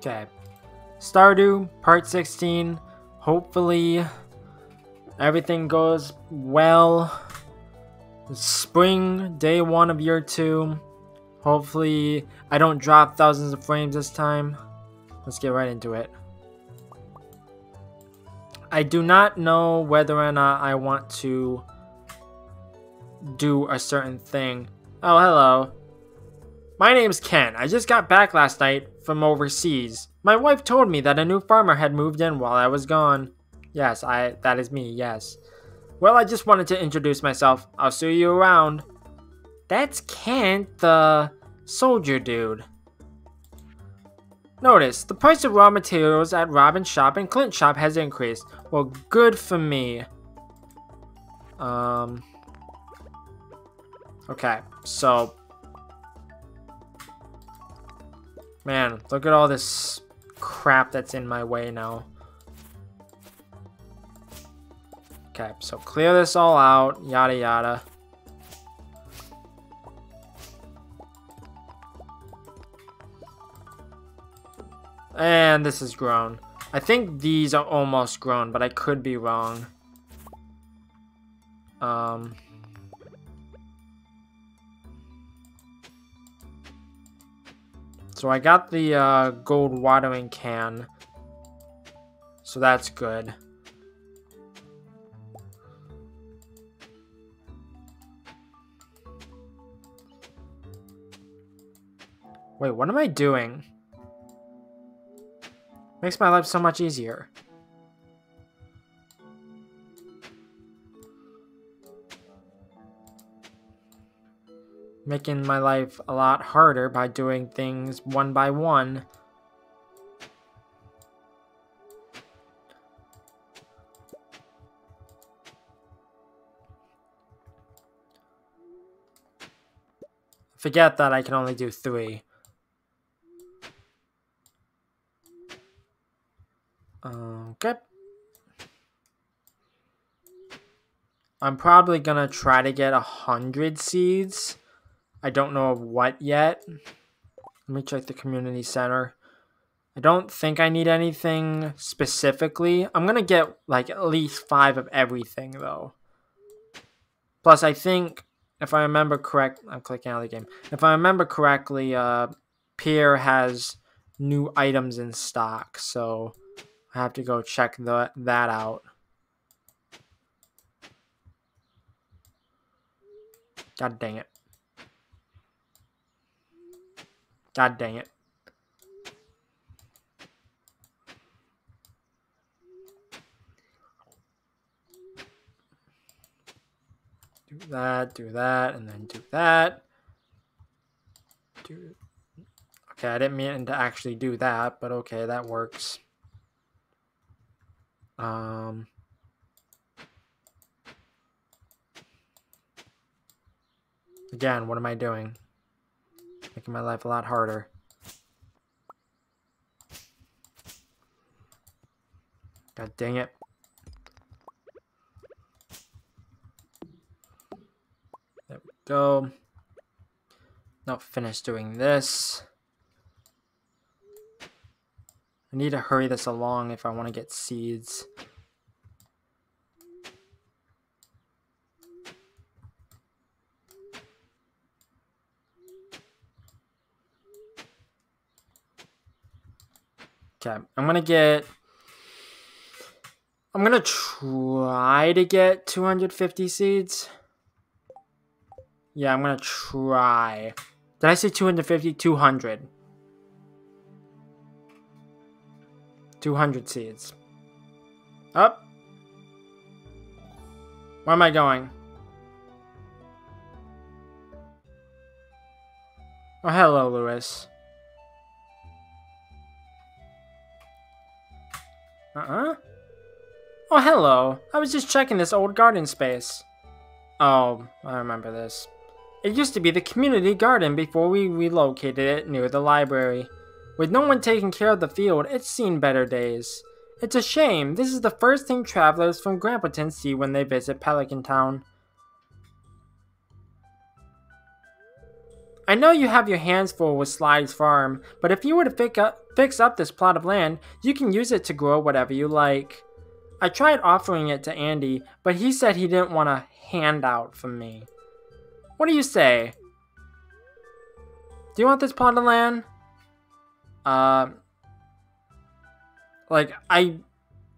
Okay. Stardew, part 16. Hopefully, everything goes well. Spring, day one of year two. Hopefully, I don't drop thousands of frames this time. Let's get right into it. I do not know whether or not I want to do a certain thing. Oh, hello. My name's Kent. I just got back last night from overseas. My wife told me that a new farmer had moved in while I was gone. Yes, I that is me, yes. Well, I just wanted to introduce myself. I'll see you around. That's Kent, the soldier dude. Notice, the price of raw materials at Robin's shop and Clint's shop has increased. Well, good for me. Um... Okay, so Man, look at all this crap that's in my way now. Okay, so clear this all out, yada yada. And this is grown. I think these are almost grown, but I could be wrong. Um... So I got the uh, gold watering can. So that's good. Wait, what am I doing? Makes my life so much easier. Making my life a lot harder by doing things one by one. Forget that I can only do three. Okay. I'm probably gonna try to get a hundred seeds. I don't know of what yet. Let me check the community center. I don't think I need anything specifically. I'm going to get like at least five of everything though. Plus, I think if I remember correct, I'm clicking out of the game. If I remember correctly, uh, Pierre has new items in stock, so I have to go check the, that out. God dang it. God dang it. Do that, do that, and then do that. Do Okay, I didn't mean to actually do that, but okay, that works. Um Again, what am I doing? Making my life a lot harder. God dang it. There we go. Not finished doing this. I need to hurry this along if I want to get seeds. Okay, I'm gonna get. I'm gonna try to get 250 seeds. Yeah, I'm gonna try. Did I say 250? 200. 200 seeds. Up. Where am I going? Oh, hello, Lewis. Uh-uh. Oh, hello. I was just checking this old garden space. Oh, I remember this. It used to be the community garden before we relocated it near the library. With no one taking care of the field, it's seen better days. It's a shame. This is the first thing travelers from Grampleton see when they visit Pelican Town. I know you have your hands full with Slide's farm, but if you were to fix up, fix up this plot of land, you can use it to grow whatever you like. I tried offering it to Andy, but he said he didn't want a handout from me. What do you say? Do you want this plot of land? Uh, like, I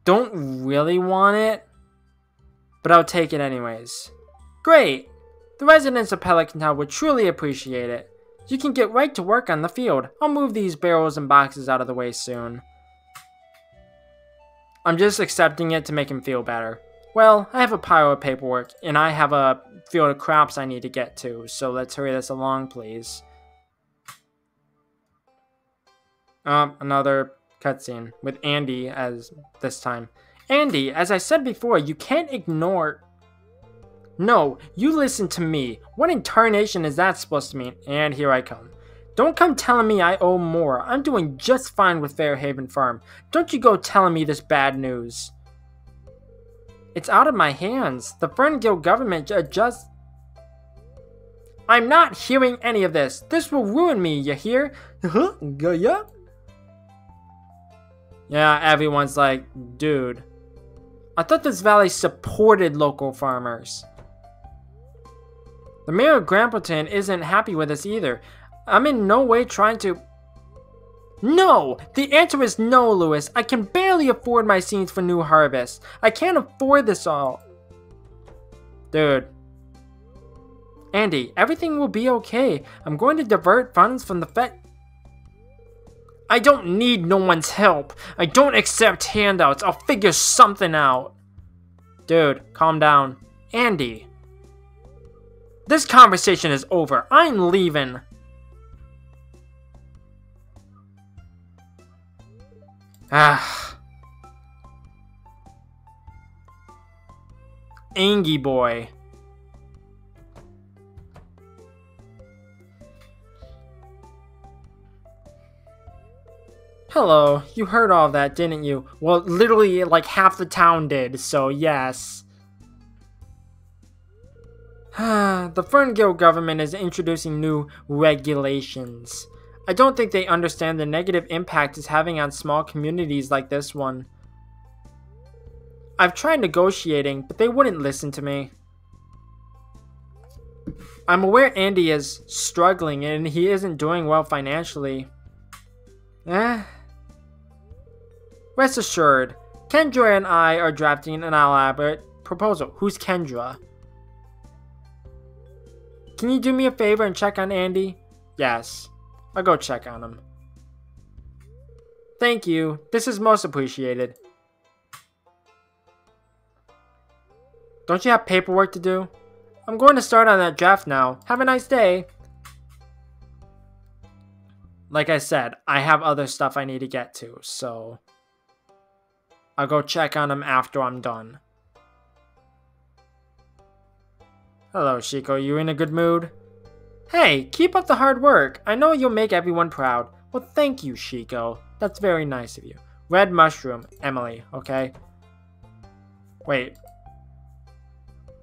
don't really want it, but I'll take it anyways. Great! The residents of Pelican Town would truly appreciate it. You can get right to work on the field. I'll move these barrels and boxes out of the way soon. I'm just accepting it to make him feel better. Well, I have a pile of paperwork, and I have a field of crops I need to get to, so let's hurry this along, please. Um, another cutscene with Andy as this time. Andy, as I said before, you can't ignore... No, you listen to me. What in tarnation is that supposed to mean? And here I come. Don't come telling me I owe more. I'm doing just fine with Fairhaven Farm. Don't you go telling me this bad news. It's out of my hands. The Ferngill government just... I'm not hearing any of this. This will ruin me, you hear? Huh? Yeah? Yeah, everyone's like, dude. I thought this valley supported local farmers. The mayor of Grampleton isn't happy with us either. I'm in no way trying to... No! The answer is no, Lewis. I can barely afford my seeds for New Harvest. I can't afford this all. Dude. Andy, everything will be okay. I'm going to divert funds from the Fed... I don't need no one's help. I don't accept handouts. I'll figure something out. Dude, calm down. Andy. This conversation is over. I'm leaving. Ah. Angie boy. Hello, you heard all that, didn't you? Well, literally, like half the town did, so yes. the Ferngill government is introducing new regulations. I don't think they understand the negative impact it's having on small communities like this one. I've tried negotiating, but they wouldn't listen to me. I'm aware Andy is struggling and he isn't doing well financially. Eh. Rest assured, Kendra and I are drafting an elaborate proposal. Who's Kendra? Can you do me a favor and check on Andy? Yes. I'll go check on him. Thank you. This is most appreciated. Don't you have paperwork to do? I'm going to start on that draft now. Have a nice day. Like I said, I have other stuff I need to get to, so... I'll go check on him after I'm done. Hello, Shiko. You in a good mood? Hey, keep up the hard work. I know you'll make everyone proud. Well, thank you, Shiko. That's very nice of you. Red mushroom, Emily, okay? Wait.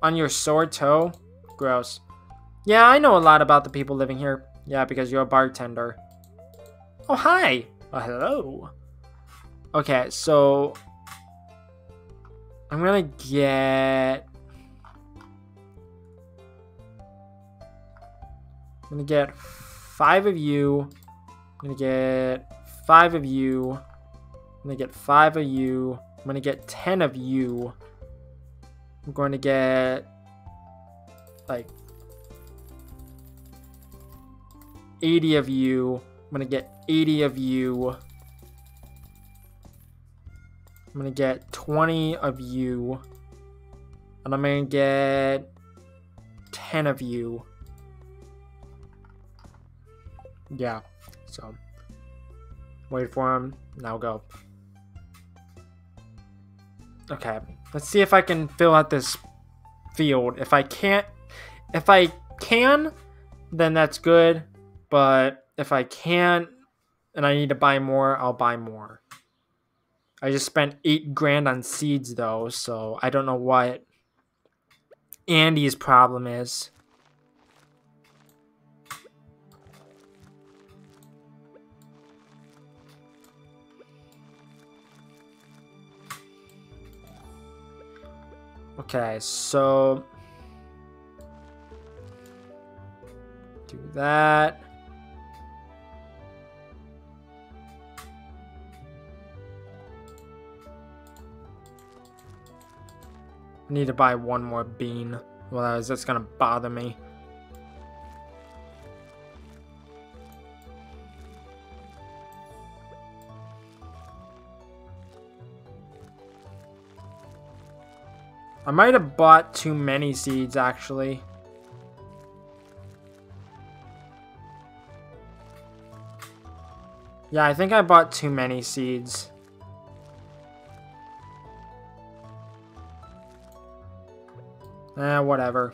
On your sore toe? Gross. Yeah, I know a lot about the people living here. Yeah, because you're a bartender. Oh, hi! Oh, hello. Okay, so... I'm gonna get... I'm gonna get five of you. I'm gonna get five of you. I'm gonna get five of you. I'm gonna get ten of you. I'm going to get like 80 of you. I'm gonna get 80 of you. I'm gonna get 20 of you. And I'm gonna get 10 of you. Yeah, so wait for him. Now go. Okay, let's see if I can fill out this field. If I can't, if I can, then that's good. But if I can't and I need to buy more, I'll buy more. I just spent eight grand on seeds though, so I don't know what Andy's problem is. Okay, so do that. I need to buy one more bean. Otherwise, that's gonna bother me. I might have bought too many seeds, actually. Yeah, I think I bought too many seeds. Eh, whatever.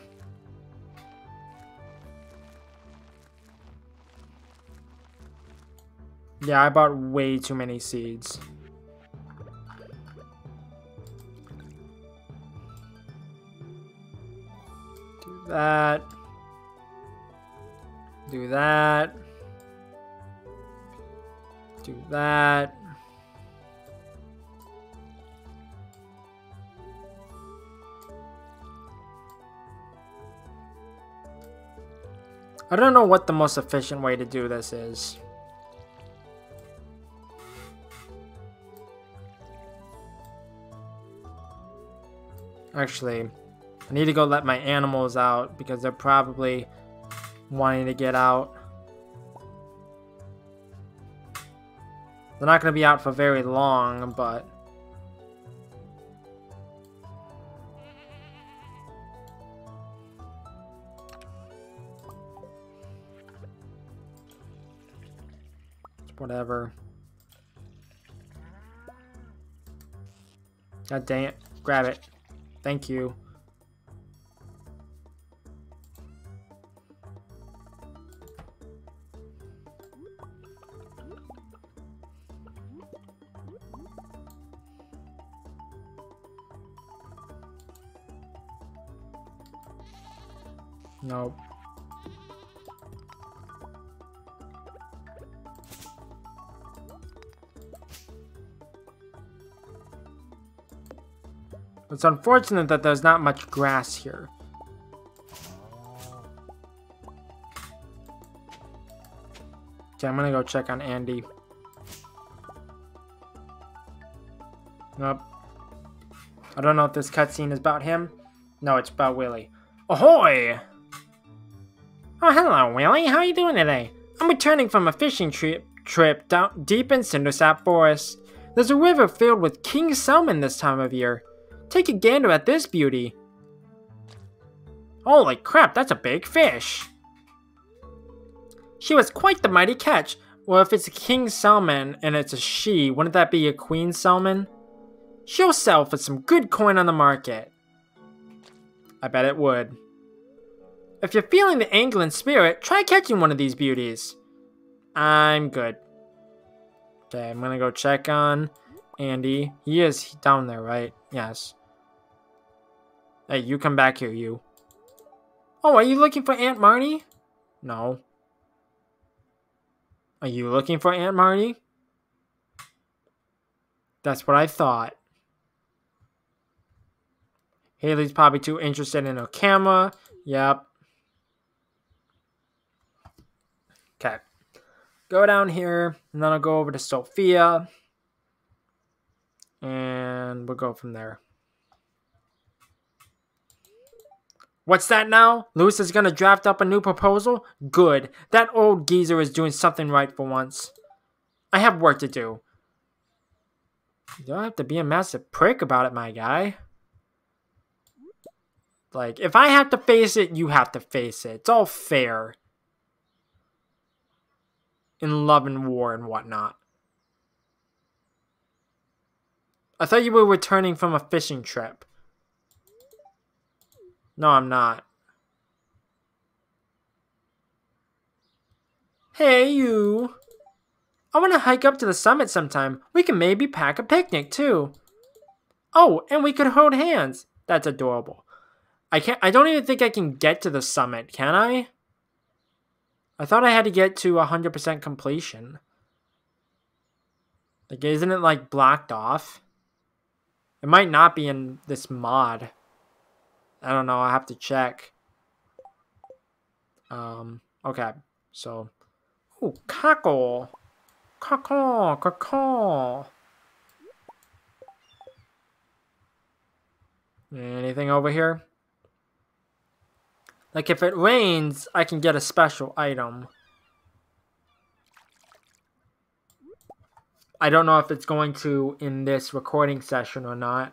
Yeah, I bought way too many seeds. That. Do that. Do that. I don't know what the most efficient way to do this is. Actually, I need to go let my animals out because they're probably wanting to get out. They're not going to be out for very long, but... Whatever. God dang it. Grab it. Thank you. Nope. It's unfortunate that there's not much grass here. Okay, I'm gonna go check on Andy. Nope. I don't know if this cutscene is about him. No, it's about Willy. Ahoy! Oh, hello, Willy. How are you doing today? I'm returning from a fishing trip trip down deep in Cindersap Forest. There's a river filled with king salmon this time of year. Take a gander at this beauty. Holy crap, that's a big fish. She was quite the mighty catch. Well, if it's a king salmon and it's a she, wouldn't that be a queen salmon? She'll sell for some good coin on the market. I bet it would. If you're feeling the angling spirit, try catching one of these beauties. I'm good. Okay, I'm gonna go check on Andy. He is down there, right? Yes. Hey, you come back here, you. Oh, are you looking for Aunt Marnie? No. Are you looking for Aunt Marnie? That's what I thought. Haley's probably too interested in her camera. Yep. Okay. Go down here, and then I'll go over to Sophia. And we'll go from there. What's that now? Lewis is gonna draft up a new proposal? Good. That old geezer is doing something right for once. I have work to do. You don't have to be a massive prick about it, my guy. Like, if I have to face it, you have to face it. It's all fair. In love and war and whatnot. I thought you were returning from a fishing trip. No, I'm not. Hey, you. I want to hike up to the summit sometime. We can maybe pack a picnic, too. Oh, and we could hold hands. That's adorable. I can't I don't even think I can get to the summit, can I? I thought I had to get to 100% completion. Like, isn't it, like, blocked off? It might not be in this mod. I don't know. I have to check. Um, okay. So, ooh, cackle. Cackle, cackle. Anything over here? Like if it rains, I can get a special item. I don't know if it's going to in this recording session or not.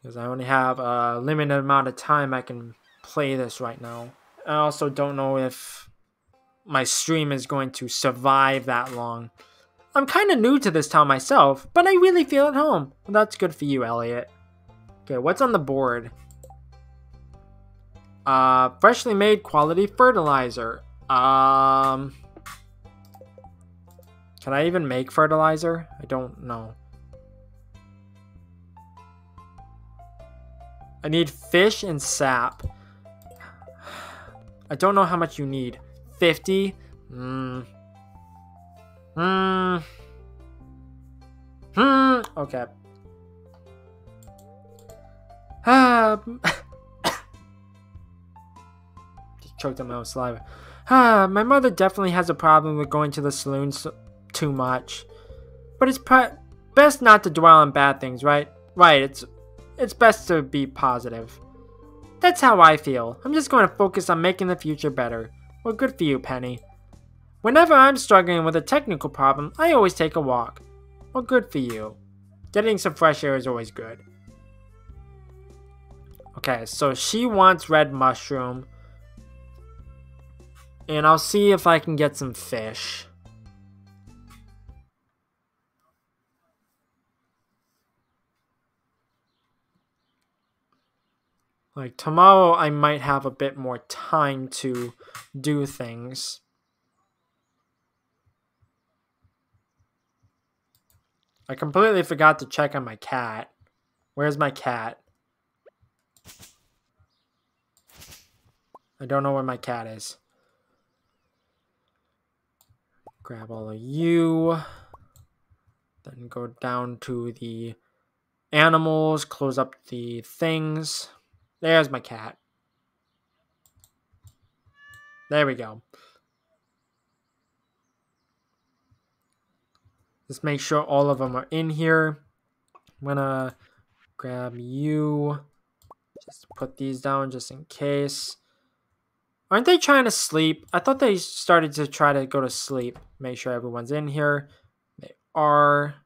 Because I only have a limited amount of time I can play this right now. I also don't know if my stream is going to survive that long. I'm kind of new to this town myself, but I really feel at home. Well, that's good for you, Elliot. Okay, what's on the board? Uh, freshly made quality fertilizer. Um, can I even make fertilizer? I don't know. I need fish and sap. I don't know how much you need. 50? Hmm. Hmm. Hmm. Okay. Ah. choked on my own saliva. Ah, my mother definitely has a problem with going to the saloon so too much. But it's best not to dwell on bad things, right? Right, it's it's best to be positive. That's how I feel. I'm just going to focus on making the future better. Well, good for you, Penny. Whenever I'm struggling with a technical problem, I always take a walk. Well, good for you. Getting some fresh air is always good. Okay, so she wants red mushroom. And I'll see if I can get some fish. Like, tomorrow I might have a bit more time to do things. I completely forgot to check on my cat. Where's my cat? I don't know where my cat is. Grab all of you. Then go down to the animals, close up the things. There's my cat. There we go. Just make sure all of them are in here. I'm gonna grab you. Just put these down just in case. Aren't they trying to sleep? I thought they started to try to go to sleep. Make sure everyone's in here. They are.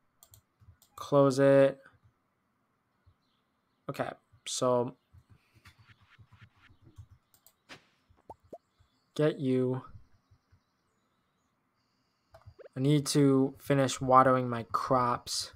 Close it. Okay, so get you. I need to finish watering my crops.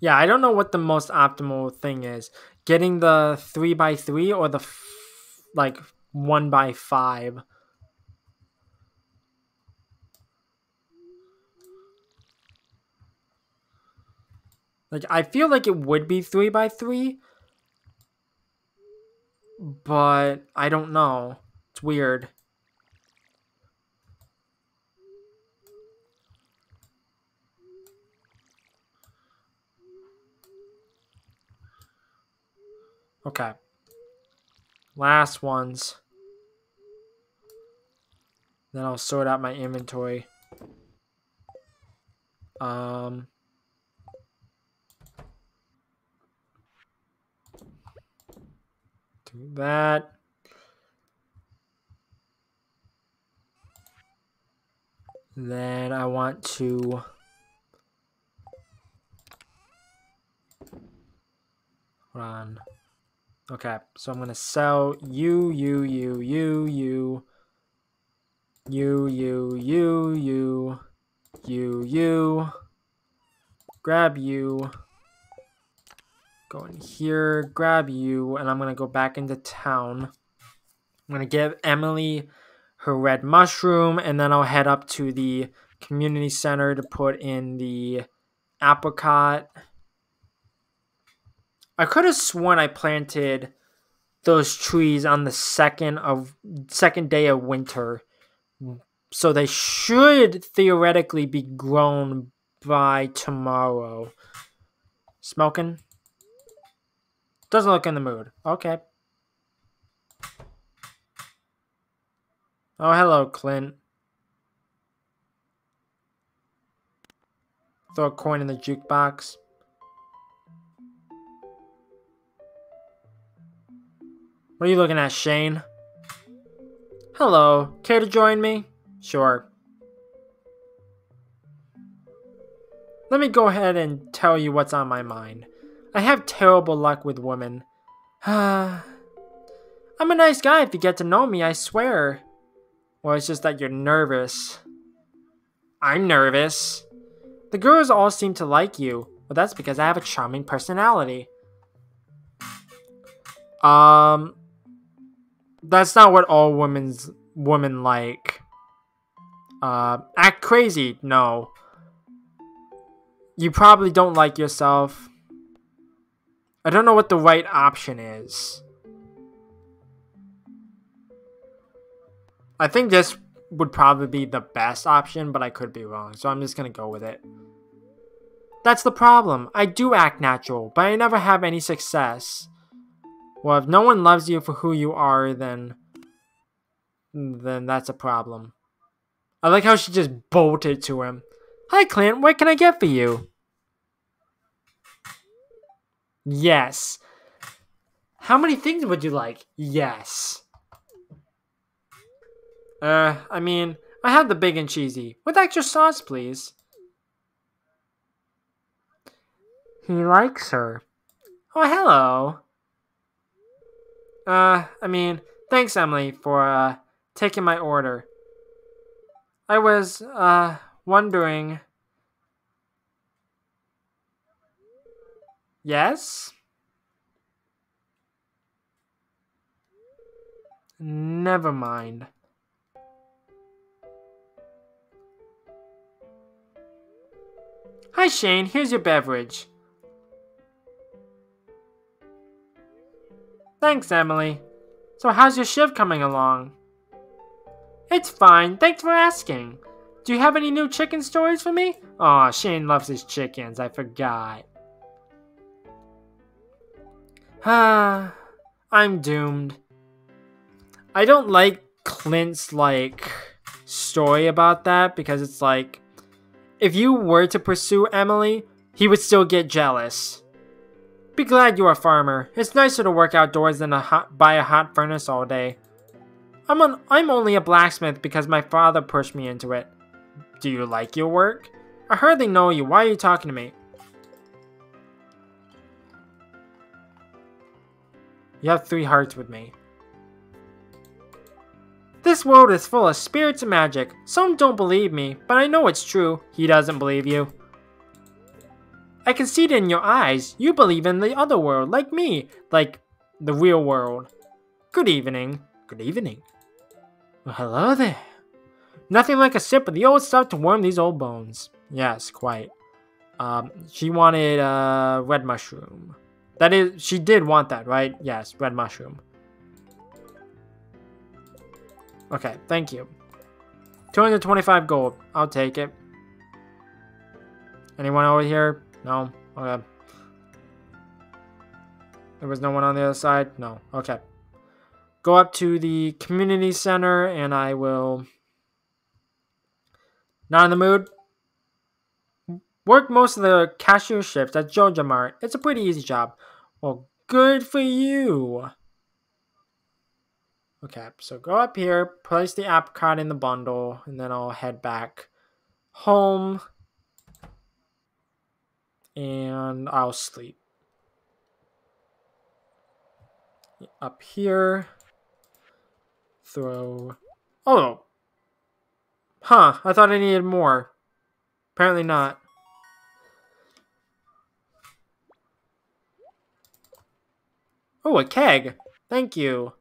Yeah, I don't know what the most optimal thing is. Getting the 3 by 3 or the like 1 by 5 Like I feel like it would be 3 by 3 but I don't know. It's weird. Okay. Last ones. Then I'll sort out my inventory. Um... Do that. Then I want to on. Okay, so I'm gonna sell you, you, you, you, you, you, you, you, you, you, you, grab you, go in here, grab you, and I'm gonna go back into town. I'm gonna give Emily her red mushroom, and then I'll head up to the community center to put in the apricot. I could have sworn I planted those trees on the second of second day of winter. So they should theoretically be grown by tomorrow. Smoking? Doesn't look in the mood. Okay. Oh, hello, Clint. Throw a coin in the jukebox. What are you looking at, Shane? Hello, care to join me? Sure. Let me go ahead and tell you what's on my mind. I have terrible luck with women. I'm a nice guy if you get to know me, I swear. Well, it's just that you're nervous. I'm nervous. The girls all seem to like you. but that's because I have a charming personality. Um, that's not what all women's women like. Uh, act crazy. No. You probably don't like yourself. I don't know what the right option is. I think this would probably be the best option, but I could be wrong, so I'm just gonna go with it. That's the problem. I do act natural, but I never have any success. Well, if no one loves you for who you are, then then that's a problem. I like how she just bolted to him. Hi, Clint. What can I get for you? Yes. How many things would you like? Yes. Uh, I mean, I have the big and cheesy. With extra sauce, please. He likes her. Oh, hello. Uh, I mean, thanks, Emily, for, uh, taking my order. I was, uh, wondering. Yes? Never mind. Hi, Shane. Here's your beverage. Thanks, Emily. So how's your shift coming along? It's fine, thanks for asking. Do you have any new chicken stories for me? Aw, oh, Shane loves his chickens, I forgot. Ah, I'm doomed. I don't like Clint's, like, story about that because it's like, if you were to pursue Emily, he would still get jealous. Be glad you're a farmer. It's nicer to work outdoors than a hot, by a hot furnace all day. I'm, an, I'm only a blacksmith because my father pushed me into it. Do you like your work? I hardly know you. Why are you talking to me? You have three hearts with me. This world is full of spirits and magic. Some don't believe me, but I know it's true. He doesn't believe you. I can see it in your eyes. You believe in the other world, like me. Like, the real world. Good evening. Good evening. Well, hello there. Nothing like a sip of the old stuff to warm these old bones. Yes, quite. Um, she wanted uh, red mushroom. That is, she did want that, right? Yes, red mushroom. Okay, thank you. 225 gold. I'll take it. Anyone over here? No? Okay. There was no one on the other side? No. Okay. Go up to the community center and I will... Not in the mood? Work most of the cashier shifts at Joja Mart. It's a pretty easy job. Well, good for you. Okay, so go up here, place the apricot in the bundle, and then I'll head back home and I'll sleep. Up here, throw. Oh! Huh, I thought I needed more. Apparently not. Oh, a keg. Thank you.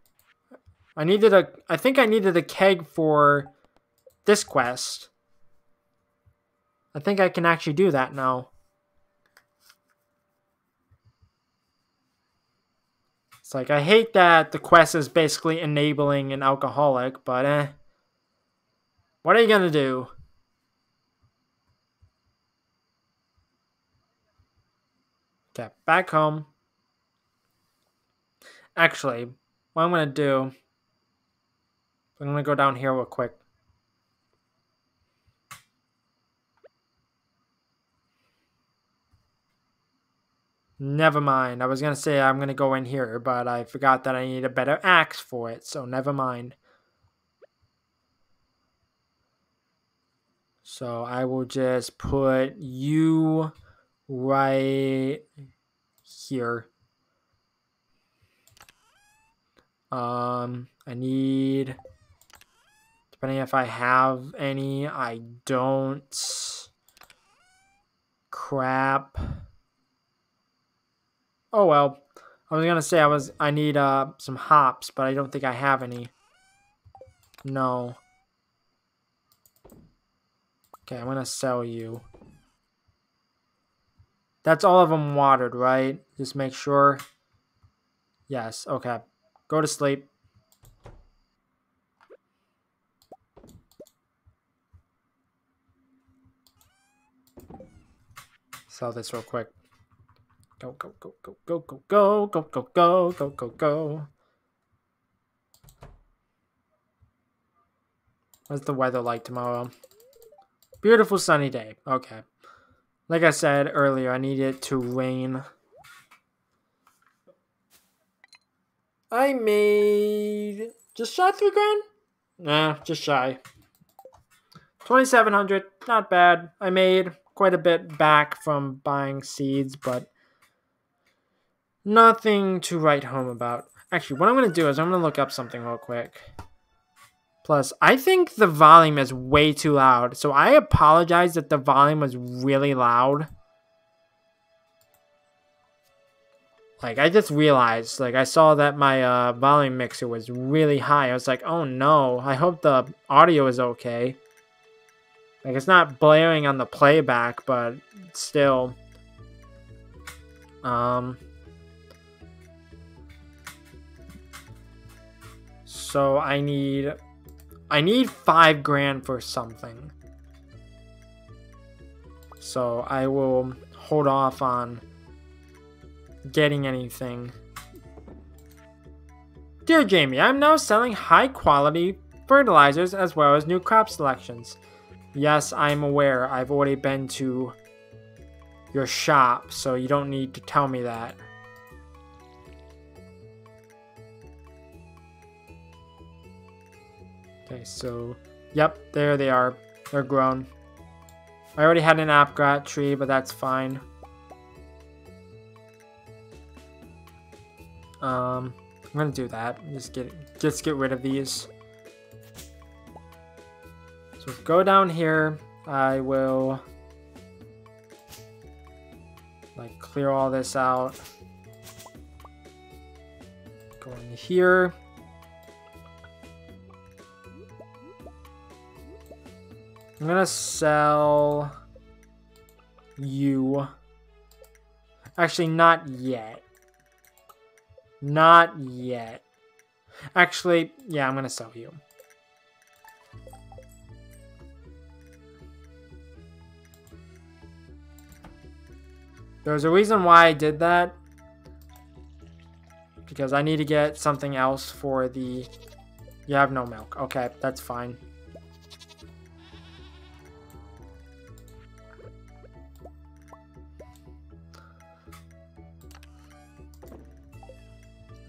I needed a... I think I needed a keg for this quest. I think I can actually do that now. Like, I hate that the quest is basically enabling an alcoholic, but eh. What are you gonna do? Okay, back home. Actually, what I'm gonna do, I'm gonna go down here real quick. Never mind. I was going to say I'm going to go in here, but I forgot that I need a better axe for it, so never mind. So I will just put you right here. Um, I need, depending if I have any, I don't. Crap. Oh well. I was gonna say I was I need uh some hops, but I don't think I have any. No. Okay, I'm gonna sell you. That's all of them watered, right? Just make sure. Yes, okay. Go to sleep. Sell this real quick. Go, go, go, go, go, go, go, go, go, go, go, go, go. What's the weather like tomorrow? Beautiful sunny day. Okay. Like I said earlier, I need it to rain. I made just shy three grand? Nah, just shy. 2700 not bad. I made quite a bit back from buying seeds, but Nothing to write home about. Actually, what I'm going to do is I'm going to look up something real quick. Plus, I think the volume is way too loud. So I apologize that the volume was really loud. Like, I just realized, like, I saw that my uh, volume mixer was really high. I was like, oh no, I hope the audio is okay. Like, it's not blaring on the playback, but still. Um, So I need I need five grand for something. So I will hold off on getting anything. Dear Jamey, I'm now selling high quality fertilizers as well as new crop selections. Yes, I'm aware. I've already been to your shop, so you don't need to tell me that. Okay, so, yep, there they are. They're grown. I already had an apricot tree, but that's fine. Um, I'm gonna do that. Just get just get rid of these. So go down here. I will like clear all this out. Go in here. I'm gonna sell you. Actually, not yet. Not yet. Actually, yeah, I'm gonna sell you. There's a reason why I did that. Because I need to get something else for the... You have no milk. Okay, that's fine.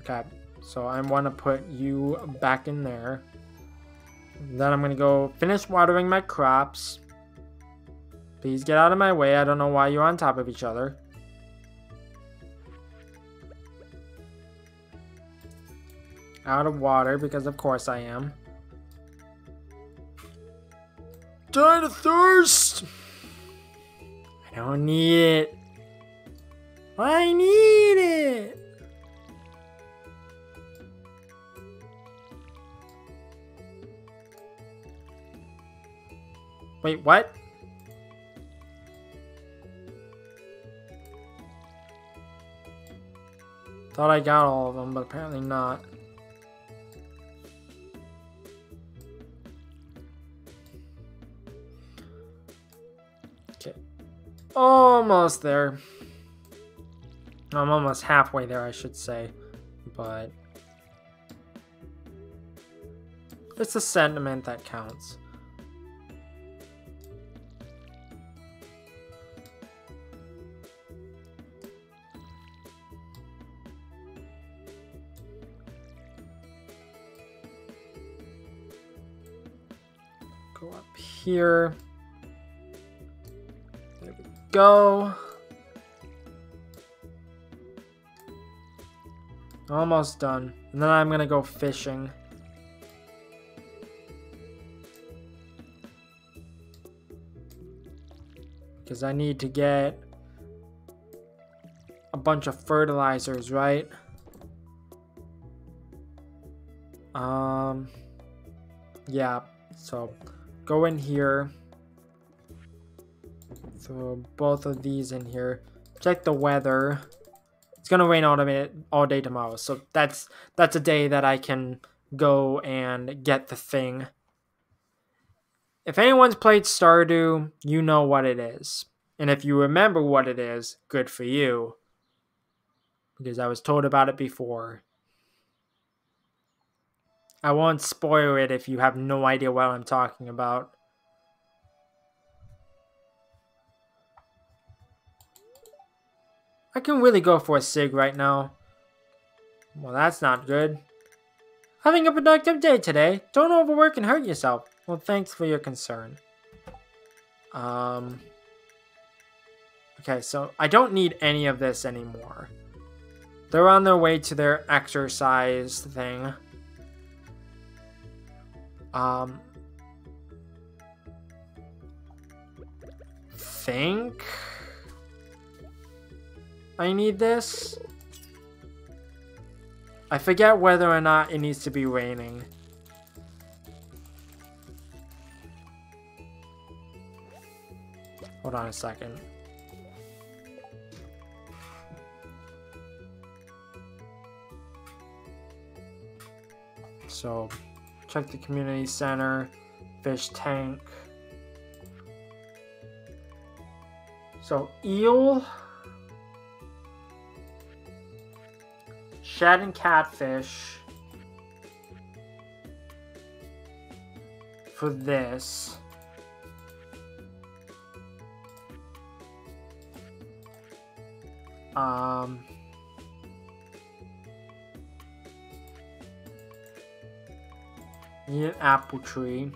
Okay, so I want to put you back in there. Then I'm going to go finish watering my crops. Please get out of my way. I don't know why you're on top of each other. Out of water, because of course I am. Dying of thirst! I don't need it. I need it! Wait, what? Thought I got all of them, but apparently not. Okay. Almost there. I'm almost halfway there, I should say. But... It's the sentiment that counts. Here. There we go. Almost done. And then I'm gonna go fishing. Because I need to get a bunch of fertilizers, right? Um, yeah, so go in here. Throw both of these in here. Check the weather. It's gonna rain all day, all day tomorrow, so that's that's a day that I can go and get the thing. If anyone's played Stardew, you know what it is. And if you remember what it is, good for you. Because I was told about it before. I won't spoil it if you have no idea what I'm talking about. I can really go for a sig right now. Well, that's not good. Having a productive day today. Don't overwork and hurt yourself. Well, thanks for your concern. Um... Okay, so I don't need any of this anymore. They're on their way to their exercise thing. Um... Think... I need this. I forget whether or not it needs to be raining. Hold on a second. So, check the community center, fish tank. So, eel. Shad and catfish for this. Um, need an apple tree.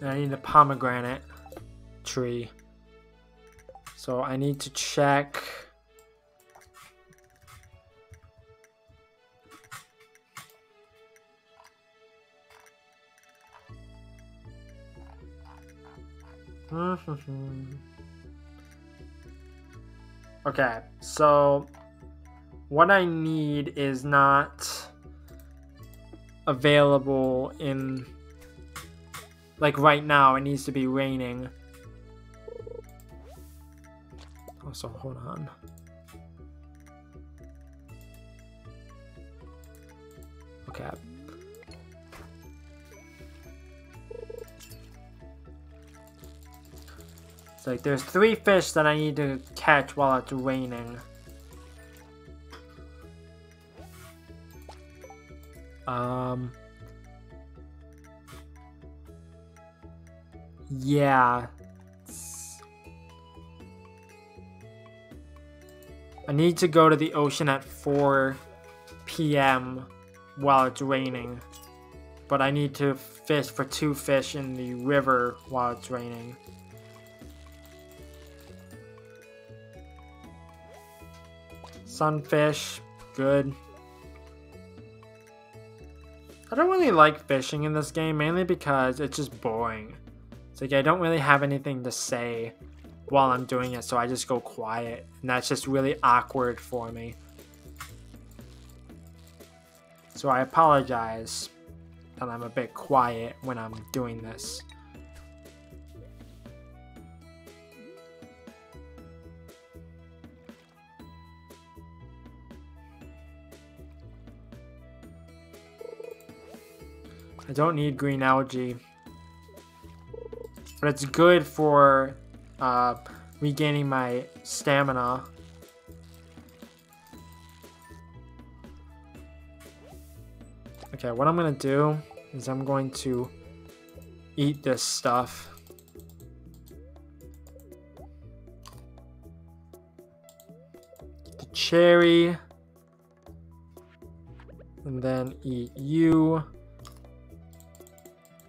And I need a pomegranate tree. So I need to check okay, so what I need is not available in like right now it needs to be raining. Also hold on. Okay. It's like there's three fish that I need to catch while it's raining. Um. Yeah. I need to go to the ocean at 4 p.m. while it's raining. but I need to fish for two fish in the river while it's raining. Sunfish, good. I don't really like fishing in this game, mainly because it's just boring. It's like I don't really have anything to say while I'm doing it, so I just go quiet. And that's just really awkward for me. So I apologize that I'm a bit quiet when I'm doing this. I don't need green algae. But it's good for uh, regaining my stamina. Okay, what I'm gonna do is I'm going to eat this stuff. the cherry. And then eat you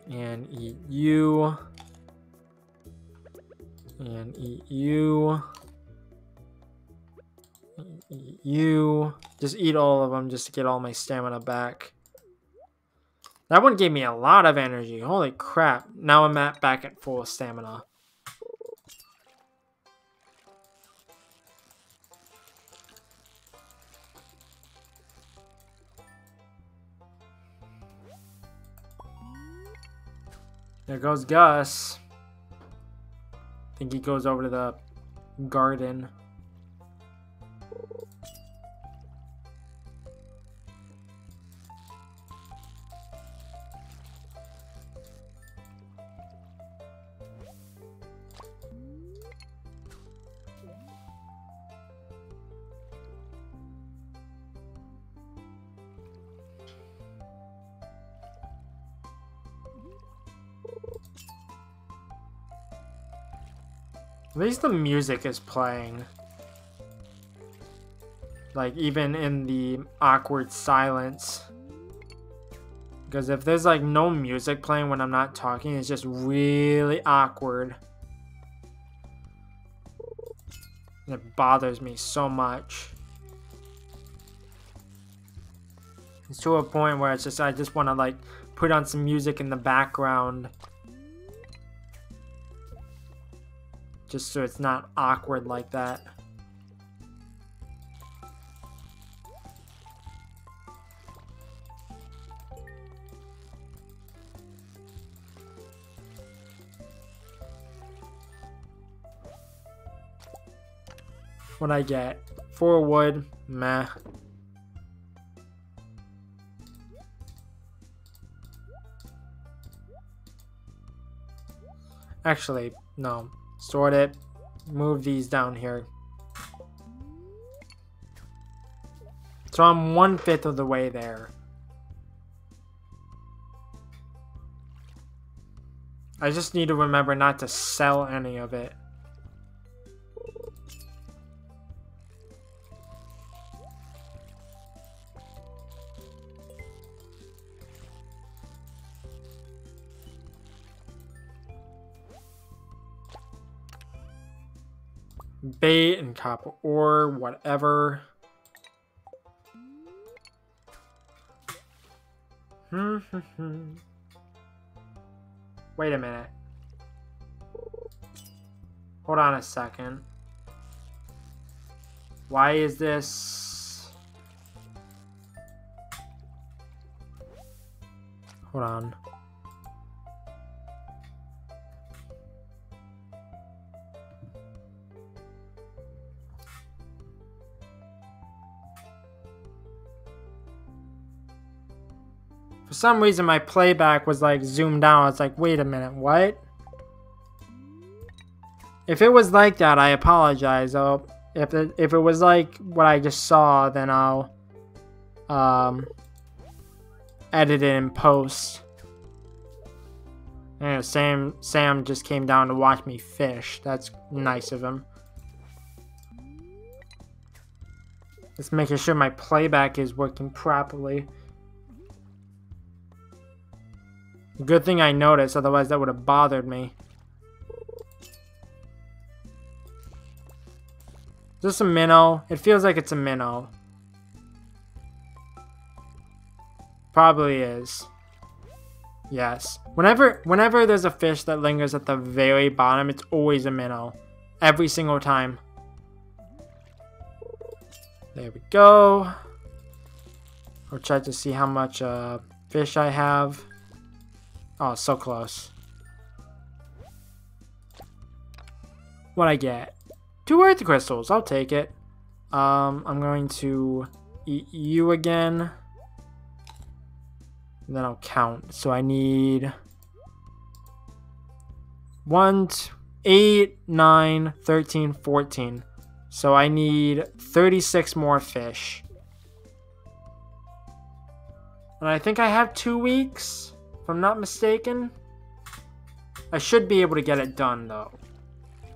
and eat you and eat you eat you. Just eat all of them just to get all my stamina back. That one gave me a lot of energy. Holy crap. Now i'm at back at full stamina There goes Gus. I think he goes over to the garden. Least the music is playing. Like, even in the awkward silence. Because if there's, like, no music playing when I'm not talking, it's just really awkward. And it bothers me so much. It's to a point where it's just, I just want to, like, put on some music in the background. Just so it's not awkward like that. What I get? Four wood, meh. Actually, no. Sort it. Move these down here. So I'm one fifth of the way there. I just need to remember not to sell any of it. Bait and copper ore, whatever. Wait a minute. Hold on a second. Why is this... Hold on. Some reason, my playback was like zoomed out. It's like, wait a minute, what? If it was like that, I apologize. Oh, if it, if it was like what I just saw, then I'll um, edit it in post. And Sam Sam just came down to watch me fish. That's nice of him. Just making sure my playback is working properly. Good thing I noticed, otherwise that would have bothered me. Is this a minnow? It feels like it's a minnow. Probably is. Yes. Whenever whenever there's a fish that lingers at the very bottom, it's always a minnow. Every single time. There we go. I'll try to see how much uh, fish I have. Oh, so close. What I get? Two earth crystals. I'll take it. Um, I'm going to eat you again. And then I'll count. So I need one, 8, 9, 13, 14. So I need 36 more fish. And I think I have two weeks, if I'm not mistaken. I should be able to get it done, though.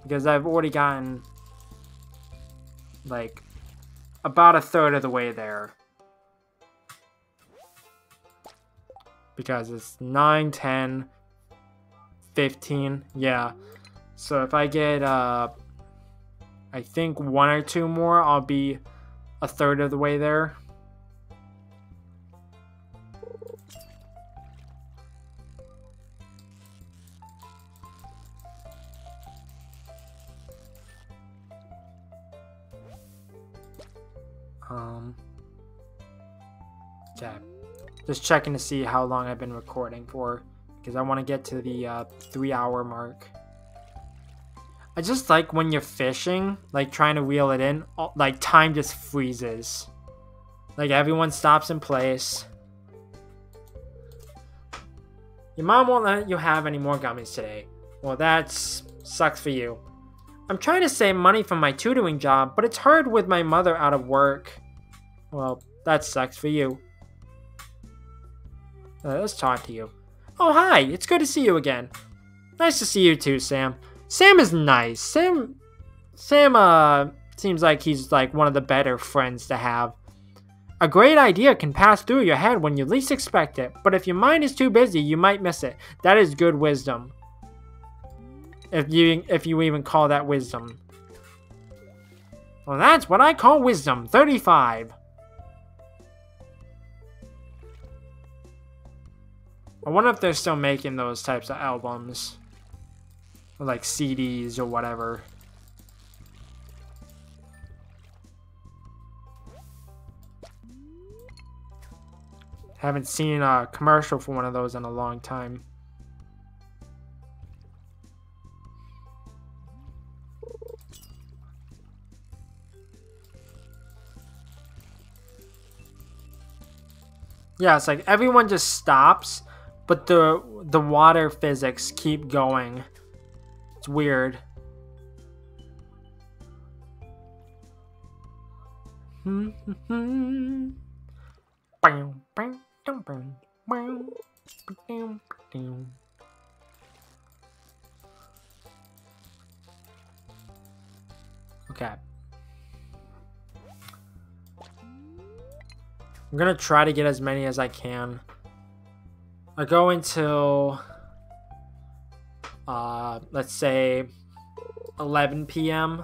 Because I've already gotten, like, about a third of the way there. Because it's 9, 10, 15. Yeah. So if I get, uh, I think one or two more, I'll be a third of the way there. Um, okay. Just checking to see how long I've been recording for, because I want to get to the uh, three hour mark. I just like when you're fishing, like trying to reel it in, like time just freezes. Like everyone stops in place. Your mom won't let you have any more gummies today. Well, that sucks for you. I'm trying to save money from my tutoring job, but it's hard with my mother out of work. Well, that sucks for you. Uh, let's talk to you. Oh, hi. It's good to see you again. Nice to see you too, Sam. Sam is nice. Sam, Sam, uh, seems like he's like one of the better friends to have. A great idea can pass through your head when you least expect it, but if your mind is too busy, you might miss it. That is good wisdom. If you if you even call that wisdom. Well, that's what I call wisdom. 35. I wonder if they're still making those types of albums like CDs or whatever. Haven't seen a commercial for one of those in a long time. Yeah, it's like everyone just stops, but the the water physics keep going. It's weird. Okay. I'm gonna try to get as many as I can. I go until uh, let's say 11 p.m.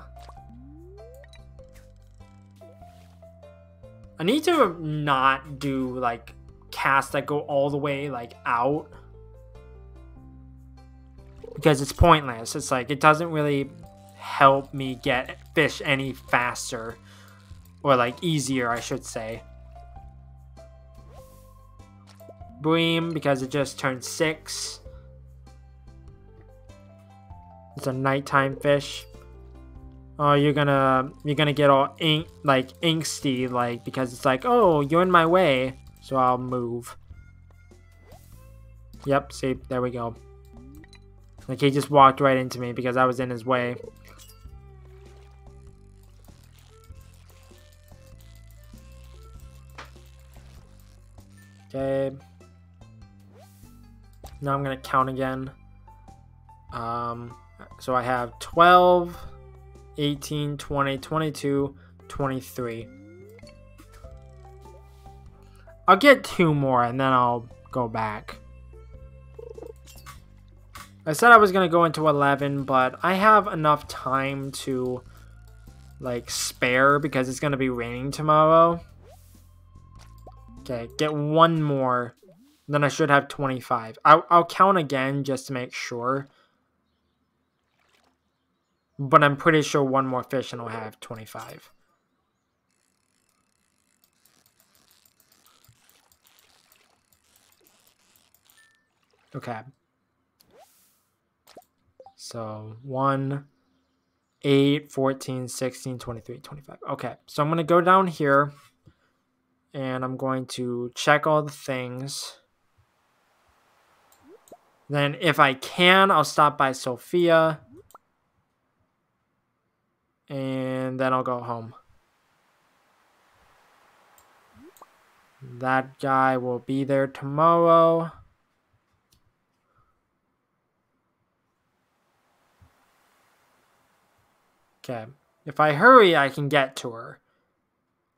I need to not do like casts that go all the way like out because it's pointless. It's like it doesn't really help me get fish any faster or like easier, I should say. Bream because it just turned six. It's a nighttime fish. Oh, you're gonna you're gonna get all ink like angsty like because it's like oh you're in my way, so I'll move. Yep, see there we go. Like he just walked right into me because I was in his way. Okay. Now I'm gonna count again. Um, so I have 12, 18, 20, 22, 23. I'll get two more and then I'll go back. I said I was going to go into 11, but I have enough time to, like, spare because it's going to be raining tomorrow. Okay, get one more. Then I should have 25. I'll, I'll count again just to make sure. But I'm pretty sure one more fish and I'll have 25. Okay. So 1, 8, 14, 16, 23, 25. Okay, so I'm going to go down here and I'm going to check all the things. Then if I can, I'll stop by Sophia. And then I'll go home. That guy will be there tomorrow. Okay. If I hurry, I can get to her.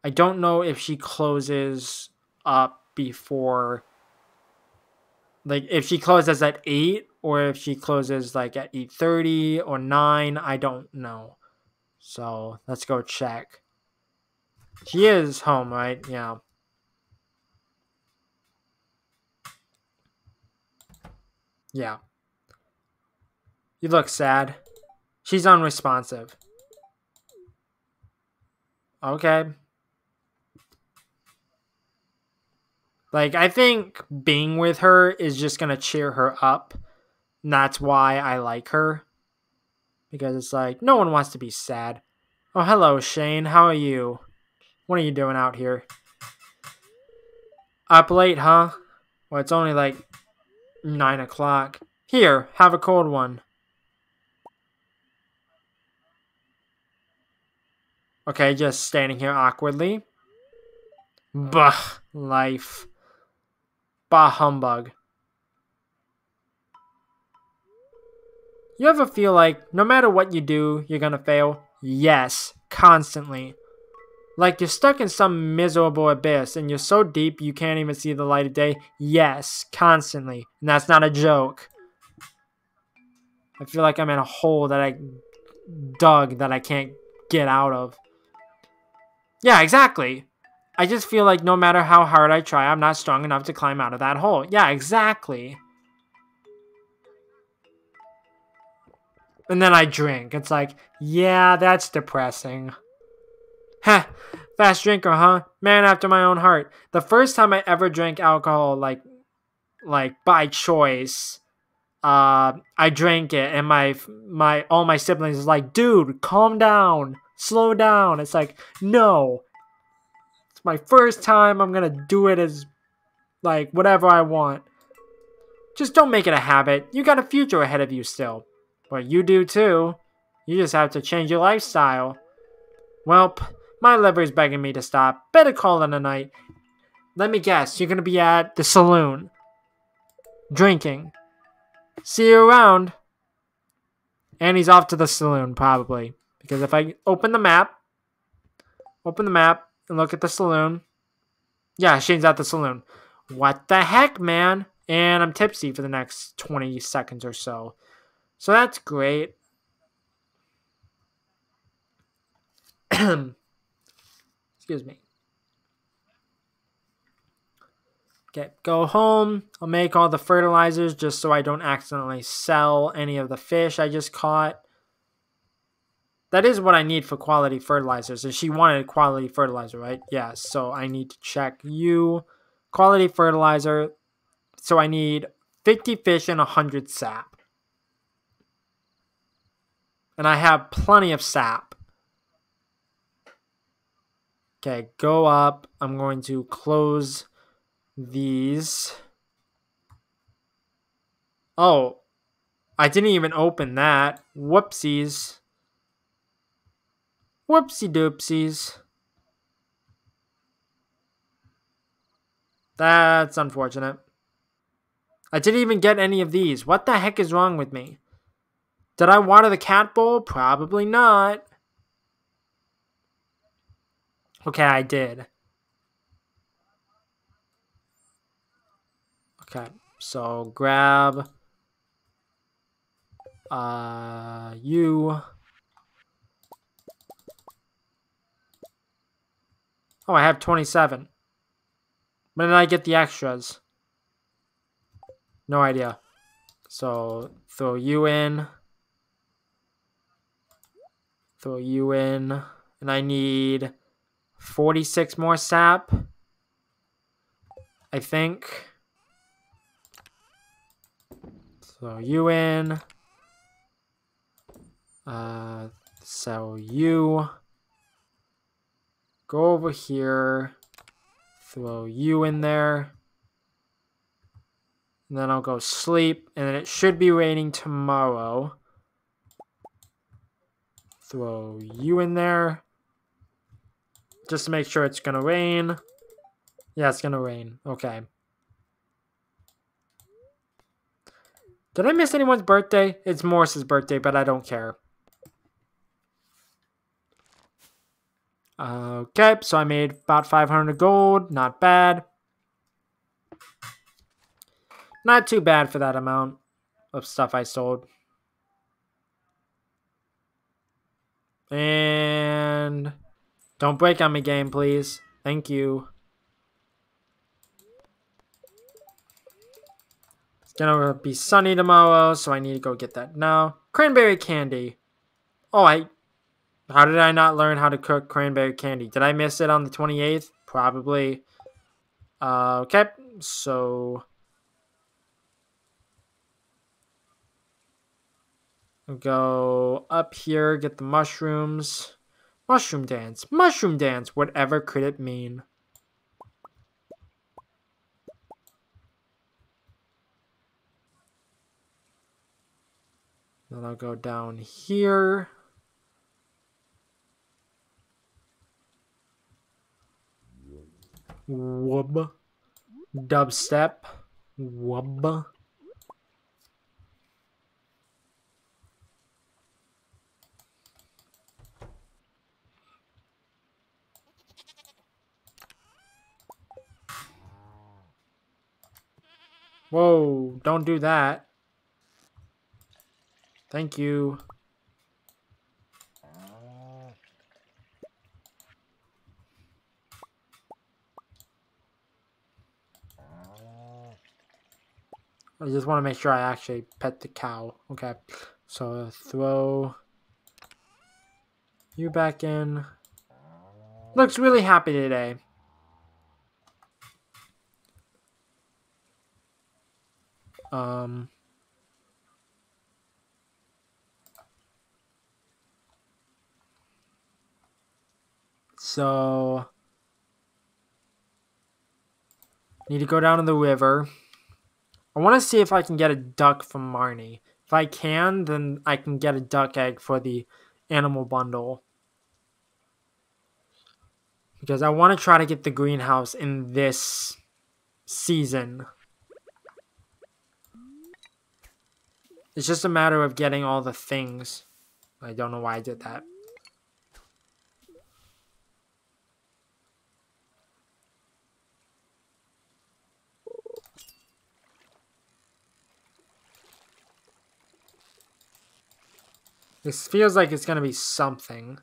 I don't know if she closes up before like if she closes at 8 or if she closes like at 8:30 or 9, I don't know. So, let's go check. She is home, right? Yeah. Yeah. You look sad. She's unresponsive. Okay. Like, I think being with her is just to cheer her up. And that's why I like her. Because it's like, no one wants to be sad. Oh, hello, Shane. How are you? What are you doing out here? Up late, huh? Well, it's only like 9 o'clock. Here, have a cold one. Okay, just standing here awkwardly. Bah, life. Bah humbug. You ever feel like no matter what you do, you're gonna fail? Yes, constantly. Like you're stuck in some miserable abyss and you're so deep you can't even see the light of day? Yes, constantly. And that's not a joke. I feel like I'm in a hole that I dug that I can't get out of. Yeah, exactly. I just feel like no matter how hard I try, I'm not strong enough to climb out of that hole. Yeah, exactly. And then I drink. It's like, yeah, that's depressing. Heh, fast drinker, huh? Man after my own heart. The first time I ever drank alcohol, like, like by choice, uh, I drank it, and my my all my siblings was like, dude, calm down slow down. It's like, no. My first time. I'm going to do it as, like, whatever I want. Just don't make it a habit. You got a future ahead of you still. But you do too. You just have to change your lifestyle. Welp, my liver's begging me to stop. Better call it a night. Let me guess, you're gonna be at the saloon. Drinking. See you around. And he's off to the saloon, probably. Because if I open the map, open the map and look at the saloon. Yeah, Shane's at the saloon. What the heck, man? And I'm tipsy for the next 20 seconds or so. So that's great. Excuse me. Okay, go home. I'll make all the fertilizers just so I don't accidentally sell any of the fish I just caught. That is what I need for quality fertilizers. And she wanted quality fertilizer, right? Yeah, so I need to check you. Quality fertilizer. So I need 50 fish and 100 sap. And I have plenty of sap. Okay, go up. I'm going to close these. Oh, I didn't even open that. Whoopsies. Whoopsie doopsies. That's unfortunate. I didn't even get any of these. What the heck is wrong with me? Did I water the cat bowl? Probably not. Okay, I did. Okay, so grab Uh, you. Oh, I have 27. When did I get the extras? No idea. So, throw you in. Throw you in. And I need 46 more sap. I think. Throw you in. Uh, so you go over here, throw you in there, and then I'll go sleep, and then it should be raining tomorrow. Throw you in there, just to make sure it's gonna rain. Yeah, it's gonna rain. Okay. Did I miss anyone's birthday? It's Morris's birthday, but I don't care. Okay, so I made about 500 gold. Not bad. Not too bad for that amount of stuff I sold. And don't break on me, game, please. Thank you. It's gonna be sunny tomorrow, so I need to go get that now. Cranberry candy. Oh, I how did I not learn how to cook cranberry candy? Did I miss it on the 28th? Probably. Uh, okay, so... Go up here, get the mushrooms. Mushroom dance. Mushroom dance. Whatever could it mean? Then I'll go down here. Wub. Dubstep. Wub. Whoa, don't do that. Thank you. I just want to make sure I actually pet the cow. Okay. So throw you back in. Looks really happy today. Um, so need to go down to the river. I want to see if I can get a duck from Marnie. If I can, then I can get a duck egg for the animal bundle. Because I want to try to get the greenhouse in this season. It's just a matter of getting all the things. I don't know why I did that. This feels like it's going to be something.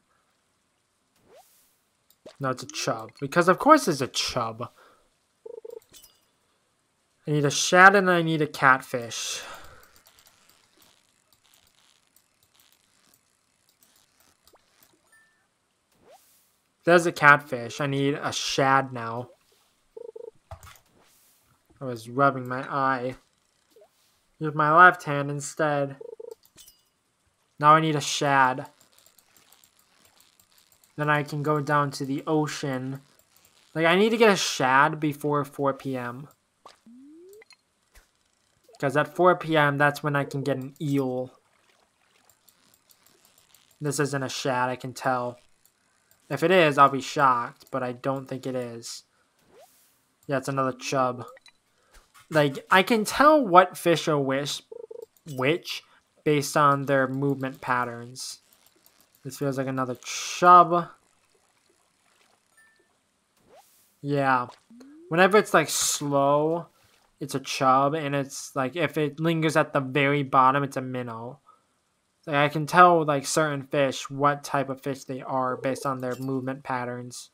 No, it's a chub. Because of course it's a chub. I need a shad and I need a catfish. There's a catfish. I need a shad now. I was rubbing my eye. Use my left hand instead. Now I need a shad. Then I can go down to the ocean. Like, I need to get a shad before 4 p.m. Because at 4 p.m., that's when I can get an eel. This isn't a shad, I can tell. If it is, I'll be shocked, but I don't think it is. Yeah, it's another chub. Like, I can tell what fish are which, which based on their movement patterns. This feels like another chub. Yeah. Whenever it's like slow, it's a chub. And it's like if it lingers at the very bottom, it's a minnow. Like I can tell like certain fish what type of fish they are based on their movement patterns.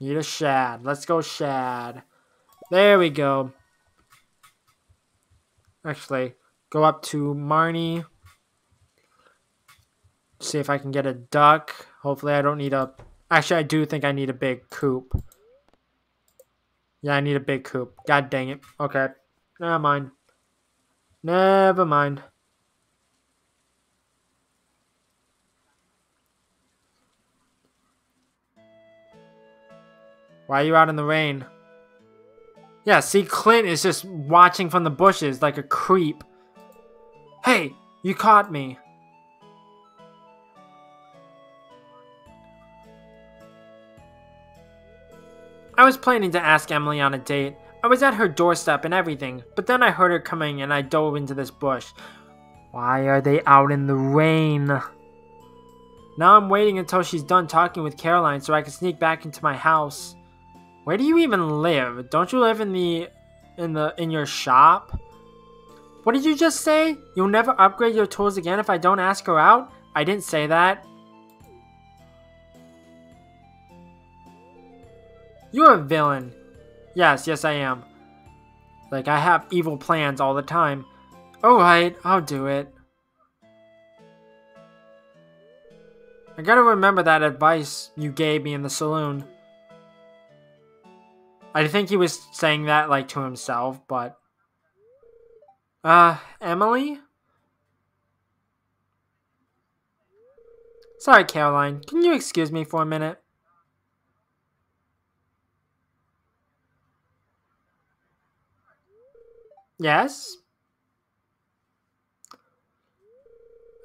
Need a shad. Let's go shad. There we go. Actually, go up to Marnie. See if I can get a duck. Hopefully I don't need a... Actually, I do think I need a big coop. Yeah, I need a big coop. God dang it. Okay. Never mind. Never mind. Why are you out in the rain? Yeah, see, Clint is just watching from the bushes like a creep. Hey, you caught me. I was planning to ask Emily on a date. I was at her doorstep and everything, but then I heard her coming and I dove into this bush. Why are they out in the rain? Now I'm waiting until she's done talking with Caroline so I can sneak back into my house. Where do you even live? Don't you live in the in the in your shop? What did you just say? You'll never upgrade your tools again if I don't ask her out? I didn't say that. You're a villain. Yes, yes I am. Like, I have evil plans all the time. Alright, I'll do it. I gotta remember that advice you gave me in the saloon. I think he was saying that, like, to himself, but... Uh, Emily? Sorry, Caroline. Can you excuse me for a minute? Yes?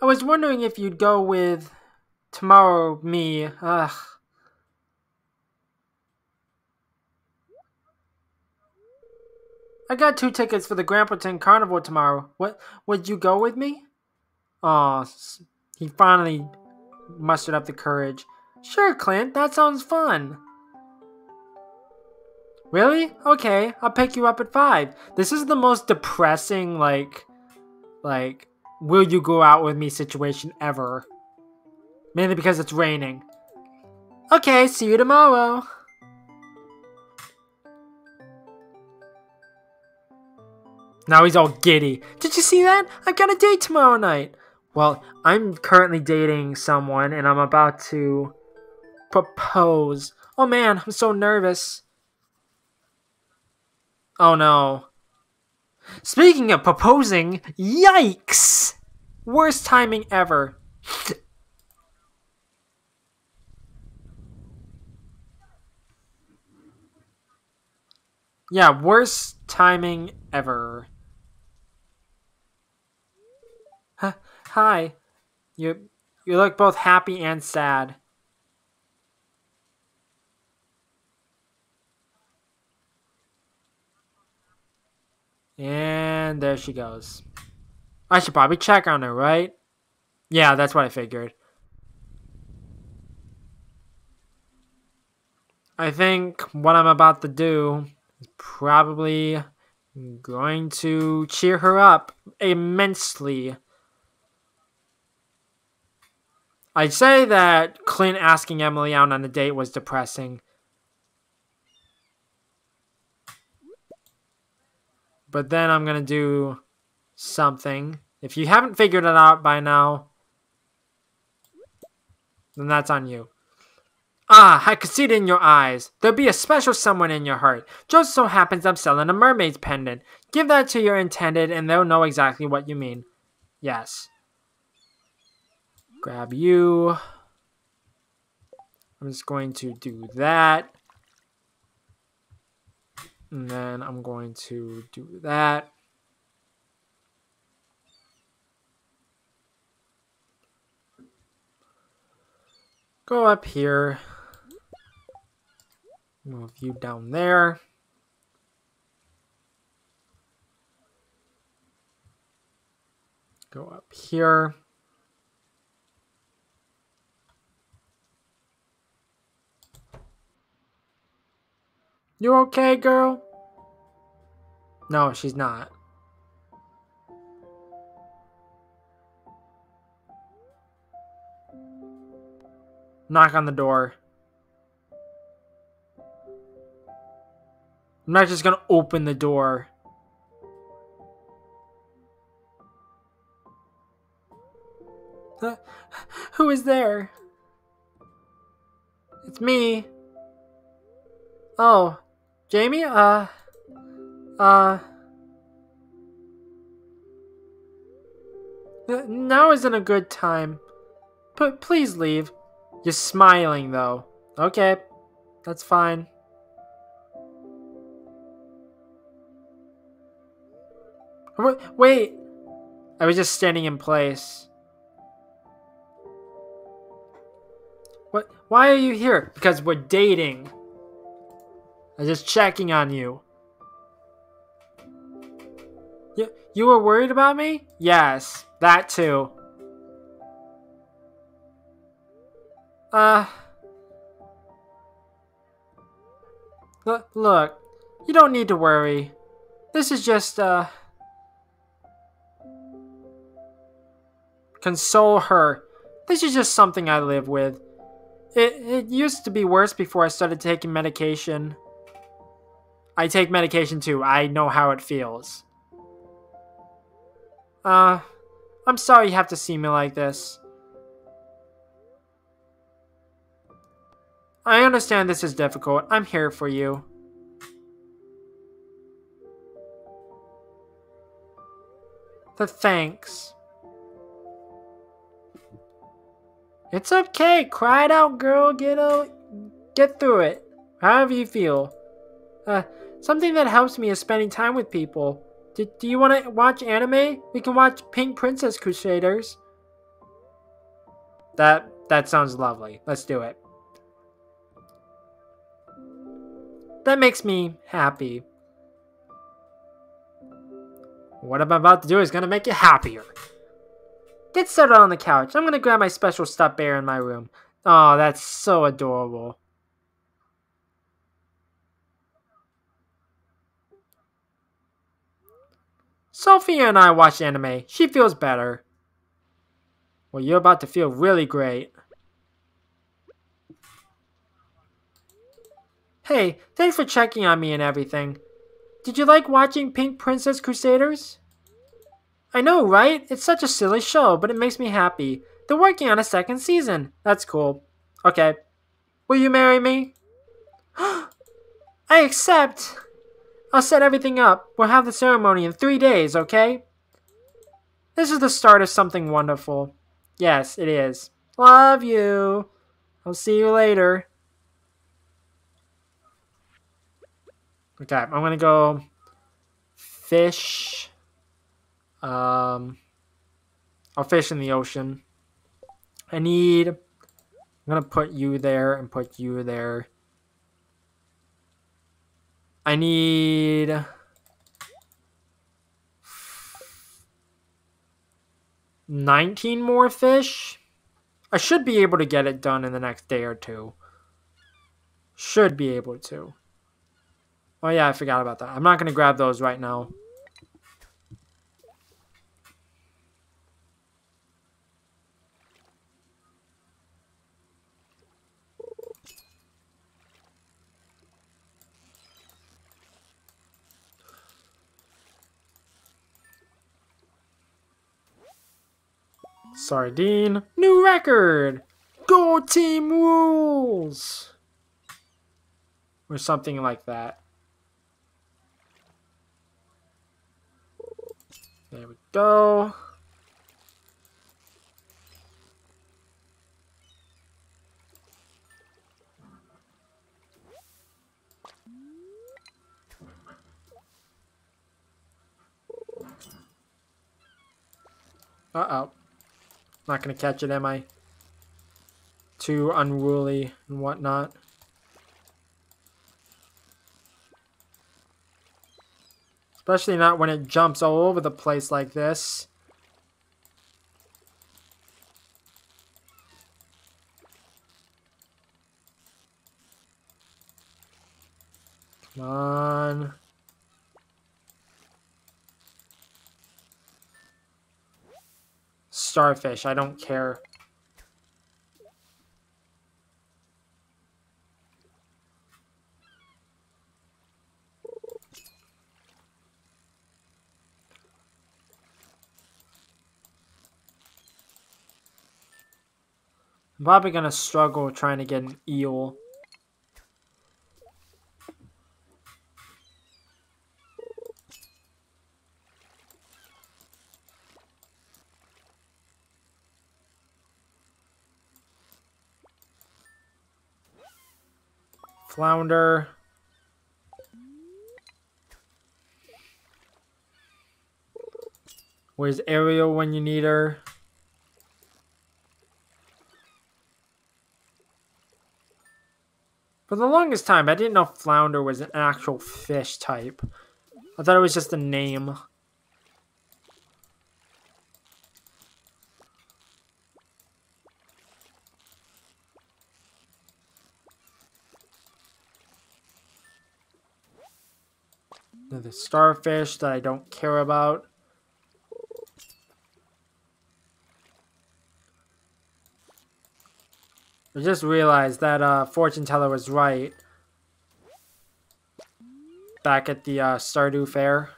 I was wondering if you'd go with tomorrow me. Ugh. I got two tickets for the Grampleton Carnival tomorrow. What would you go with me? Oh, he finally mustered up the courage. Sure, Clint, that sounds fun. Really? Okay, I'll pick you up at 5. This is the most depressing, like, like, will you go out with me situation ever. Mainly because it's raining. Okay, see you tomorrow. Now he's all giddy. Did you see that? I've got a date tomorrow night. Well, I'm currently dating someone and I'm about to propose. Oh man, I'm so nervous. Oh no. Speaking of proposing, yikes! Worst timing ever. yeah, worst timing ever. Hi. You you look both happy and sad. And there she goes. I should probably check on her, right? Yeah, that's what I figured. I think what I'm about to do is probably going to cheer her up immensely. I'd say that Clint asking Emily out on a date was depressing. But then I'm going to do something. If you haven't figured it out by now, then that's on you. Ah, I could see it in your eyes. There'll be a special someone in your heart. Just so happens I'm selling a mermaid's pendant. Give that to your intended and they'll know exactly what you mean. Yes. Grab you. I'm just going to do that. And then I'm going to do that. Go up here. Move you down there. Go up here. You okay, girl? No, she's not. Knock on the door. I'm not just gonna open the door. Who is there? It's me. Oh, Jamey? Uh, uh. Now isn't a good time. But please leave. You're smiling, though. Okay, that's fine. Wait! I was just standing in place. What? Why are you here? Because we're dating. I'm just checking on you. You, you were worried about me? Yes, that too. Uh... Look, look, you don't need to worry. This is just, uh... Console her. This is just something I live with. It, it used to be worse before I started taking medication. I take medication too. I know how it feels. Uh, I'm sorry you have to see me like this. I understand this is difficult. I'm here for you. The thanks. It's okay. Cry it out, girl. Get out. Get through it. However you feel. Uh, something that helps me is spending time with people. Do, do you want to watch anime? We can watch Pink Princess Crusaders. That that sounds lovely. Let's do it. That makes me happy. What I'm about to do is gonna make you happier. Get settled on the couch. I'm gonna grab my special stuffed bear in my room. Oh, that's so adorable. Sophia and I watch anime. She feels better. Well, you're about to feel really great. Hey, thanks for checking on me and everything. Did you like watching Pink Princess Crusaders? I know, right? It's such a silly show, but it makes me happy. They're working on a second season. That's cool. Okay. Will you marry me? I accept. I'll set everything up. We'll have the ceremony in three days, okay? This is the start of something wonderful. Yes, it is. Love you. I'll see you later. Okay, I'm gonna go fish. Um, I'll fish in the ocean. I need... I'm to put you there and put you there. I need... Nineteen more fish. I should be able to get it done in the next day or two. Should be able to. Oh yeah, I forgot about that. I'm not going to grab those right now. Sardine. New record! Go team rules! Or something like that. There we go. Uh-oh. Not gonna catch it, am I? Too unruly and whatnot. Especially not when it jumps all over the place like this. Come on. Starfish. I don't care. I'm probably gonna struggle trying to get an eel. Flounder. Where's Ariel when you need her? For the longest time, I didn't know flounder was an actual fish type. I thought it was just a name. The starfish that I don't care about. I just realized that uh, fortune teller was right. Back at the uh, Stardew Fair.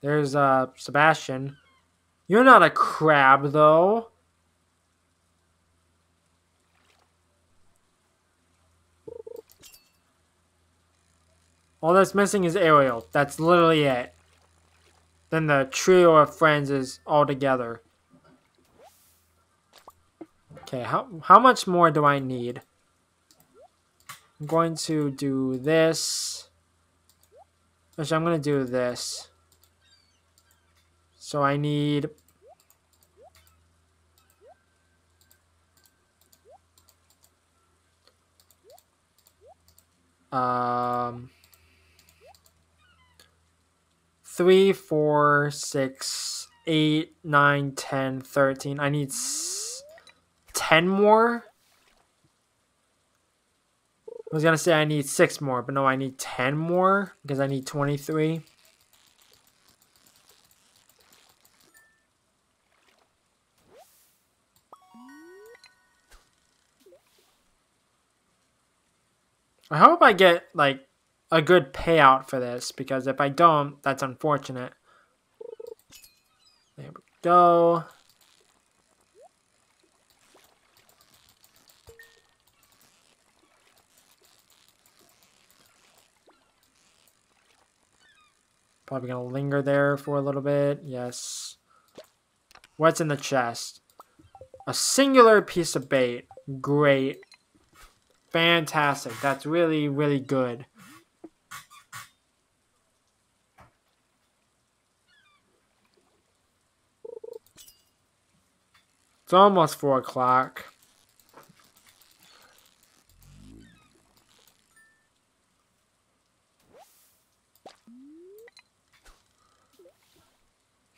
There's uh, Sebastian. You're not a crab, though. All that's missing is Ariel. That's literally it. Then the trio of friends is all together. Okay, how, how much more do I need? I'm going to do this. Actually, I'm going to do this. So I need... Um... Three, four, six, eight, nine, ten, thirteen. I need 10 more. I was going to say I need 6 more, but no, I need 10 more because I need 23. I hope I get, like, a good payout for this, because if I don't, that's unfortunate. There we go. Probably gonna linger there for a little bit. Yes. What's in the chest? A singular piece of bait. Great. Fantastic. That's really, really good. It's almost 4 o'clock.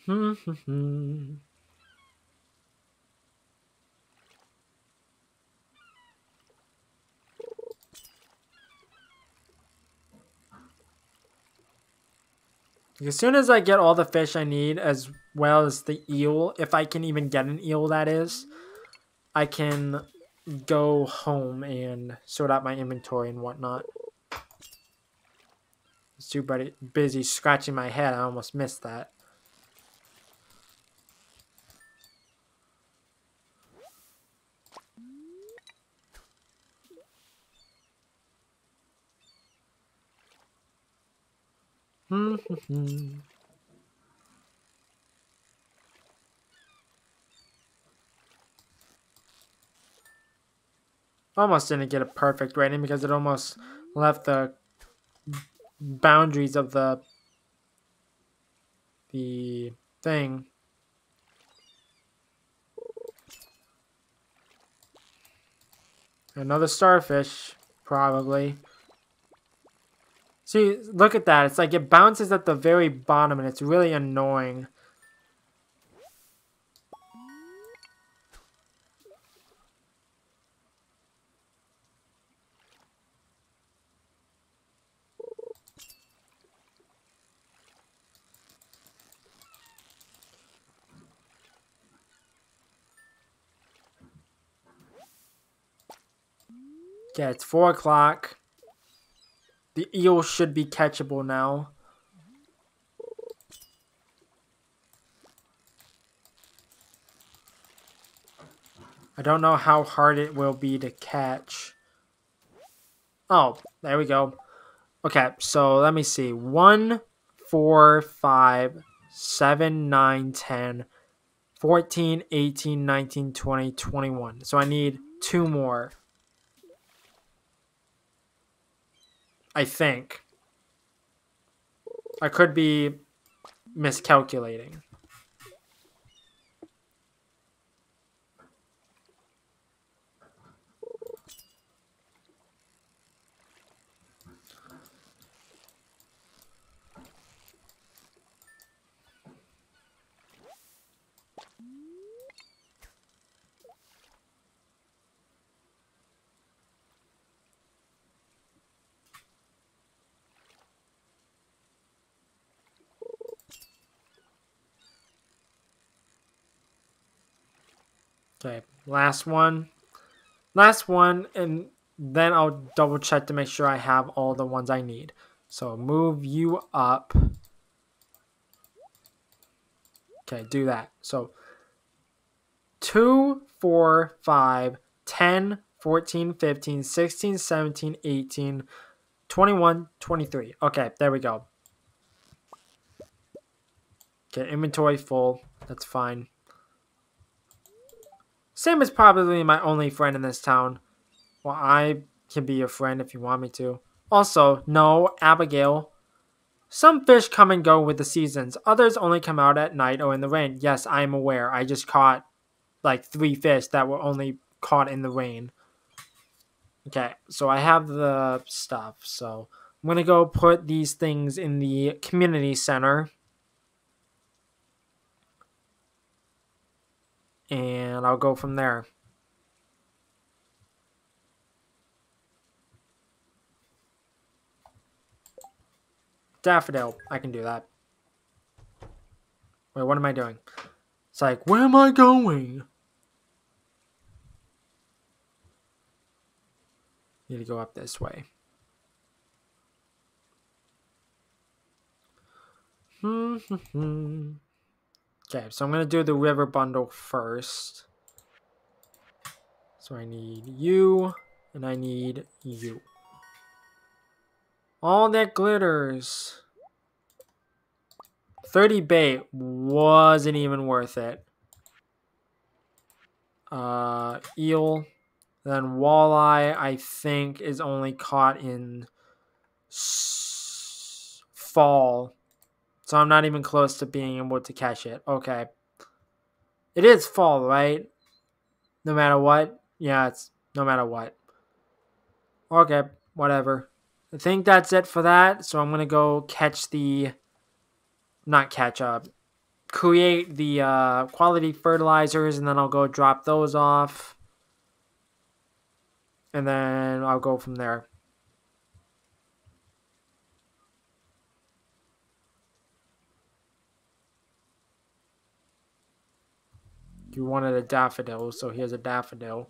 Hmm, hmm, hmm. As soon as I get all the fish I need, as well as the eel, if I can even get an eel, that is, I can go home and sort out my inventory and whatnot. Was too busy scratching my head, I almost missed that. Mm-hmm. almost didn't get a perfect rating because it almost left the boundaries of the the thing. Another starfish, probably. See, look at that. It's like it bounces at the very bottom and it's really annoying. Okay, it's 4 o'clock. The eel should be catchable now. I don't know how hard it will be to catch. Oh, there we go. Okay, so let me see. 1, 4, 5, 7, 9, 10, 14, 18, 19, 20, 21. So I need two more. I think. I could be miscalculating. Okay, last one. Last one, and then I'll double check to make sure I have all the ones I need. So move you up. Okay, do that. So 2, 4, 5, 10, 14, 15, 16, 17, 18, 21, 23. Okay, there we go. Okay, inventory full. That's fine. Sam is probably my only friend in this town. Well, I can be your friend if you want me to. Also, no, Abigail. Some fish come and go with the seasons. Others only come out at night or in the rain. Yes, I am aware. I just caught like three fish that were only caught in the rain. Okay, so I have the stuff. So I'm going to go put these things in the community center. And I'll go from there. Daffodil, I can do that. Wait, what am I doing? It's like, where am I going? Need to go up this way. Hmm, hmm, hmm. Okay, so I'm going to do the river bundle first. So I need you, and I need you. All that glitters. 30 bait wasn't even worth it. Uh, eel. Then walleye, I think, is only caught in fall. So I'm not even close to being able to catch it. Okay. It is fall, right? No matter what? Yeah, it's no matter what. Okay, whatever. I think that's it for that. So I'm going to go catch the. Not catch up. Create the uh, quality fertilizers and then I'll go drop those off. And then I'll go from there. You wanted a daffodil, so here's a daffodil.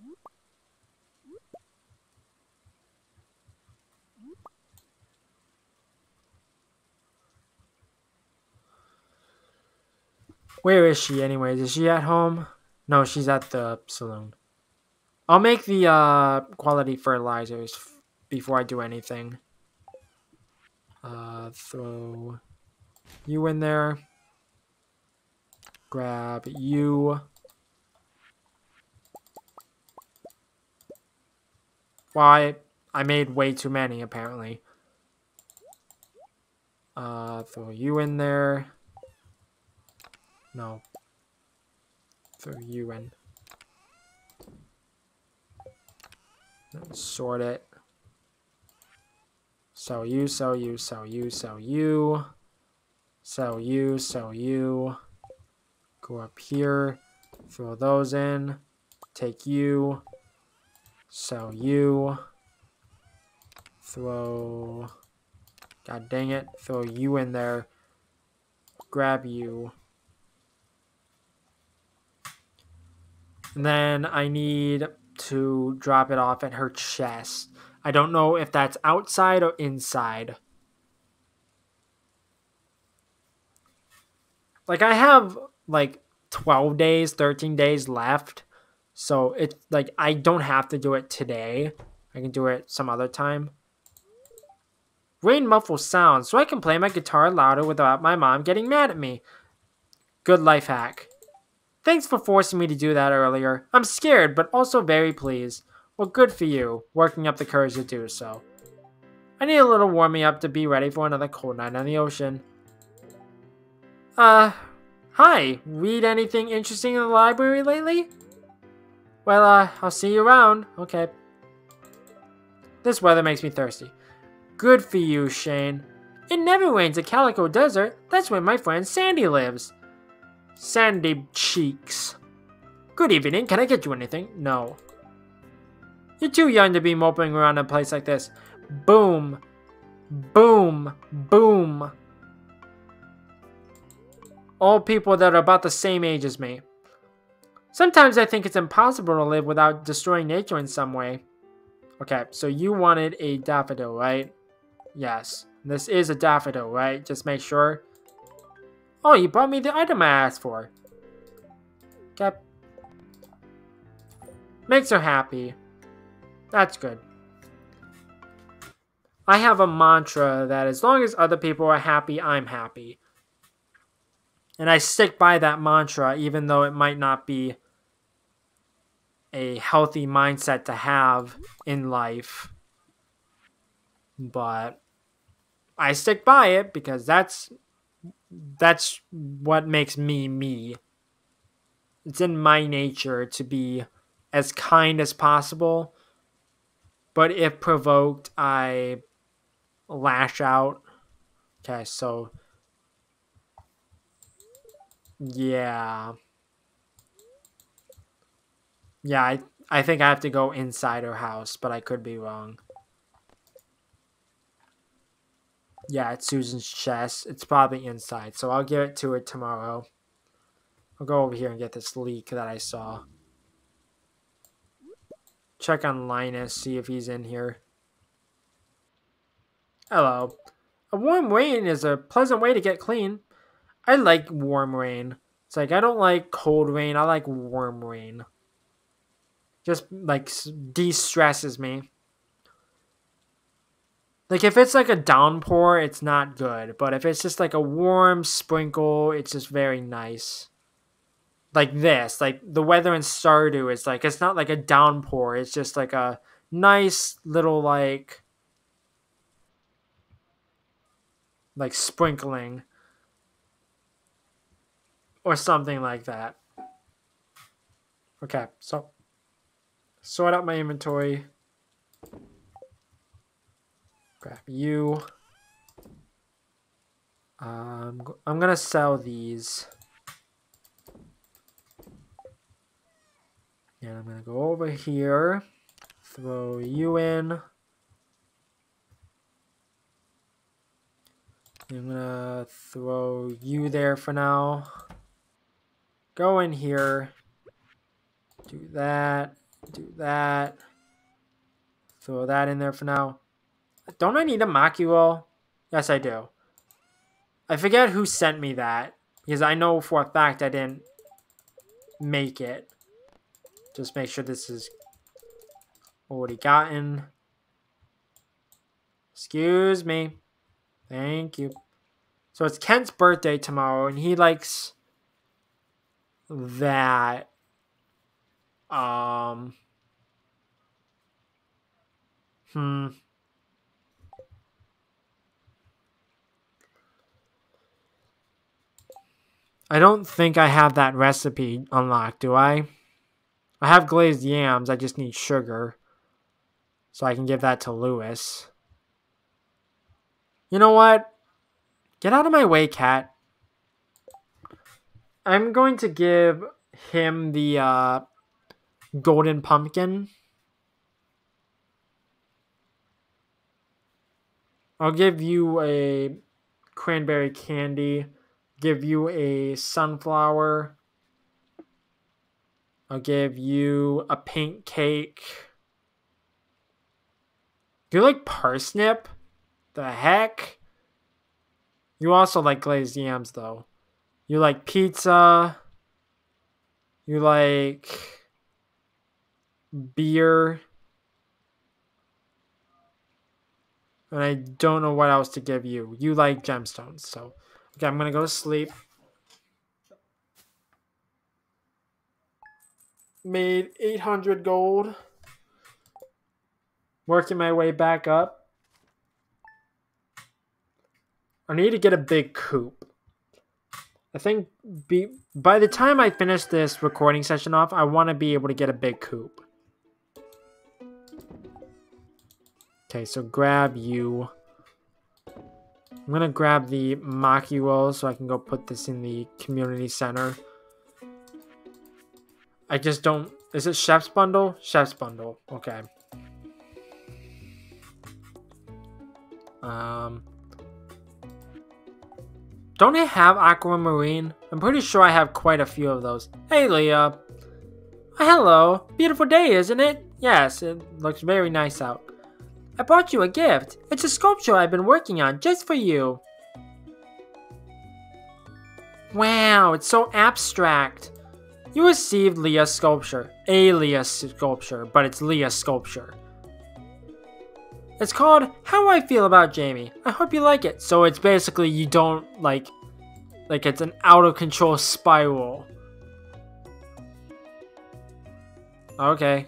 Where is she anyways? Is she at home? No, she's at the saloon. I'll make the uh, quality fertilizers before I do anything. Uh, throw you in there. Grab you. Well, I, made way too many, apparently. Uh, throw you in there. No. Throw you in. sort it. So you, so you, so you, so you. So you, so you. Go up here. Throw those in. Take you. So you throw, god dang it, throw you in there, grab you. And then I need to drop it off at her chest. I don't know if that's outside or inside. Like I have like 12 days, 13 days left. So it's like I don't have to do it today. I can do it some other time. Rain muffles sound so I can play my guitar louder without my mom getting mad at me. Good life hack. Thanks for forcing me to do that earlier. I'm scared, but also very pleased. Well, good for you, working up the courage to do so. I need a little warming up to be ready for another cold night on the ocean. Uh, hi. Read anything interesting in the library lately? Well, uh, I'll see you around. Okay. This weather makes me thirsty. Good for you, Shane. It never rains at Calico Desert. That's where my friend Sandy lives. Sandy Cheeks. Good evening. Can I get you anything? No. You're too young to be moping around a place like this. Boom. Boom. Boom. All people that are about the same age as me. Sometimes I think it's impossible to live without destroying nature in some way. Okay, so you wanted a daffodil, right? Yes. This is a daffodil, right? Just make sure. Oh, you brought me the item I asked for. Okay. Makes her happy. That's good. I have a mantra that as long as other people are happy, I'm happy. And I stick by that mantra even though it might not be a healthy mindset to have in life. But I stick by it because that's that's what makes me me. It's in my nature to be as kind as possible. But if provoked, I lash out. Okay, so yeah. Yeah, I, I think I have to go inside her house, but I could be wrong. Yeah, it's Susan's chest. It's probably inside, so I'll give it to her tomorrow. I'll go over here and get this leak that I saw. Check on Linus, see if he's in here. Hello. A warm rain is a pleasant way to get clean. I like warm rain. It's like I don't like cold rain, I like warm rain just like de-stresses me. Like if it's like a downpour, it's not good, but if it's just like a warm sprinkle, it's just very nice. Like this, like the weather in Stardew is like it's not like a downpour, it's just like a nice little like like sprinkling or something like that. Okay, so sort out my inventory. Grab you. Um, I'm gonna sell these. And I'm gonna go over here, throw you in. I'm gonna throw you there for now. Go in here. Do that do that. Throw that in there for now. Don't I need a Maki roll? Yes, I do. I forget who sent me that. Because I know for a fact I didn't make it. Just make sure this is already gotten. Excuse me. Thank you. So it's Kent's birthday tomorrow, and he likes that um. Hmm. I don't think I have that recipe unlocked, do I? I have glazed yams, I just need sugar. So I can give that to Lewis. You know what? Get out of my way, cat. I'm going to give him the uh, golden pumpkin. I'll give you a cranberry candy, give you a sunflower, I'll give you a pink cake. Do you like parsnip? The heck? You also like glazed yams, though. You like pizza. You like beer. And I don't know what else to give you. You like gemstones, so. Okay, I'm gonna go to sleep. Made 800 gold. Working my way back up. I need to get a big coop. I think be, by the time I finish this recording session off, I want to be able to get a big coop. Okay, so grab you. I'm gonna grab the Maki roll so I can go put this in the community center. I just don't. Is it Chef's Bundle? Chef's Bundle. Okay. Um. Don't I have Aquamarine? I'm pretty sure I have quite a few of those. Hey, Leah. Hello. Beautiful day, isn't it? Yes, it looks very nice out. I brought you a gift. It's a sculpture I've been working on just for you. Wow, it's so abstract. You received Leah's sculpture. A Leah's sculpture, but it's Leah's sculpture. It's called How I Feel About Jamey. I hope you like it. So it's basically you don't like like it's an out of control spiral. Okay.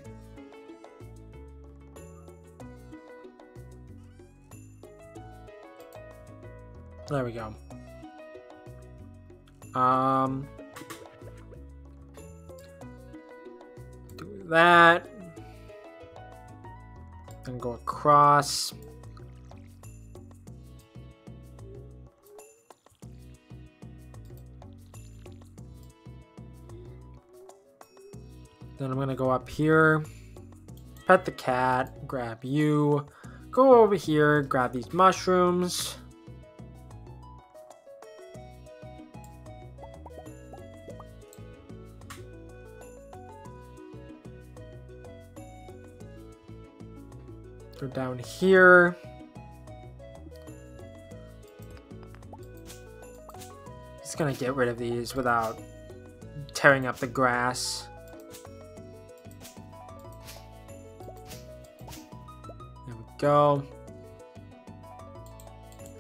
There we go. Um, do that. Then go across. Then I'm to go up here, pet the cat, grab you, go over here, grab these mushrooms. Go down here. Just gonna get rid of these without tearing up the grass. There we go.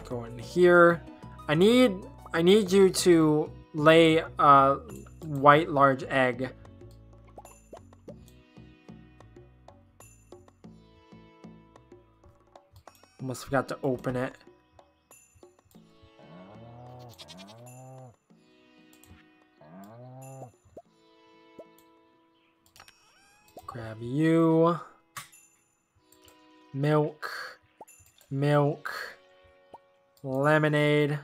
Go in here. I need I need you to lay a white large egg Almost forgot to open it. Grab you. Milk. Milk. Lemonade.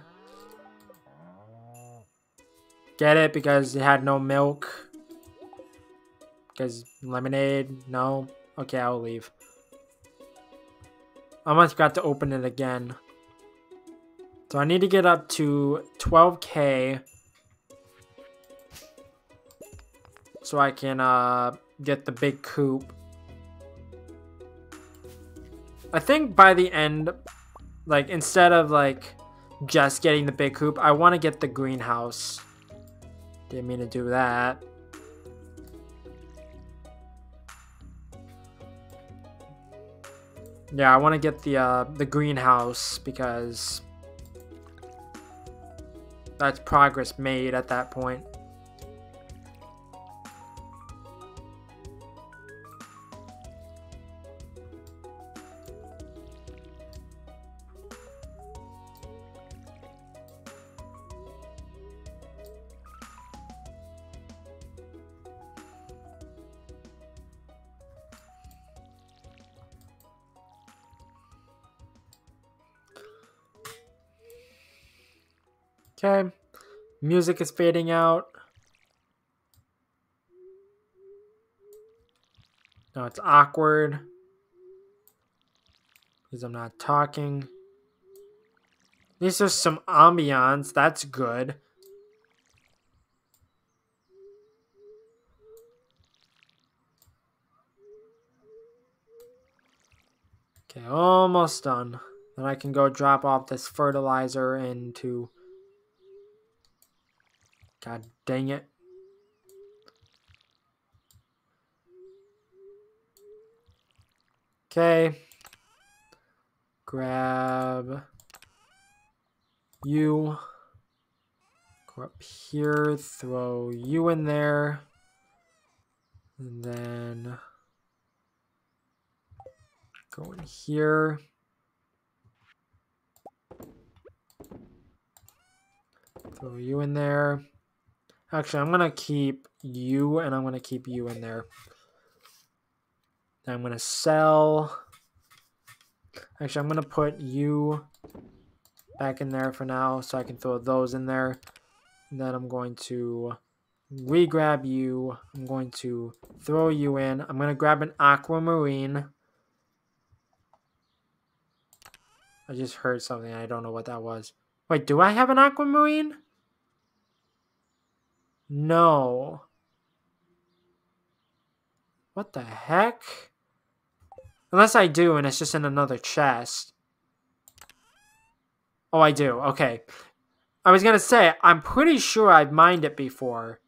Get it because it had no milk. Because lemonade, no. Okay, I'll leave. I almost got to open it again. So I need to get up to 12k. So I can uh, get the big coop. I think by the end, like instead of like just getting the big coop, I want to get the greenhouse. Didn't mean to do that. Yeah, I want to get the uh, the greenhouse because that's progress made at that point. Music is fading out. No, it's awkward. Because I'm not talking. This is some ambiance. That's good. Okay, almost done. Then I can go drop off this fertilizer into... God dang it. Okay. Grab you. Go up here, throw you in there. And then go in here. Throw you in there. Actually, I'm going to keep you and I'm going to keep you in there. I'm going to sell. Actually, I'm going to put you back in there for now so I can throw those in there. And then I'm going to re-grab you. I'm going to throw you in. I'm going to grab an aquamarine. I just heard something. I don't know what that was. Wait, do I have an aquamarine? No. What the heck? Unless I do and it's just in another chest. Oh, I do. Okay. I was going to say, I'm pretty sure I've mined it before.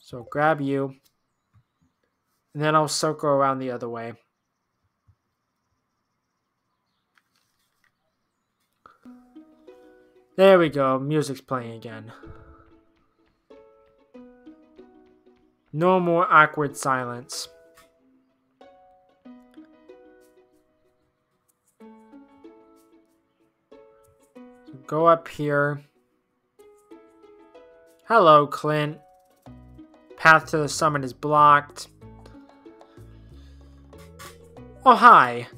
So grab you. And then I'll circle around the other way. There we go. Music's playing again. No more awkward silence. So go up here. Hello, Clint. Path to the summit is blocked. Oh, hi.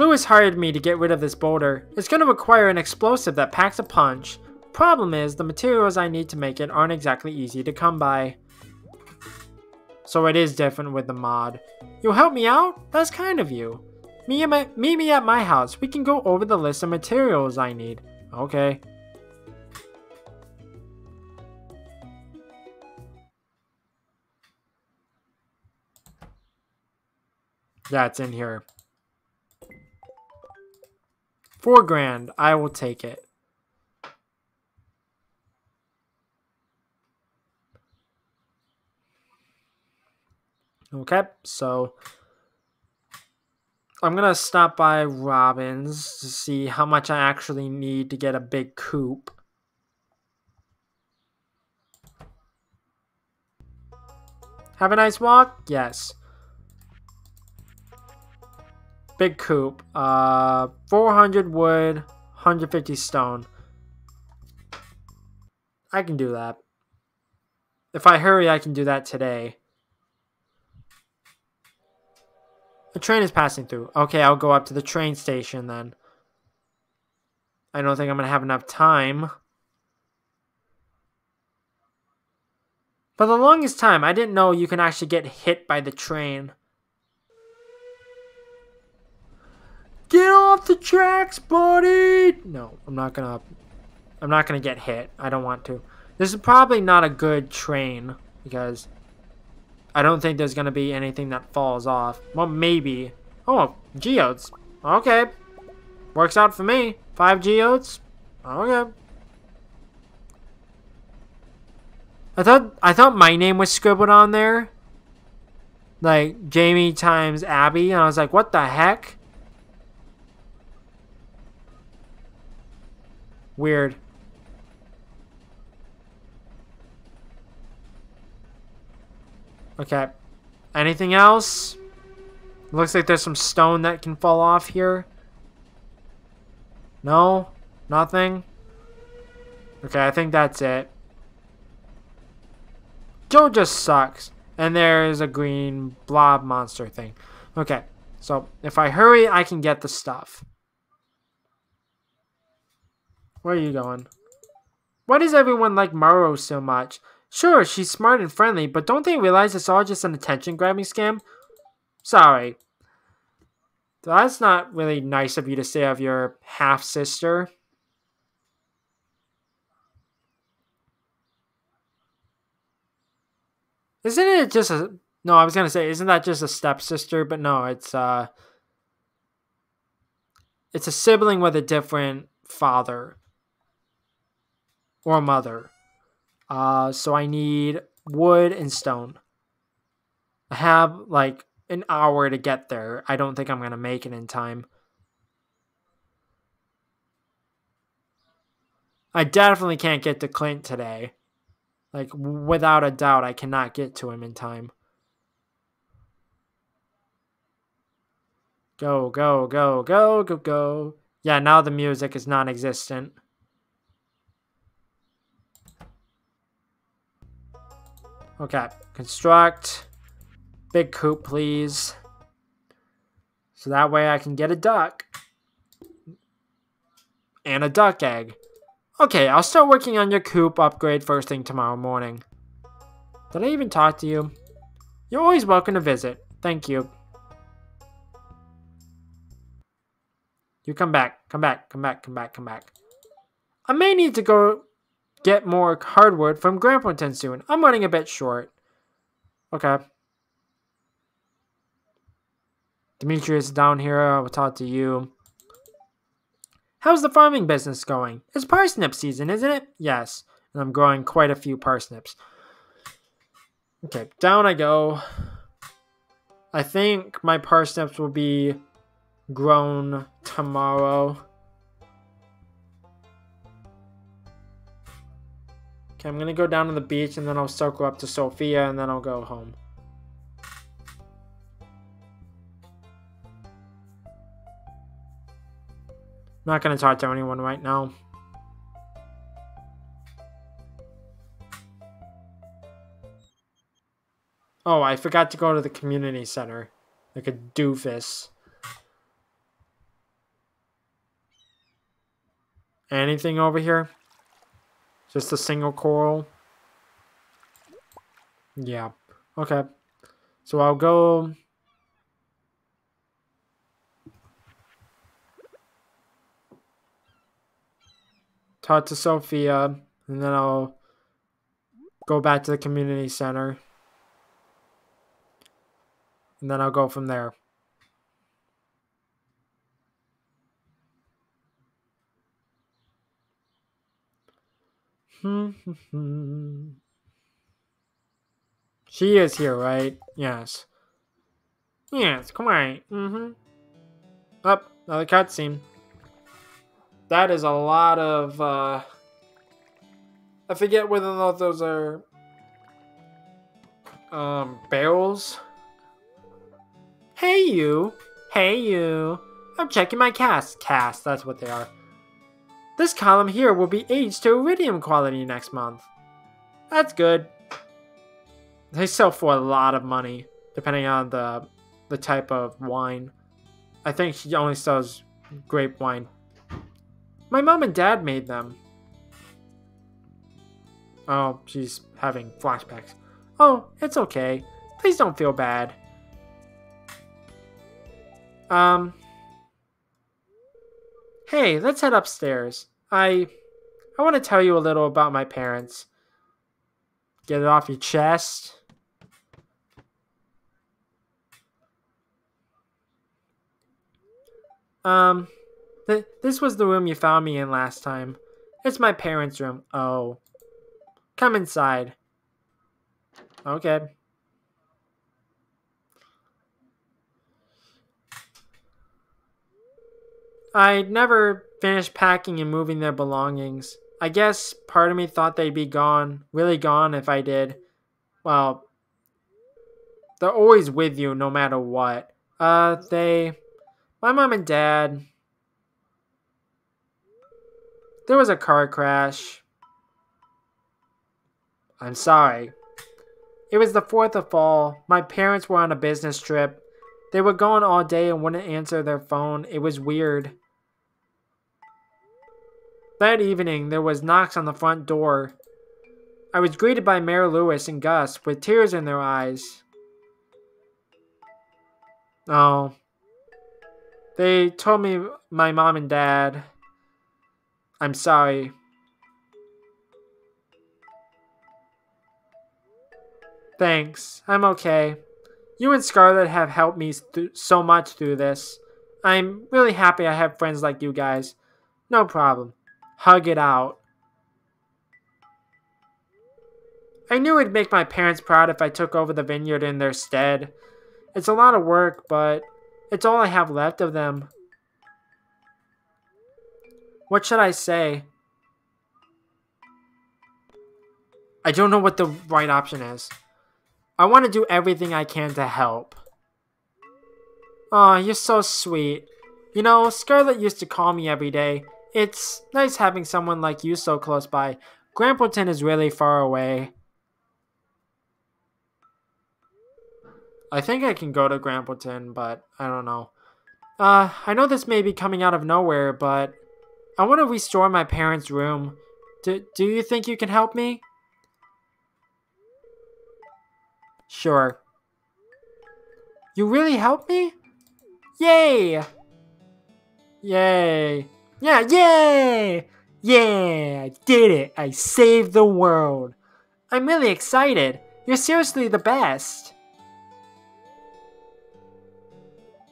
Lewis hired me to get rid of this boulder. It's going to require an explosive that packs a punch. Problem is, the materials I need to make it aren't exactly easy to come by. So it is different with the mod. You'll help me out? That's kind of you. Me my, meet me at my house. We can go over the list of materials I need. Okay. That's in here. Four grand. I will take it. Okay, so I'm gonna stop by Robin's to see how much I actually need to get a big coop. Have a nice walk? Yes. Big coop. Uh, 400 wood, 150 stone. I can do that. If I hurry, I can do that today. The train is passing through. Okay, I'll go up to the train station then. I don't think I'm going to have enough time. For the longest time, I didn't know you can actually get hit by the train. Get off the tracks, buddy! No, I'm not gonna... I'm not gonna get hit. I don't want to. This is probably not a good train, because... I don't think there's gonna be anything that falls off. Well, maybe. Oh, geodes. Okay. Works out for me. Five geodes. Okay. I thought I thought my name was scribbled on there. Like Jamey times Abby, and I was like, what the heck? Weird. Okay. Anything else? Looks like there's some stone that can fall off here. No? Nothing? Okay, I think that's it. Joe just sucks. And there's a green blob monster thing. Okay, so if I hurry, I can get the stuff. Where are you going? Why does everyone like Maru so much? Sure, she's smart and friendly, but don't they realize it's all just an attention-grabbing scam? Sorry. That's not really nice of you to say of your half-sister. Isn't it just a, No, I was gonna say, isn't that just a stepsister? But no, it's uh it's a sibling with a different father or mother. Uh so I need wood and stone. I have like an hour to get there. I don't think I'm gonna make it in time. I definitely can't get to Clint today. Like, without a doubt, I cannot get to him in time. Go, go, go, go, go, go. Yeah, now the music is non existent. Okay, construct. Big coop, please. So that way I can get a duck. And a duck egg. Okay, I'll start working on your coop upgrade first thing tomorrow morning. Did I even talk to you? You're always welcome to visit. Thank you. You come back, come back, come back, come back, come back. I may need to go get more hardwood from Grampleton soon. I'm running a bit short. Okay. Demetrius down here. I will talk to you. How's the farming business going? It's parsnip season, isn't it? Yes. And I'm growing quite a few parsnips. Okay, down I go. I think my parsnips will be grown tomorrow. Okay, I'm gonna go down to the beach and then I'll circle up to Sophia and then I'll go home. I'm not gonna talk to anyone right now. Oh, I forgot to go to the community center. Like a doofus. Anything over here? Just a single coral? Yeah. Okay. So I'll go... Talk to Sophia, and then I'll go back to the community center. And then I'll go from there. she is here, right? Yes. Yes, come on. Mm-hmm. Up, oh, another cutscene. That is a lot of, uh... I forget whether or not those are... Um, barrels? Hey, you! Hey, you! I'm checking my cast. Cast, that's what they are. This column here will be aged to iridium quality next month. That's good. They sell for a lot of money, depending on the the type of wine. I think she only sells grape wine. My mom and dad made them. Oh, she's having flashbacks. Oh, it's okay. Please don't feel bad. Um. Hey, let's head upstairs. I I want to tell you a little about my parents. Get it off your chest. Um, th this was the room you found me in last time. It's my parents' room. Oh. Come inside. Okay. I never finished packing and moving their belongings. I guess part of me thought they'd be gone, really gone if I did. Well, they're always with you no matter what. Uh, they. My mom and dad. There was a car crash. I'm sorry. It was the 4th of fall. My parents were on a business trip. They were gone all day and wouldn't answer their phone. It was weird. That evening, there was knocks on the front door. I was greeted by Mayor Lewis and Gus with tears in their eyes. Oh. They told me my mom and dad. I'm sorry. Thanks. I'm okay. You and Scarlet have helped me so much through this. I'm really happy I have friends like you guys. No problem. Hug it out. I knew it'd make my parents proud if I took over the vineyard in their stead. It's a lot of work, but it's all I have left of them. What should I say? I don't know what the right option is. I want to do everything I can to help. Aw, oh, you're so sweet. You know, Scarlet used to call me every day. It's nice having someone like you so close by. Grampleton is really far away. I think I can go to Grampleton, but I don't know. Uh, I know this may be coming out of nowhere, but I want to restore my parents' room. Do, do you think you can help me? Sure. You really helped me? Yay! Yay! Yeah, yay! Yeah, I did it! I saved the world! I'm really excited! You're seriously the best!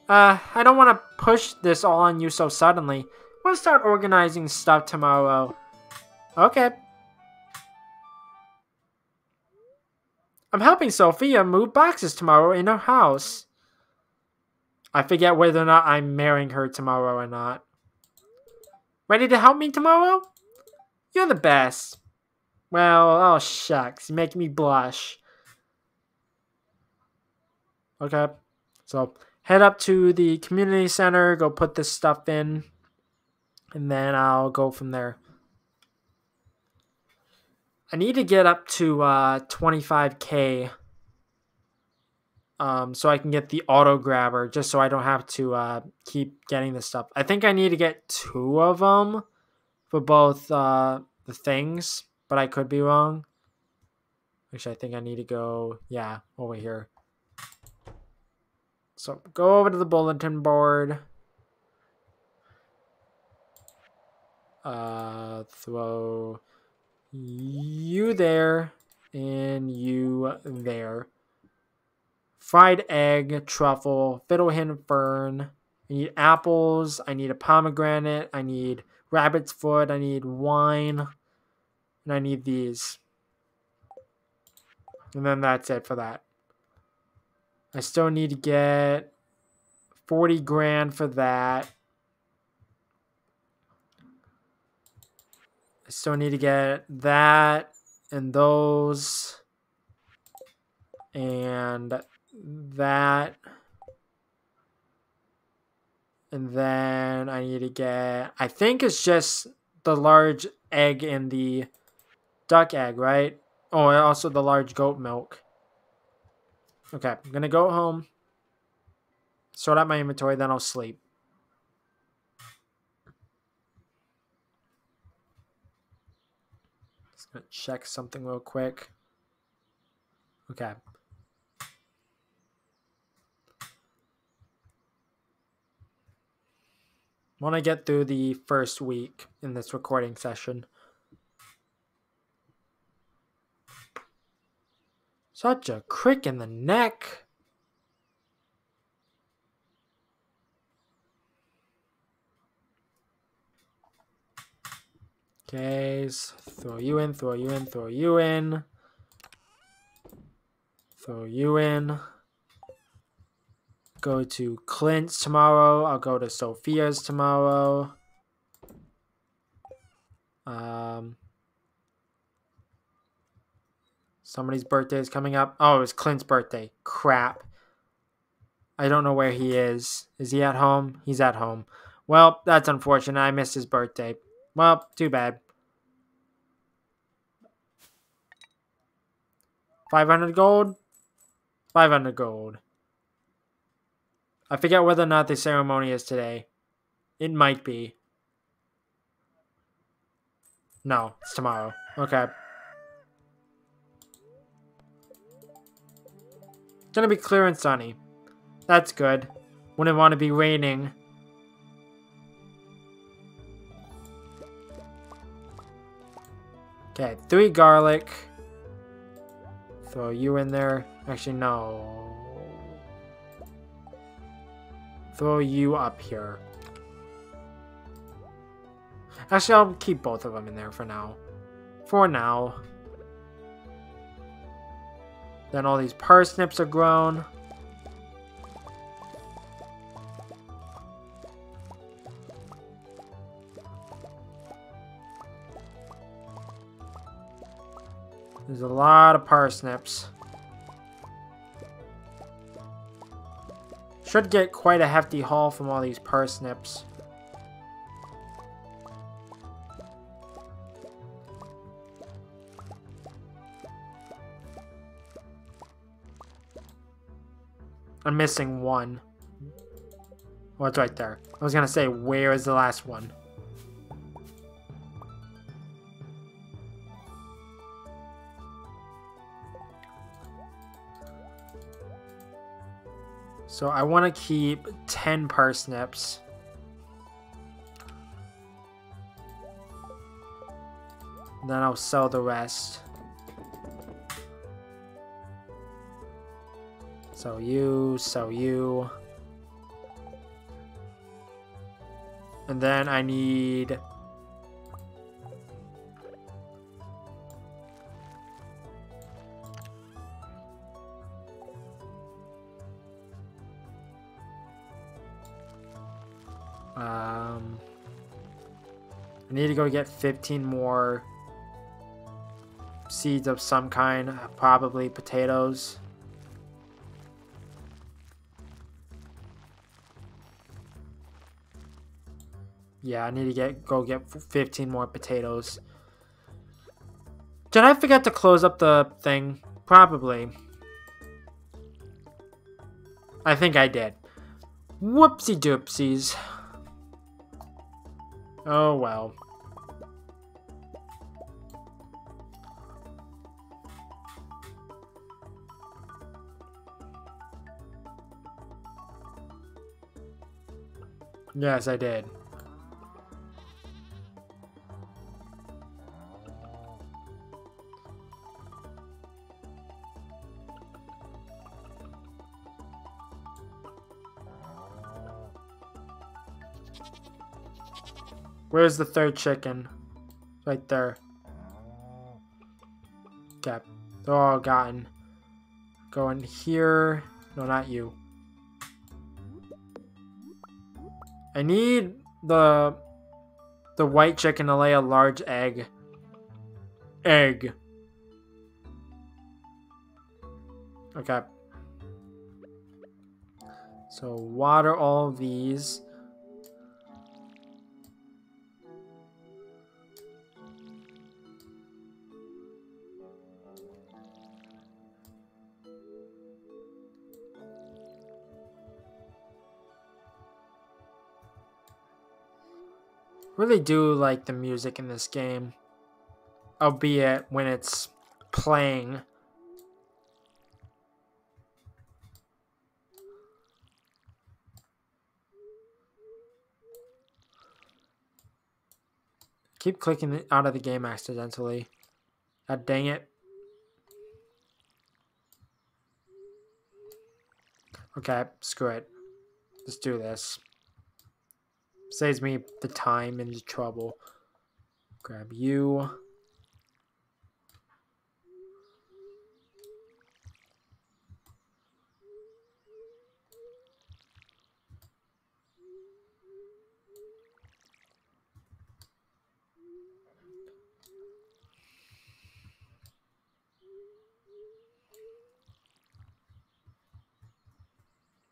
Uh, I don't want to push this all on you so suddenly. We'll start organizing stuff tomorrow. Okay. I'm helping Sophia move boxes tomorrow in her house. I forget whether or not I'm marrying her tomorrow or not. Ready to help me tomorrow? You're the best. Well, oh shucks, you make me blush. Okay, so head up to the community center, go put this stuff in, and then I'll go from there. I need to get up to uh, 25k um, so I can get the auto grabber just so I don't have to uh, keep getting this stuff. I think I need to get two of them for both uh, the things, but I could be wrong. Actually, I think I need to go, yeah, over here. So go over to the bulletin board. Uh, throw you there, and you there. Fried egg, truffle, fiddlehead fern. I need apples. I need a pomegranate. I need rabbit's foot. I need wine. And I need these. And then that's it for that. I still need to get 40 grand for that. I still need to get that and those and that. And then I need to get, I think it's just the large egg and the duck egg, right? Oh, and also the large goat milk. Okay, I'm going to go home, sort out my inventory, then I'll sleep. Just gonna check something real quick. Okay. Want to get through the first week in this recording session. Such a crick in the neck. Okay, throw you in, throw you in, throw you in. Throw you in. Go to Clint's tomorrow. I'll go to Sophia's tomorrow. Um, somebody's birthday is coming up. Oh, it was Clint's birthday. Crap. I don't know where he is. Is he at home? He's at home. Well, that's unfortunate. I missed his birthday. Well, too bad. 500 gold? 500 gold. I forget whether or not the ceremony is today. It might be. No, it's tomorrow. Okay. It's gonna be clear and sunny. That's good. Wouldn't want to be raining. Okay, three garlic. Throw you in there. Actually, no. Throw you up here. Actually, I'll keep both of them in there for now. For now. Then all these parsnips are grown. There's a lot of parsnips. Should get quite a hefty haul from all these parsnips. I'm missing one. What's oh, right there? I was gonna say, where is the last one? So I want to keep 10 parsnips. Then I'll sell the rest. So you, so you. And then I need need to go get 15 more seeds of some kind, probably potatoes. Yeah, I need to get go get 15 more potatoes. Did I forget to close up the thing? Probably. I think I did. Whoopsie doopsies. Oh well. Yes, I did. Where's the third chicken? Right there. Okay. They're all gotten. Go in here. No, not you. I need the the white chicken to lay a large egg. Egg. Okay. So water all these. Really do like the music in this game, albeit when it's playing. Keep clicking out of the game accidentally. God dang it. Okay, screw it. Let's do this. Saves me the time and the trouble. Grab you.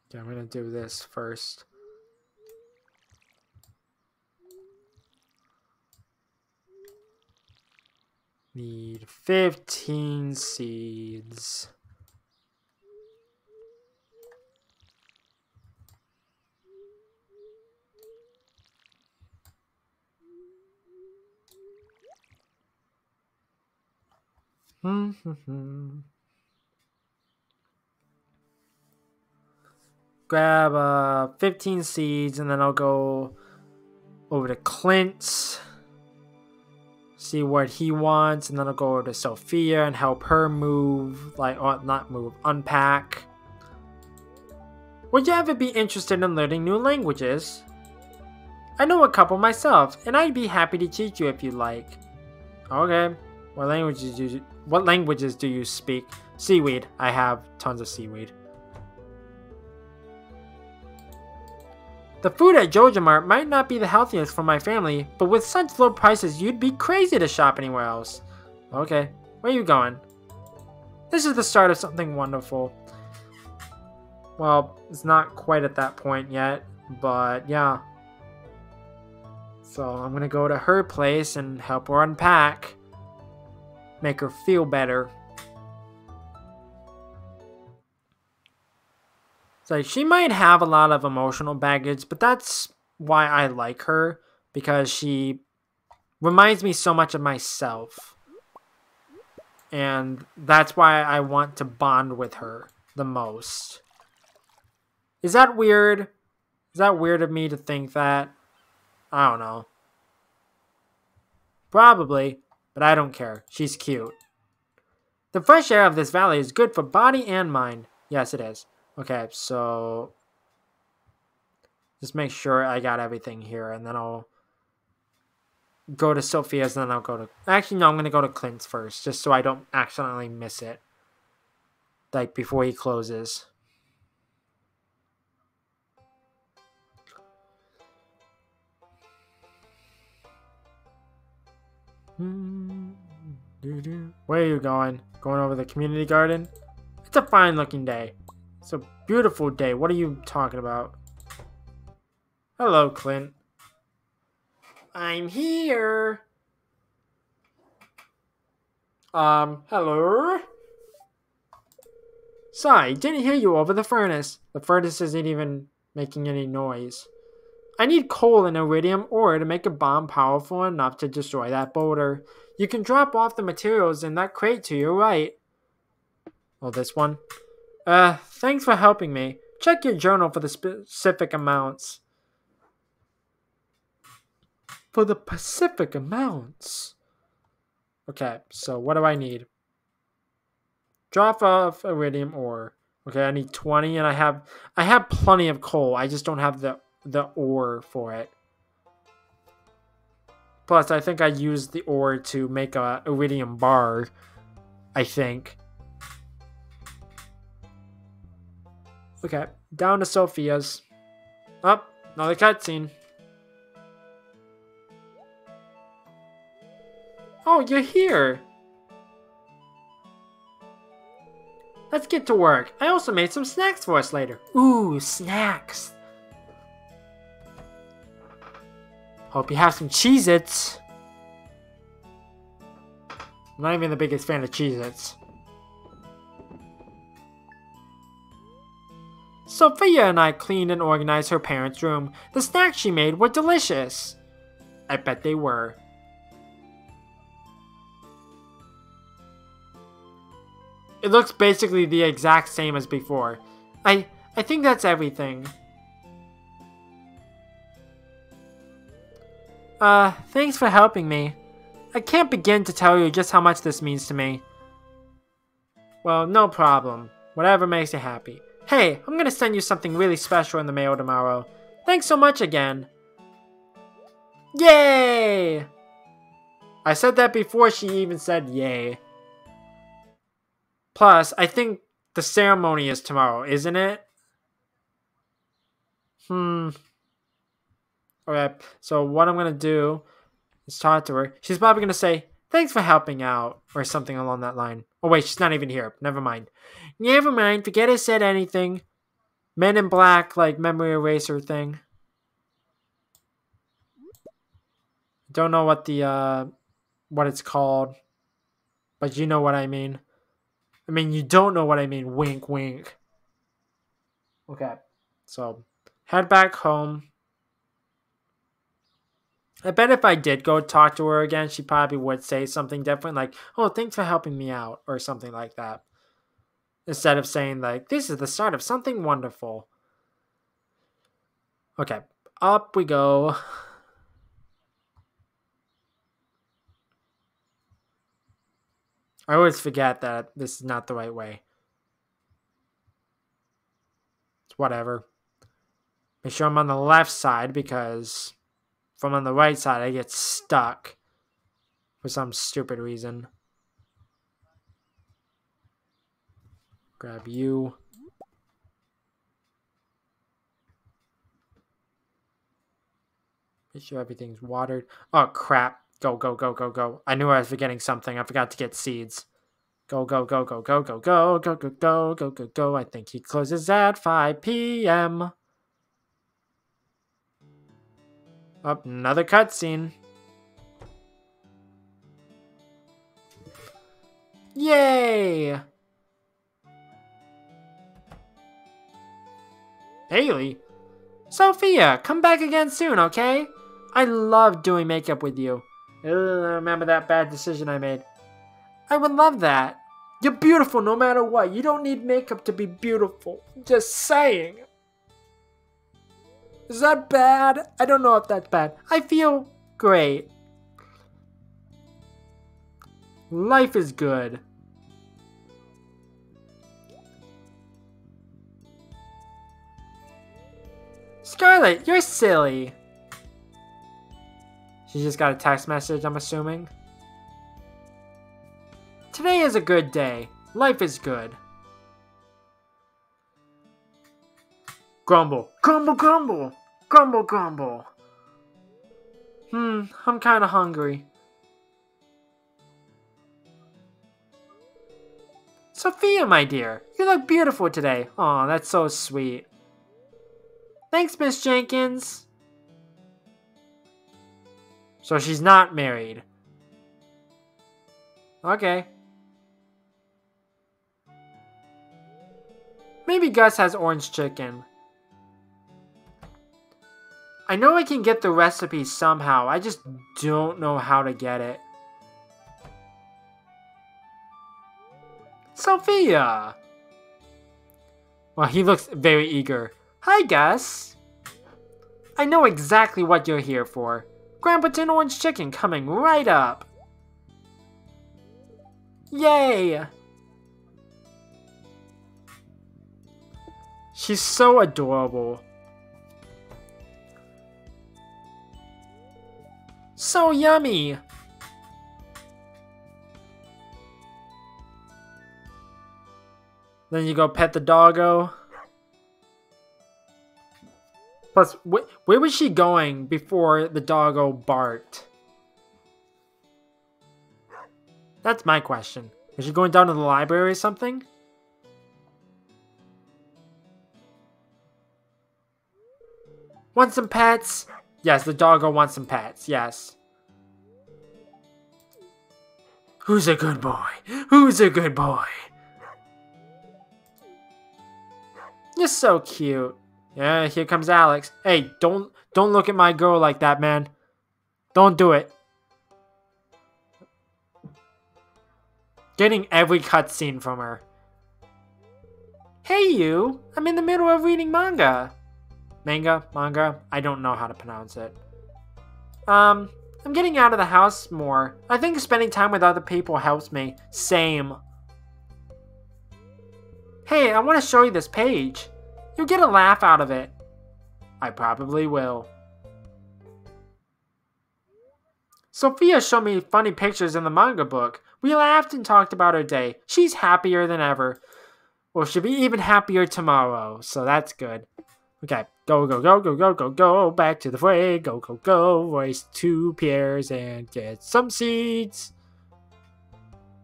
Okay, I'm gonna do this first. Need 15 seeds. Grab uh, 15 seeds and then I'll go over to Clint's see what he wants, and then I'll go over to Sophia and help her move, like, or not move, unpack. Would you ever be interested in learning new languages? I know a couple myself, and I'd be happy to teach you if you'd like. Okay. What languages do you, what languages do you speak? Seaweed. I have tons of seaweed. The food at JojaMart might not be the healthiest for my family, but with such low prices, you'd be crazy to shop anywhere else. Okay, where are you going? This is the start of something wonderful. Well, it's not quite at that point yet, but yeah. So I'm gonna go to her place and help her unpack. Make her feel better. So she might have a lot of emotional baggage, but that's why I like her because she reminds me so much of myself. And that's why I want to bond with her the most. Is that weird? Is that weird of me to think that? I don't know. Probably, but I don't care. She's cute. The fresh air of this valley is good for body and mind. Yes, it is. Okay, so just make sure I got everything here, and then I'll go to Sophia's, and then I'll go to... Actually, no, I'm going to go to Clint's first, just so I don't accidentally miss it. Like, before he closes. Where are you going? Going over the community garden? It's a fine looking day. It's a beautiful day. What are you talking about? Hello, Clint. I'm here. Um, hello? Sorry, didn't hear you over the furnace. The furnace isn't even making any noise. I need coal and iridium ore to make a bomb powerful enough to destroy that boulder. You can drop off the materials in that crate to your right. Oh, this one? Uh, thanks for helping me. Check your journal for the specific amounts. For the specific amounts. Okay, so what do I need? Drop off iridium ore. Okay, I need 20 and I have I have plenty of coal. I just don't have the the ore for it. Plus, I think I used the ore to make a iridium bar. I think. Okay, down to Sophia's. Up, oh, another cutscene. Oh, you're here! Let's get to work. I also made some snacks for us later. Ooh, snacks. Hope you have some Cheez-Its. I'm not even the biggest fan of Cheez-Its. Sophia and I cleaned and organized her parents' room. The snacks she made were delicious. I bet they were. It looks basically the exact same as before. I I think that's everything. Uh, thanks for helping me. I can't begin to tell you just how much this means to me. Well, no problem. Whatever makes you happy. Hey, I'm gonna send you something really special in the mail tomorrow. Thanks so much again. Yay! I said that before she even said yay. Plus, I think the ceremony is tomorrow, isn't it? Hmm. Okay, so what I'm gonna do is talk to her. She's probably gonna say, thanks for helping out, or something along that line. Oh wait, she's not even here. Never mind. Never mind, forget I said anything. Men in Black, like memory eraser thing. Don't know what the uh what it's called. But you know what I mean. I mean you don't know what I mean. Wink wink. Okay. So head back home. I bet if I did go talk to her again, she probably would say something different, like, oh, thanks for helping me out, or something like that. Instead of saying, like, this is the start of something wonderful. Okay, up we go. I always forget that this is not the right way. It's whatever. Make sure I'm on the left side because from on the right side I get stuck for some stupid reason. Grab you. Make sure everything's watered. Oh crap. Go, go, go, go, go. I knew I was forgetting something. I forgot to get seeds. Go, go, go, go, go, go, go, go, go, go, go, go, go. I think he closes at 5 p.m. Up, oh, another cutscene. Yay! Haley? Sophia, come back again soon, okay? I love doing makeup with you. Remember that bad decision I made. I would love that. You're beautiful no matter what. You don't need makeup to be beautiful. Just saying. Is that bad? I don't know if that's bad. I feel great. Life is good. Scarlet, you're silly. She just got a text message, I'm assuming. Today is a good day. Life is good. Grumble, grumble, grumble, grumble, grumble. Hmm, I'm kind of hungry. Sophia, my dear, you look beautiful today. Aw, that's so sweet. Thanks, Miss Jenkins. So she's not married. Okay. Maybe Gus has orange chicken. I know I can get the recipe somehow. I just don't know how to get it. Sophia! Well, he looks very eager. Hi, Gus. I know exactly what you're here for. Grampleton Orange Chicken coming right up. Yay! She's so adorable. So yummy! Then you go pet the doggo. Plus, wh where was she going before the doggo barked? That's my question. Is she going down to the library or something? Want some pets? Yes, the doggo wants some pets, yes. Who's a good boy? Who's a good boy? You're so cute. Yeah, here comes Alex. Hey, don't don't look at my girl like that, man. Don't do it. Getting every cutscene from her. Hey you, I'm in the middle of reading manga. Manga? Manga? I don't know how to pronounce it. Um, I'm getting out of the house more. I think spending time with other people helps me. Same. Hey, I want to show you this page. You'll get a laugh out of it. I probably will. Sophia showed me funny pictures in the manga book. We laughed and talked about her day. She's happier than ever. Well, she'll be even happier tomorrow, so that's good. Okay, go, go, go, go, go, go, go, back to the fray, go, go, go, race to Pierre's and get some seeds.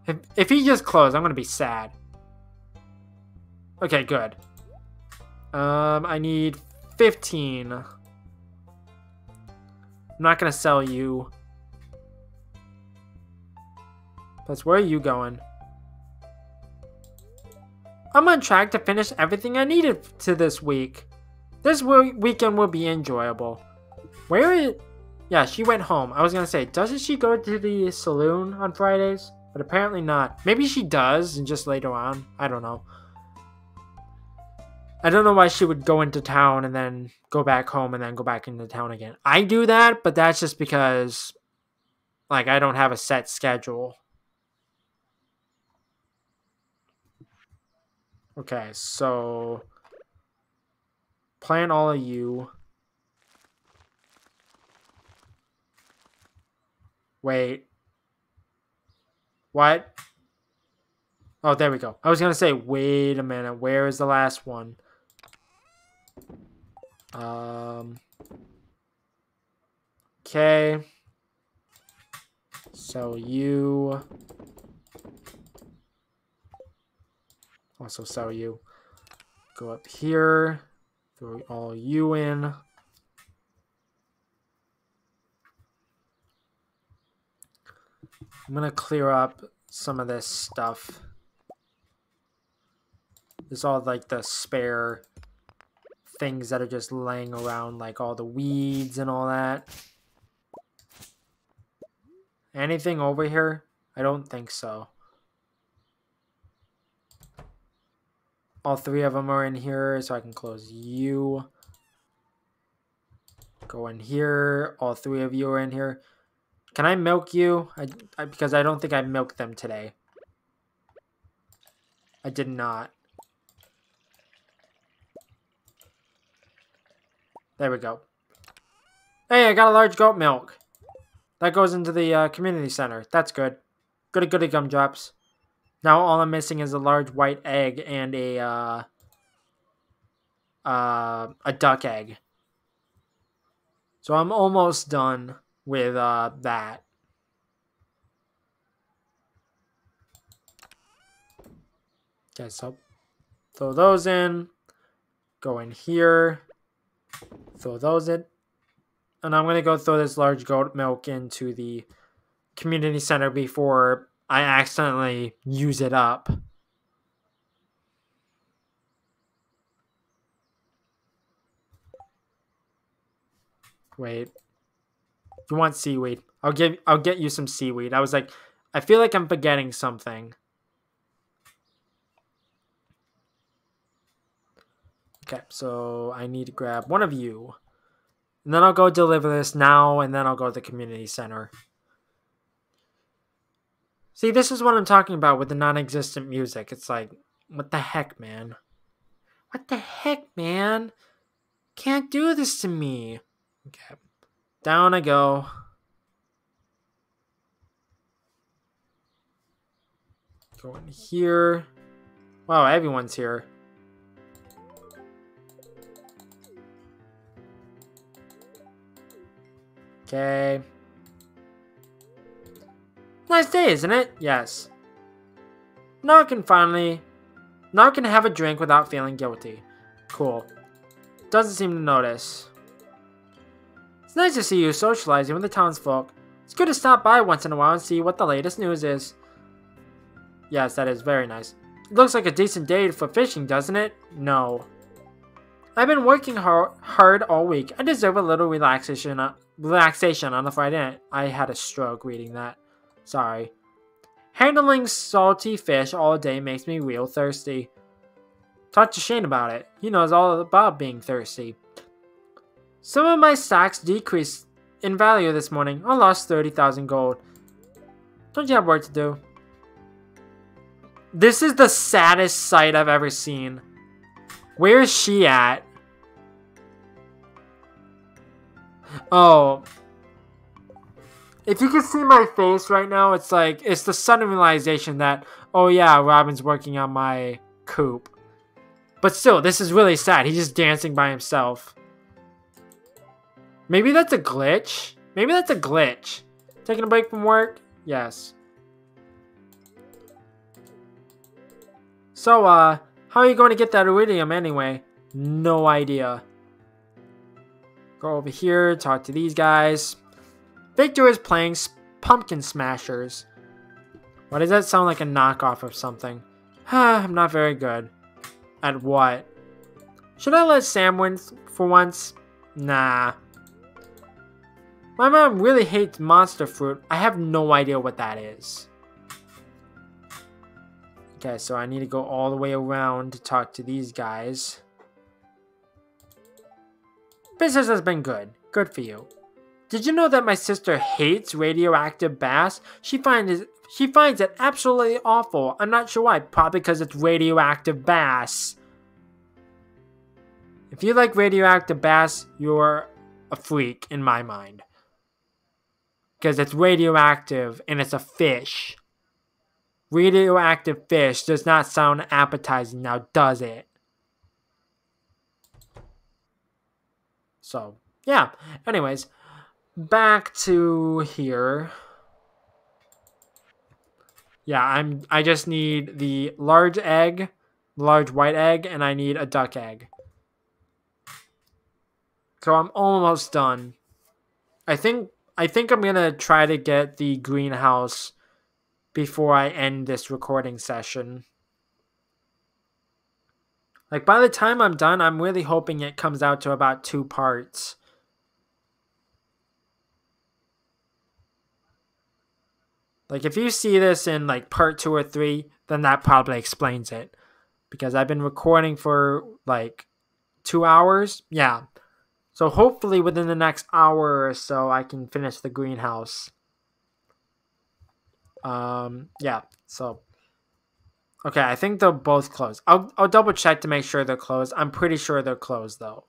If, if he just closed, I'm going to be sad. Okay, good. Um, I need 15. I'm not gonna sell you. Plus, where are you going? I'm on track to finish everything I needed to this week. This weekend will be enjoyable. Where is... Yeah, she went home. I was gonna say, doesn't she go to the saloon on Fridays? But apparently not. Maybe she does, and just later on. I don't know. I don't know why she would go into town and then go back home and then go back into town again. I do that, but that's just because like I don't have a set schedule. Okay, so plan all of you. Wait. What? Oh, there we go. I was going to say, wait a minute. Where is the last one? Um. Okay. So you. Also sell you. Go up here. Throw all you in. I'm going to clear up some of this stuff. There's all like the spare things that are just laying around, like all the weeds and all that. Anything over here? I don't think so. All three of them are in here, so I can close you. Go in here. All three of you are in here. Can I milk you? I, I, because I don't think I milked them today. I did not. There we go. Hey, I got a large goat milk. That goes into the uh, community center. That's good. Goody goody gumdrops. Now all I'm missing is a large white egg and a uh, uh, a duck egg. So I'm almost done with uh, that. Okay, so throw those in. Go in here. Throw those in. And I'm going to go throw this large goat milk into the community center before I accidentally use it up. Wait. You want seaweed? I'll give I'll get you some seaweed. I was like I feel like I'm forgetting something. Okay, so I need to grab one of you. And then I'll go deliver this now, and then I'll go to the community center. See, this is what I'm talking about with the non existent music. It's like, what the heck, man? What the heck, man? Can't do this to me. Okay. Down I go. Go in here. Wow, everyone's here. Okay. Nice day, isn't it? Yes. Now I can finally... Now I can have a drink without feeling guilty. Cool. Doesn't seem to notice. It's nice to see you socializing with the townsfolk. It's good to stop by once in a while and see what the latest news is. Yes, that is very nice. It looks like a decent day for fishing, doesn't it? No. I've been working hard, hard all week. I deserve a little relaxation, uh, relaxation on the Friday night. I had a stroke reading that. Sorry. Handling salty fish all day makes me real thirsty. Talk to Shane about it. He knows all about being thirsty. Some of my stocks decreased in value this morning. I lost 30,000 gold. Don't you have work to do? This is the saddest sight I've ever seen. Where is she at? Oh, if you can see my face right now, it's like it's the sudden realization that oh yeah, Robin's working on my coop. But still, this is really sad. He's just dancing by himself. Maybe that's a glitch. Maybe that's a glitch. Taking a break from work? Yes. So, uh, how are you going to get that iridium anyway? No idea. Go over here, talk to these guys. Victor is playing Pumpkin Smashers. Why does that sound like a knockoff of something? I'm not very good. At what? Should I let Sam win for once? Nah. My mom really hates monster fruit. I have no idea what that is. Okay, so I need to go all the way around to talk to these guys. Business has been good. Good for you. Did you know that my sister hates radioactive bass? She finds it, she finds it absolutely awful. I'm not sure why. Probably because it's radioactive bass. If you like radioactive bass, you're a freak in my mind. Because it's radioactive and it's a fish. Radioactive fish does not sound appetizing now, does it? So, yeah. Anyways, back to here. Yeah, I'm I just need the large egg, large white egg, and I need a duck egg. So I'm almost done. I think I think I'm gonna try to get the greenhouse before I end this recording session. Like by the time I'm done, I'm really hoping it comes out to about two parts. Like if you see this in like part two or three, then that probably explains it. Because I've been recording for like two hours. Yeah. So hopefully within the next hour or so I can finish the greenhouse. Um yeah, so Okay, I think they're both closed. I'll I'll double check to make sure they're closed. I'm pretty sure they're closed though.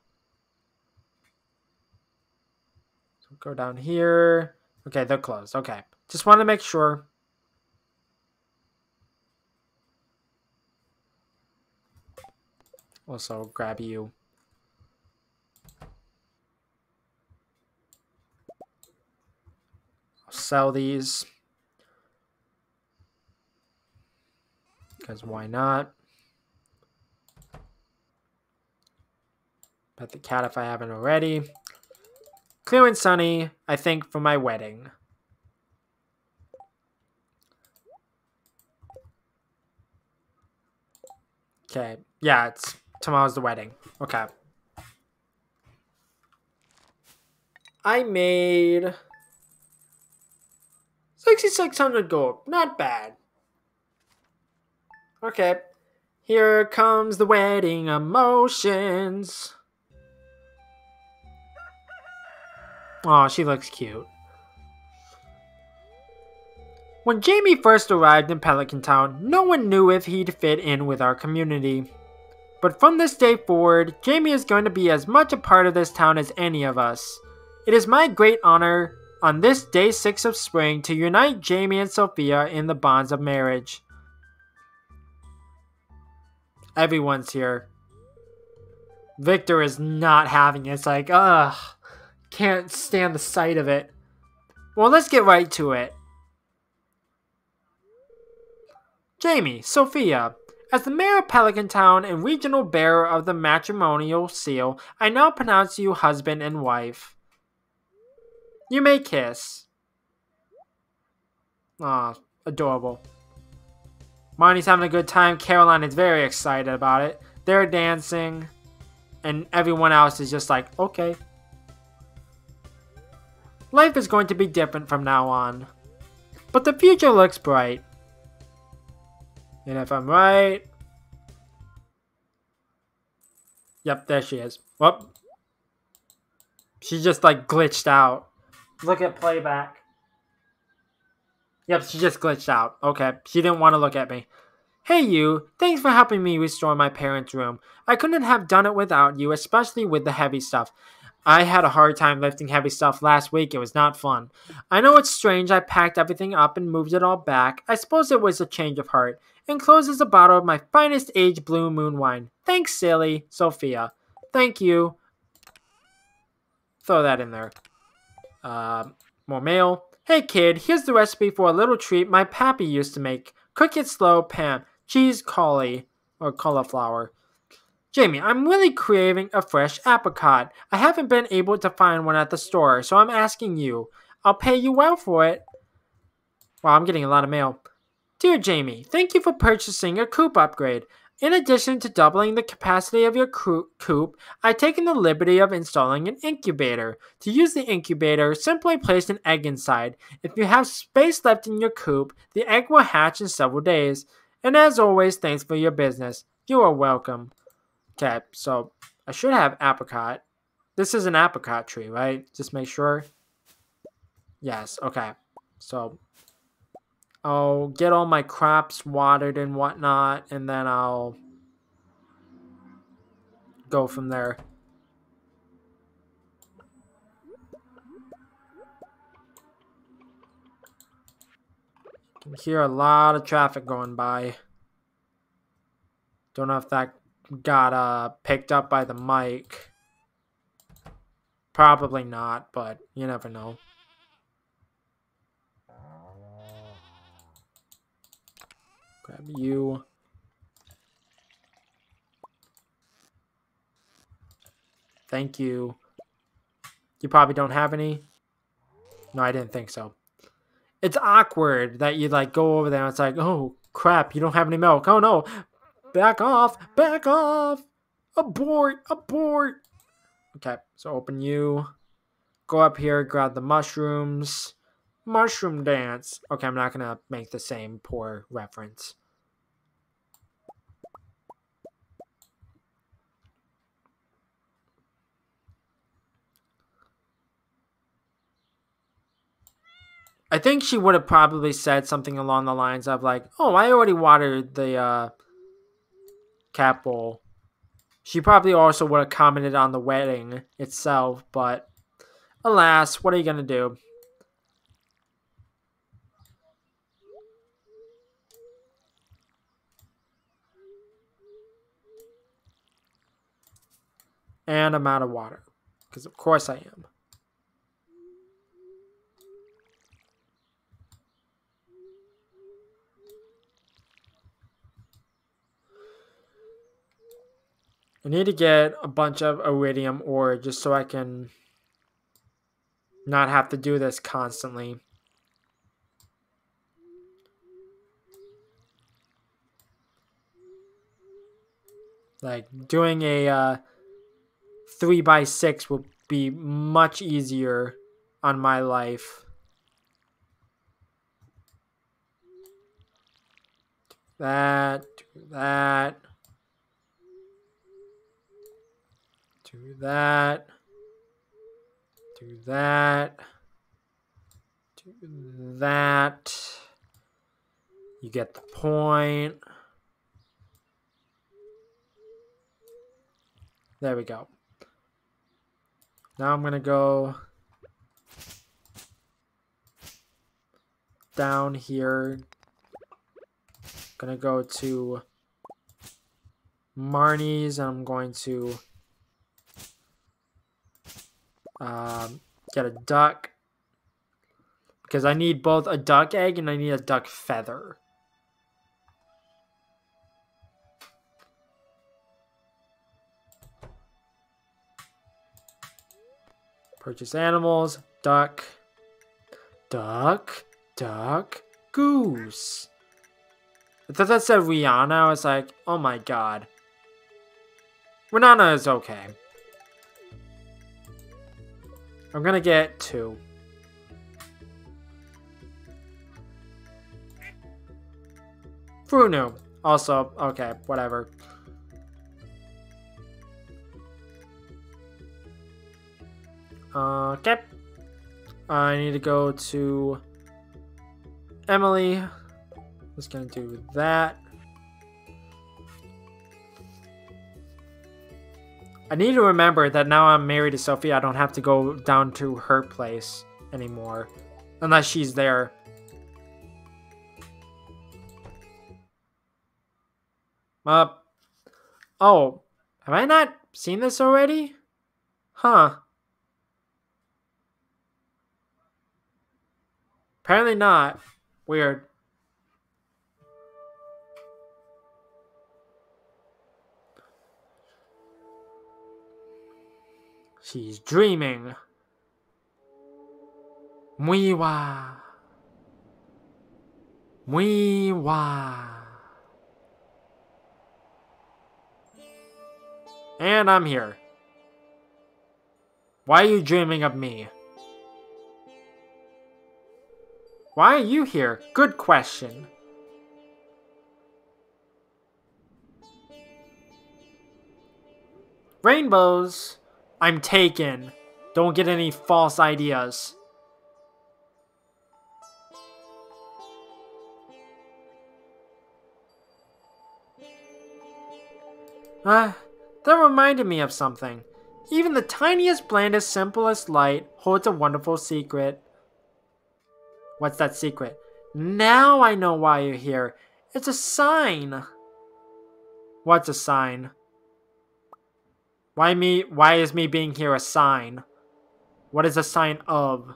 So go down here. Okay, they're closed. Okay. Just want to make sure. Also, grab you. Sell these. Because why not? Pet the cat if I haven't already. Clear and sunny, I think, for my wedding. Okay. Yeah, it's tomorrow's the wedding. Okay. I made 6600 gold. Not bad. Okay. Here comes the wedding emotions. Oh, she looks cute. When Jamey first arrived in Pelican Town, no one knew if he'd fit in with our community. But from this day forward, Jamey is going to be as much a part of this town as any of us. It is my great honor on this day 6 of spring to unite Jamey and Sophia in the bonds of marriage. Everyone's here. Victor is not having it. It's like, ugh, can't stand the sight of it. Well, let's get right to it. Jamey, Sophia, as the mayor of Pelican Town and regional bearer of the matrimonial seal, I now pronounce you husband and wife. You may kiss. Ah, adorable. Marnie's having a good time. Caroline is very excited about it. They're dancing. And everyone else is just like, okay. Life is going to be different from now on. But the future looks bright. And if I'm right... Yep, there she is. Whoop. She just like glitched out. Look at playback. Yep, she just glitched out. Okay, she didn't want to look at me. Hey you, thanks for helping me restore my parents' room. I couldn't have done it without you, especially with the heavy stuff. I had a hard time lifting heavy stuff last week. It was not fun. I know it's strange I packed everything up and moved it all back. I suppose it was a change of heart. Encloses a bottle of my finest aged blue moon wine. Thanks, silly. Sophia. Thank you. Throw that in there. Uh, more mail. Hey kid, here's the recipe for a little treat my pappy used to make. Cook it slow, pan, Cheese collie or cauliflower. Jamey, I'm really craving a fresh apricot. I haven't been able to find one at the store, so I'm asking you. I'll pay you well for it. Wow, I'm getting a lot of mail. Dear Jamey, thank you for purchasing a coop upgrade. In addition to doubling the capacity of your coop, I've taken the liberty of installing an incubator. To use the incubator, simply place an egg inside. If you have space left in your coop, the egg will hatch in several days. And as always, thanks for your business. You are welcome. Okay, so I should have apricot. This is an apricot tree, right? Just make sure. Yes, okay. So I'll get all my crops watered and whatnot, and then I'll go from there. You can hear a lot of traffic going by. Don't know if that got uh, picked up by the mic. Probably not, but you never know. Grab you. Thank you. You probably don't have any? No, I didn't think so. It's awkward that you like go over there and it's like, oh crap, you don't have any milk. Oh no, back off, back off, abort, abort. Okay, so open you. Go up here, grab the mushrooms. Mushroom dance. Okay, I'm not gonna make the same poor reference. I think she would have probably said something along the lines of like, "Oh, I already watered the uh, cat bowl." She probably also would have commented on the wedding itself, but alas, what are you gonna do? And I'm out of water, because of course I am. I need to get a bunch of iridium ore just so I can not have to do this constantly. Like doing a uh, 3 by 6 will be much easier on my life. That, that. Do that. Do that. Do that. You get the point. There we go. Now I'm going to go down here. Going to go to Marnie's. And I'm going to um, get a duck. Because I need both a duck egg and I need a duck feather. Purchase animals, duck, duck, duck, goose. I thought that said Rihanna. I was like, oh my god. Rihanna is okay. I'm gonna get two. Fruno. Also, okay, whatever. Okay. I need to go to Emily. Just gonna do that. I need to remember that now I'm married to Sophie, I don't have to go down to her place anymore. Unless she's there. Uh, oh, have I not seen this already? Huh. Apparently not. Weird. She's dreaming. Mwiwa. Mwiwa. And I'm here. Why are you dreaming of me? Why are you here? Good question. Rainbows. I'm taken. Don't get any false ideas. Ah, that reminded me of something. Even the tiniest, blandest, simplest light holds a wonderful secret. What's that secret? Now I know why you're here. It's a sign. What's a sign? Why me why is me being here a sign? What is a sign of?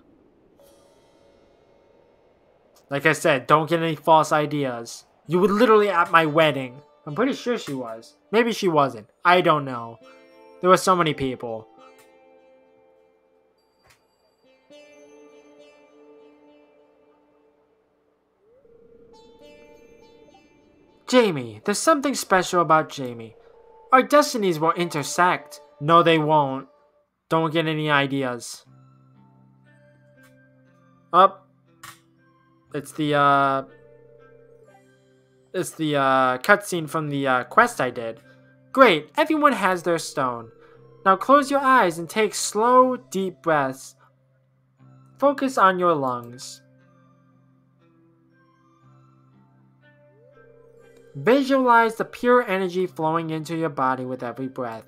Like I said, don't get any false ideas. You were literally at my wedding. I'm pretty sure she was. Maybe she wasn't. I don't know. There were so many people. Jamey, there's something special about Jamey. Our destinies will intersect. No, they won't. Don't get any ideas. Up. It's the, uh... It's the, uh, cutscene from the, uh, quest I did. Great, everyone has their stone. Now close your eyes and take slow, deep breaths. Focus on your lungs. Visualize the pure energy flowing into your body with every breath.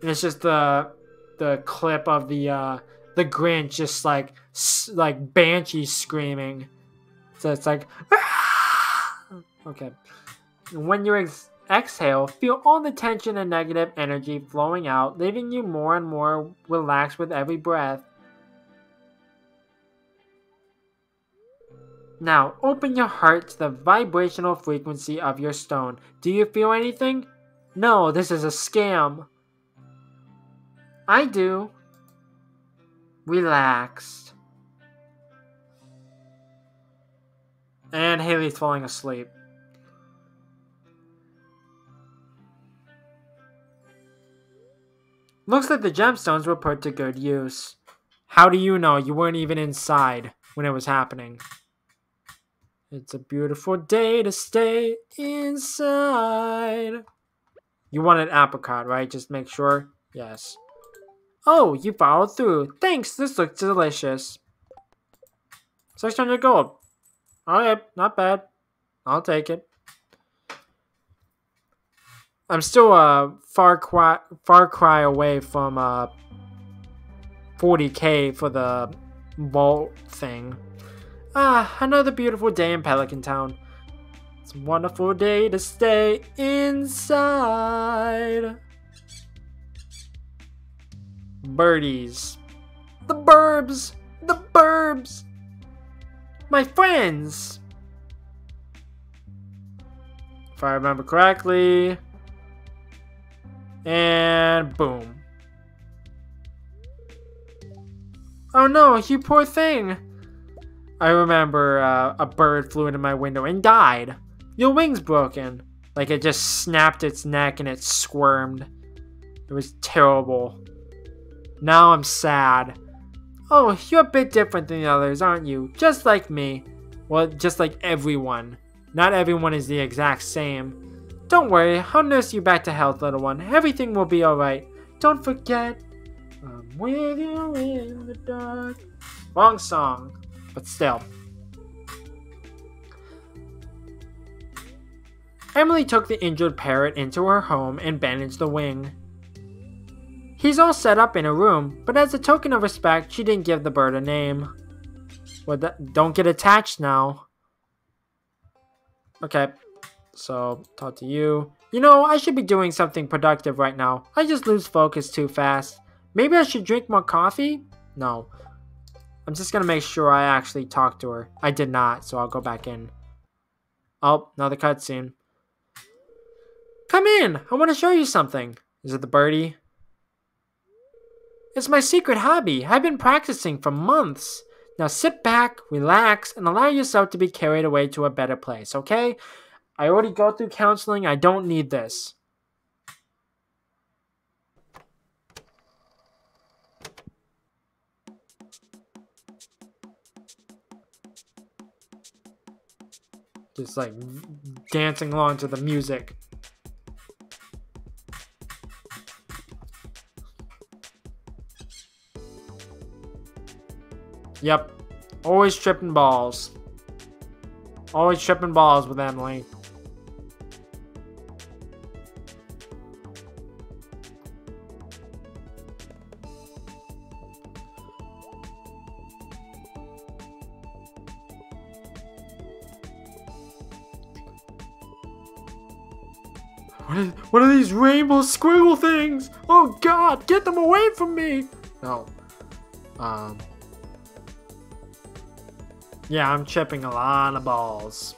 And it's just the the clip of the uh the Grinch just like like banshee screaming. So it's like okay. When you ex exhale, feel all the tension and negative energy flowing out, leaving you more and more relaxed with every breath. Now, open your heart to the vibrational frequency of your stone. Do you feel anything? No, this is a scam. I do. Relaxed. And Haley's falling asleep. Looks like the gemstones were put to good use. How do you know you weren't even inside when it was happening? It's a beautiful day to stay inside. You wanted apricot, right? Just make sure. Yes. Oh, you followed through. Thanks, this looks delicious. 600 gold. Okay, not bad. I'll take it. I'm still a uh, far cry, far cry away from uh, 40k for the vault thing. Ah, another beautiful day in Pelican Town. It's a wonderful day to stay inside. Birdies. The burbs! The burbs! My friends! If I remember correctly. And boom. Oh no, you poor thing! I remember uh, a bird flew into my window and died. Your wing's broken. Like it just snapped its neck and it squirmed. It was terrible. Now I'm sad. Oh, you're a bit different than the others, aren't you? Just like me. Well, just like everyone. Not everyone is the exact same. Don't worry, I'll nurse you back to health, little one. Everything will be alright. Don't forget, I'm with you in the dark. Wrong song but still. Emily took the injured parrot into her home and bandaged the wing. He's all set up in a room, but as a token of respect, she didn't give the bird a name. Well, don't get attached now. Okay, so talk to you. You know, I should be doing something productive right now. I just lose focus too fast. Maybe I should drink more coffee? No. I'm just gonna make sure I actually talked to her. I did not, so I'll go back in. Oh, another cutscene. Come in! I want to show you something. Is it the birdie? It's my secret hobby. I've been practicing for months. Now sit back, relax, and allow yourself to be carried away to a better place, okay? I already go through counseling. I don't need this. Just like dancing along to the music. Yep. Always tripping balls. Always tripping balls with Emily. These rainbow squiggle things? Oh god, get them away from me! No. Um. Yeah, I'm chipping a lot of balls.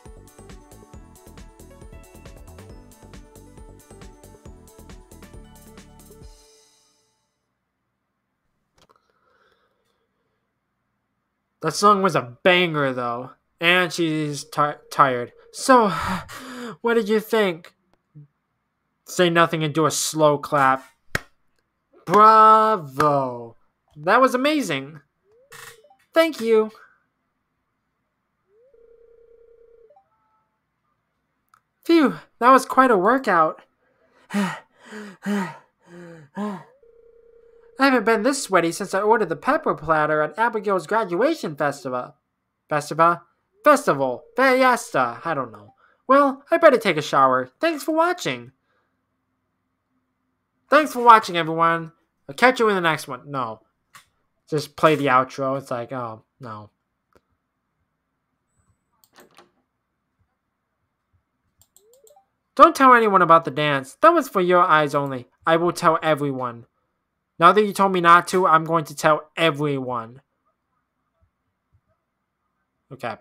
That song was a banger, though. And she's tired. So, what did you think? Say nothing and do a slow clap. Bravo! That was amazing. Thank you. Phew, that was quite a workout. I haven't been this sweaty since I ordered the pepper platter at Abigail's graduation festival. Festival? Festival. Fiesta. I don't know. Well, I better take a shower. Thanks for watching. Thanks for watching, everyone. I'll catch you in the next one. No. Just play the outro. It's like, oh, no. Don't tell anyone about the dance. That was for your eyes only. I will tell everyone. Now that you told me not to, I'm going to tell everyone. Okay.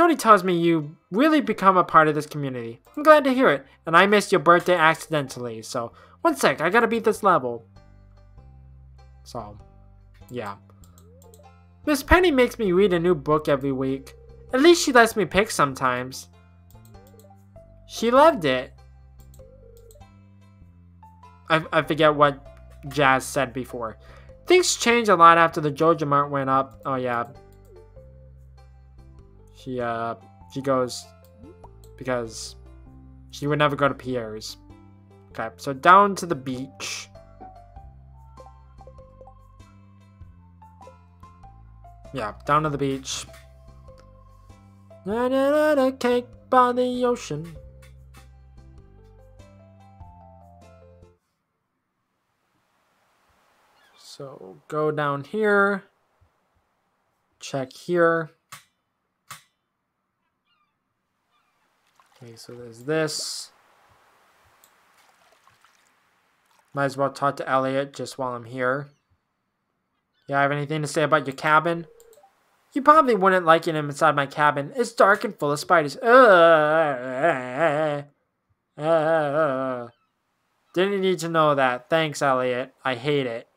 Jodi tells me you really become a part of this community. I'm glad to hear it, and I missed your birthday accidentally, so one sec, I gotta beat this level. So, yeah. Miss Penny makes me read a new book every week. At least she lets me pick sometimes. She loved it. I, I forget what Jas said before. Things changed a lot after the JojaMart went up. Oh yeah. She uh she goes because she would never go to Pierre's. Okay, so down to the beach. Yeah, down to the beach. Da, da, da, cake by the ocean. So go down here, check here. Okay, so there's this. Might as well talk to Elliot just while I'm here. You have anything to say about your cabin? You probably wouldn't like it inside my cabin. It's dark and full of spiders. Uh, uh, uh, Didn't need to know that. Thanks, Elliot. I hate it.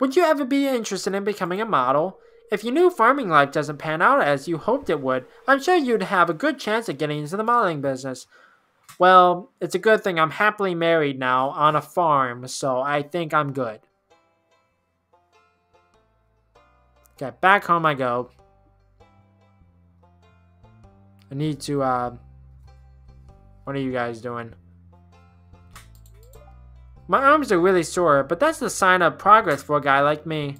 Would you ever be interested in becoming a model? If your new farming life doesn't pan out as you hoped it would, I'm sure you'd have a good chance of getting into the modeling business. Well, it's a good thing I'm happily married now on a farm, so I think I'm good. Okay, back home I go. I need to, uh... What are you guys doing? My arms are really sore, but that's the sign of progress for a guy like me.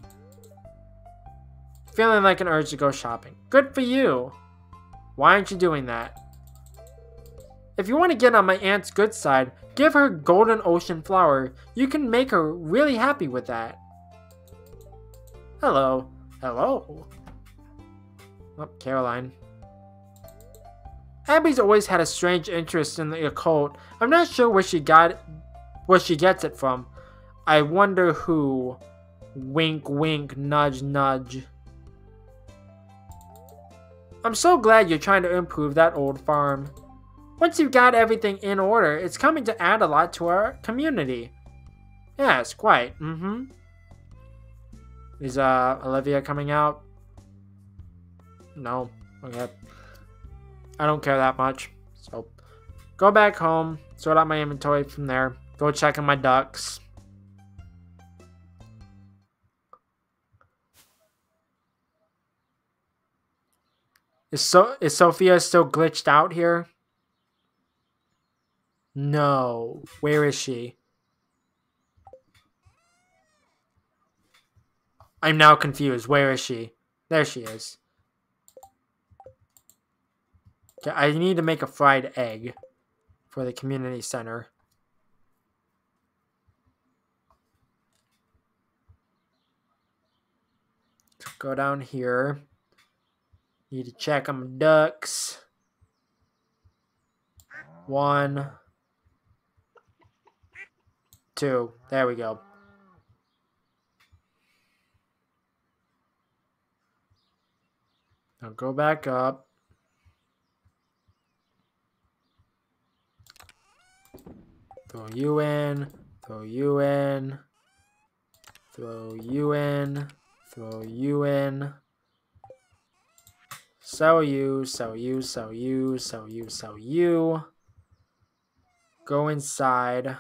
Feeling like an urge to go shopping. Good for you. Why aren't you doing that? If you want to get on my aunt's good side, give her golden ocean flower. You can make her really happy with that. Hello. Hello. Oh, Caroline. Abby's always had a strange interest in the occult. I'm not sure where she got where she gets it from. I wonder who. Wink, wink, nudge, nudge. I'm so glad you're trying to improve that old farm. Once you've got everything in order, it's coming to add a lot to our community. Yes, quite. Mm-hmm. Is uh Olivia coming out? No. Okay. I don't care that much. So go back home, sort out my inventory from there. Go check on my ducks. Is so is Sophia still glitched out here? No. Where is she? I'm now confused. Where is she? There she is. Okay, I need to make a fried egg for the community center. Go down here. Need to check them ducks. One, two. There we go. Now go back up. Throw you in, throw you in, throw you in, throw you in. Sell you, sell you, sell you, sell you, sell you. Go inside.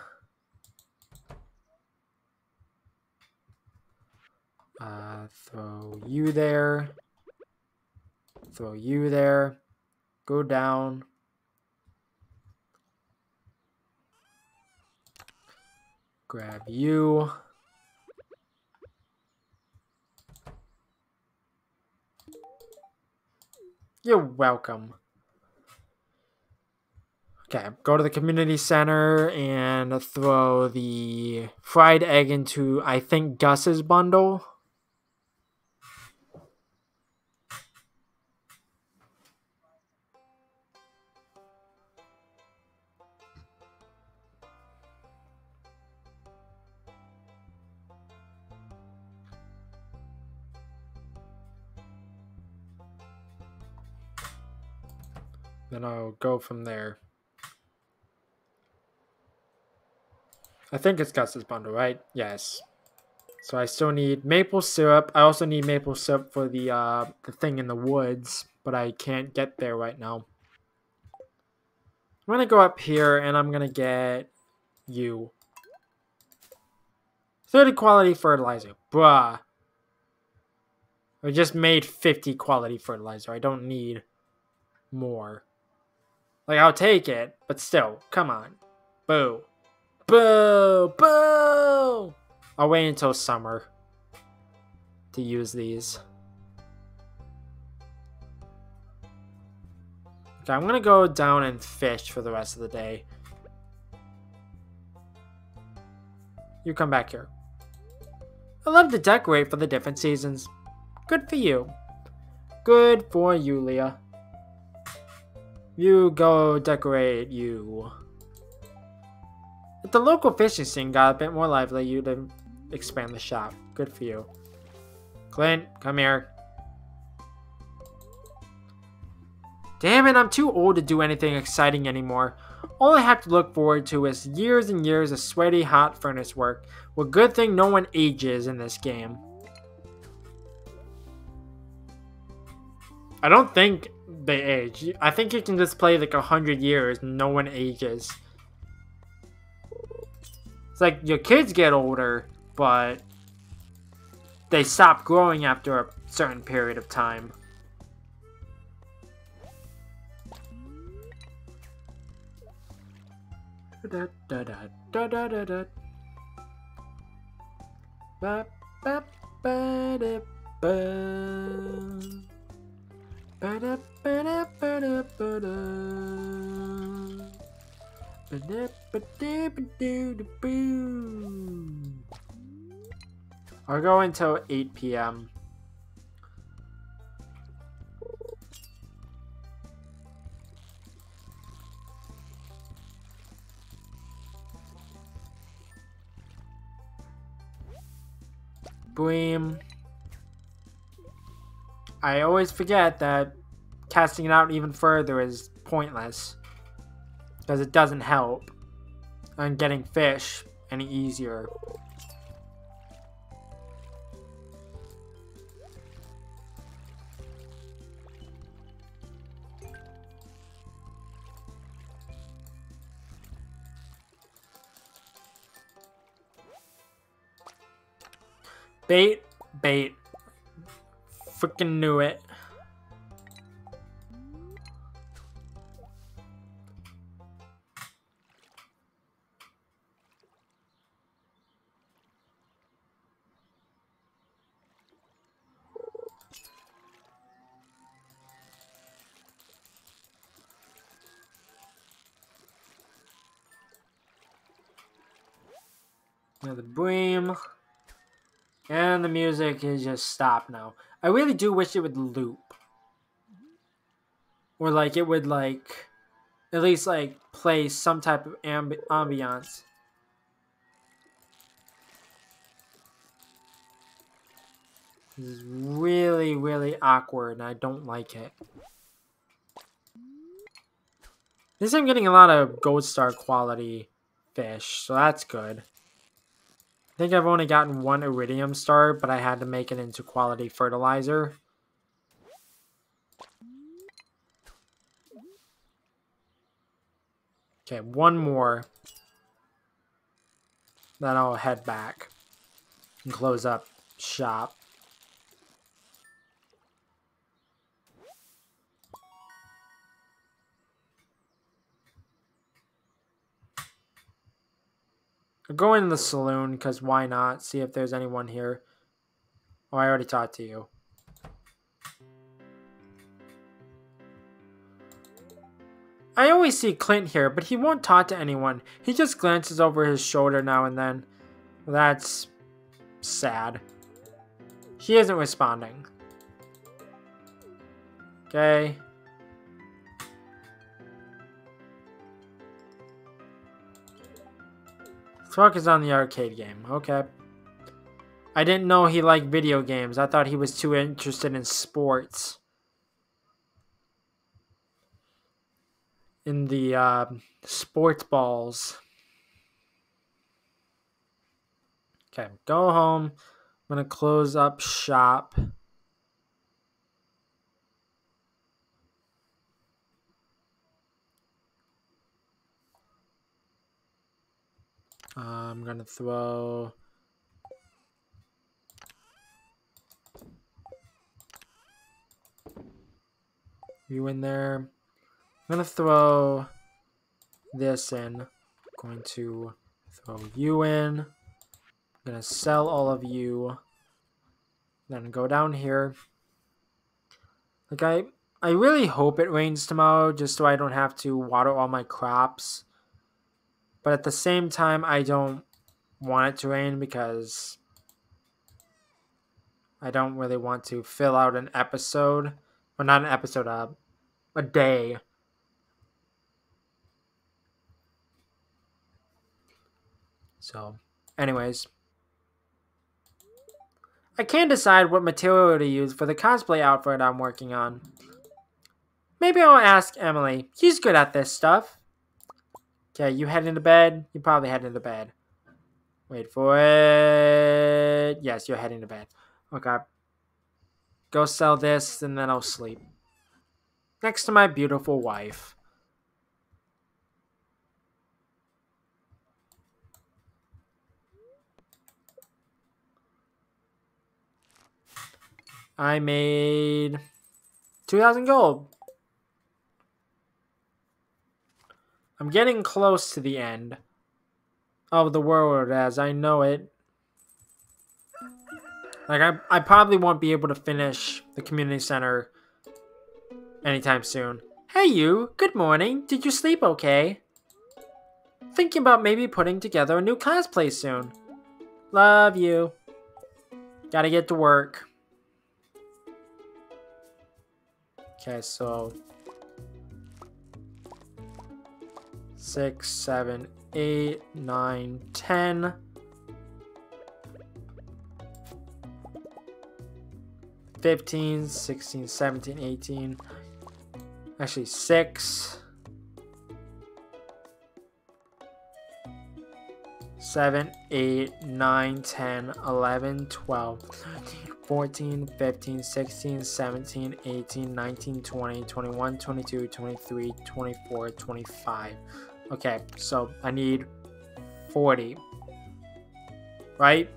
Uh, throw you there. Throw you there. Go down. Grab you. You're welcome. Okay, go to the community center and throw the fried egg into, I think, Gus's bundle. Then I'll go from there. I think it's Gus's bundle, right? Yes. So I still need maple syrup. I also need maple syrup for the uh, the thing in the woods, but I can't get there right now. I'm gonna go up here and I'm gonna get you. 30 quality fertilizer. Bruh. I just made 50 quality fertilizer. I don't need more. Like, I'll take it, but still, come on. Boo. Boo! Boo! I'll wait until summer to use these. Okay, I'm gonna go down and fish for the rest of the day. You come back here. I love to decorate for the different seasons. Good for you. Good for you, Leah. You go decorate you. The local fishing scene got a bit more lively, you'd expand the shop. Good for you. Clint, come here. Damn it, I'm too old to do anything exciting anymore. All I have to look forward to is years and years of sweaty, hot furnace work. Well, good thing no one ages in this game. I don't think they age. I think you can just play like a hundred years no one ages. It's like your kids get older, but they stop growing after a certain period of time. Da da da da. I'll go until 8 p.m. Boom. I always forget that casting it out even further is pointless because it doesn't help on getting fish any easier. Bait, bait. Freaking knew it. The bream. And the music is just stopped now. I really do wish it would loop. Or like it would like at least like play some type of ambi- ambiance. This is really, really awkward, and I don't like it. Least I'm getting a lot of gold star quality fish, so that's good. I think I've only gotten one iridium star, but I had to make it into quality fertilizer. Okay, one more. Then I'll head back and close up shop. Go in the saloon because why not? See if there's anyone here. Oh, I already talked to you. I always see Clint here, but he won't talk to anyone. He just glances over his shoulder now and then. That's sad. He isn't responding. Okay. Focus on the arcade game. Okay. I didn't know he liked video games. I thought he was too interested in sports. In the uh, sports balls. Okay, go home. I'm going to close up shop. I'm gonna throw you in there. I'm gonna throw this in. I'm going to throw you in. I'm gonna sell all of you. Then go down here. Like I I really hope it rains tomorrow just so I don't have to water all my crops. But at the same time, I don't want it to rain because I don't really want to fill out an episode. Well, not an episode, uh, a day. So, anyways. I can't decide what material to use for the cosplay outfit I'm working on. Maybe I'll ask Emily. She's good at this stuff. Okay, you head into bed. You probably head into bed. Wait for it. Yes, you're heading to bed. Okay. Go sell this, and then I'll sleep. Next to my beautiful wife. I made 2,000 gold. I'm getting close to the end of the world as I know it. Like, I, I probably won't be able to finish the community center anytime soon. Hey you, good morning. Did you sleep okay? Thinking about maybe putting together a new cosplay soon. Love you. Gotta get to work. Okay, so six, seven, eight, nine, ten. Fifteen, sixteen, seventeen, eighteen. Actually, six. Seven, eight, nine, ten, eleven, twelve, thirteen, 14, 15, 16, 17, 18, 19, 20, 21, 22, 23, 24, 25. Okay, so I need 40. Right?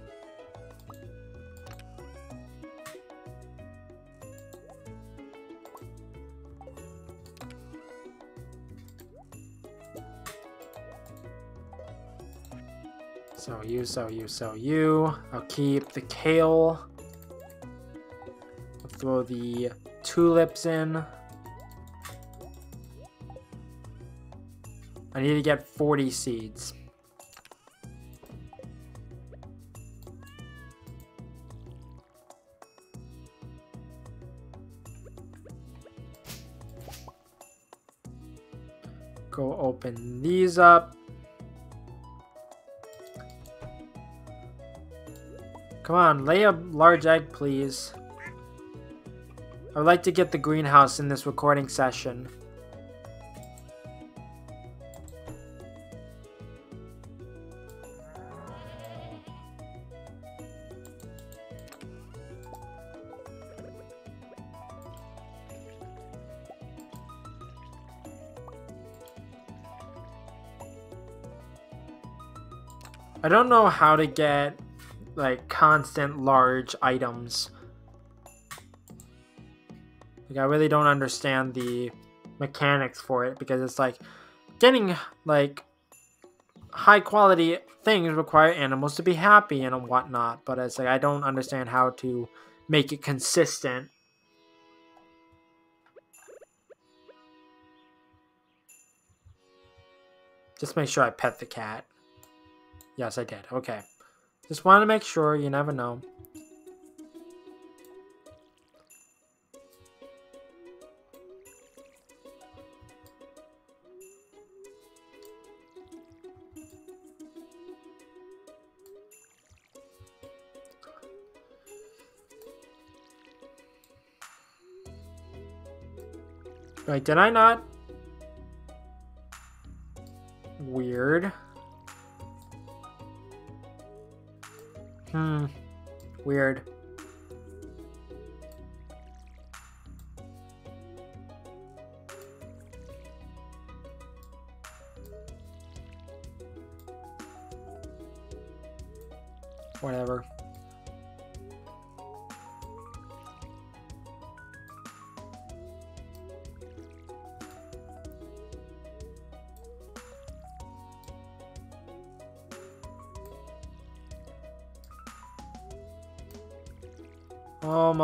So you, so you, so you. I'll keep the kale. I'll throw the tulips in. I need to get 40 seeds. Go open these up. Come on, lay a large egg, please. I would like to get the greenhouse in this recording session. I don't know how to get like constant large items. Like I really don't understand the mechanics for it because it's like getting like high quality things require animals to be happy and whatnot, but it's like I don't understand how to make it consistent. Just make sure I pet the cat. Yes, I did. Okay. Just want to make sure. You never know. Wait, did I not?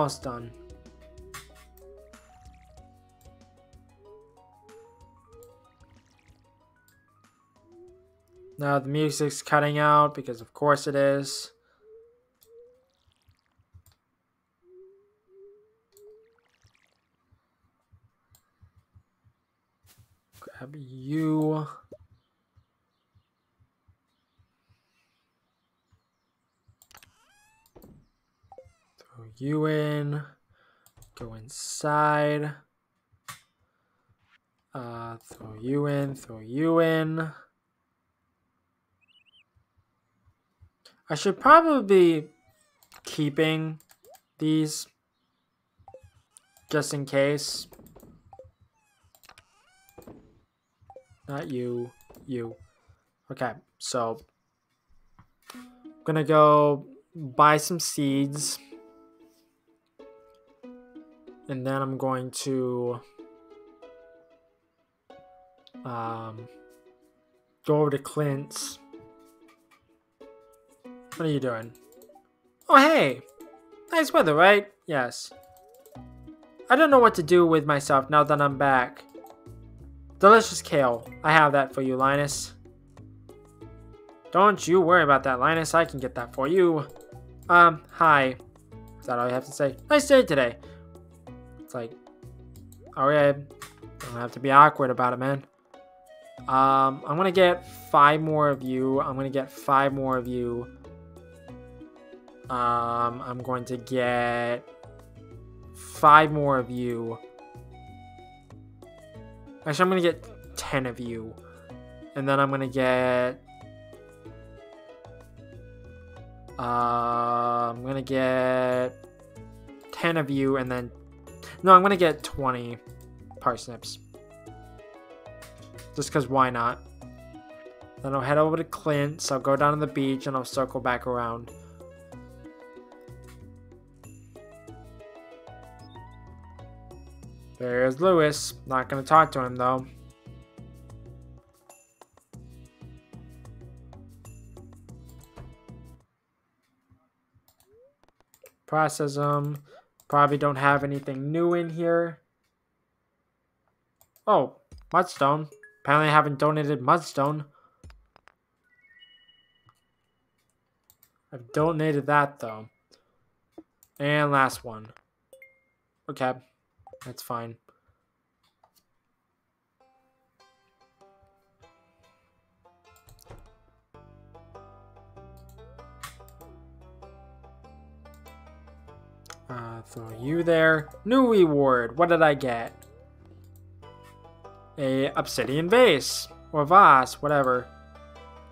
Almost done. Now the music's cutting out because of course it is. Grab you. you in. Go inside. Uh, throw you in, throw you in. I should probably be keeping these just in case. Not you, you. Okay, so I'm gonna go buy some seeds and then I'm going to um, go over to Clint's. What are you doing? Oh, hey! Nice weather, right? Yes. I don't know what to do with myself now that I'm back. Delicious kale. I have that for you, Linus. Don't you worry about that, Linus. I can get that for you. Um, hi. Is that all you have to say? Nice day today. It's like, okay, I don't have to be awkward about it, man. Um, I'm gonna get five more of you. I'm gonna get five more of you. Um, I'm going to get five more of you. Actually, I'm gonna get ten of you, and then I'm gonna get. Uh, I'm gonna get ten of you, and then no, I'm gonna get 20 parsnips. Just because why not? Then I'll head over to Clint's, I'll go down to the beach, and I'll circle back around. There's Lewis. Not gonna talk to him though. Process them. Probably don't have anything new in here. Oh, Mudstone. Apparently I haven't donated Mudstone. I've donated that though. And last one. Okay, that's fine. Uh, throw you there. New reward. What did I get? A obsidian vase. Or vase, whatever.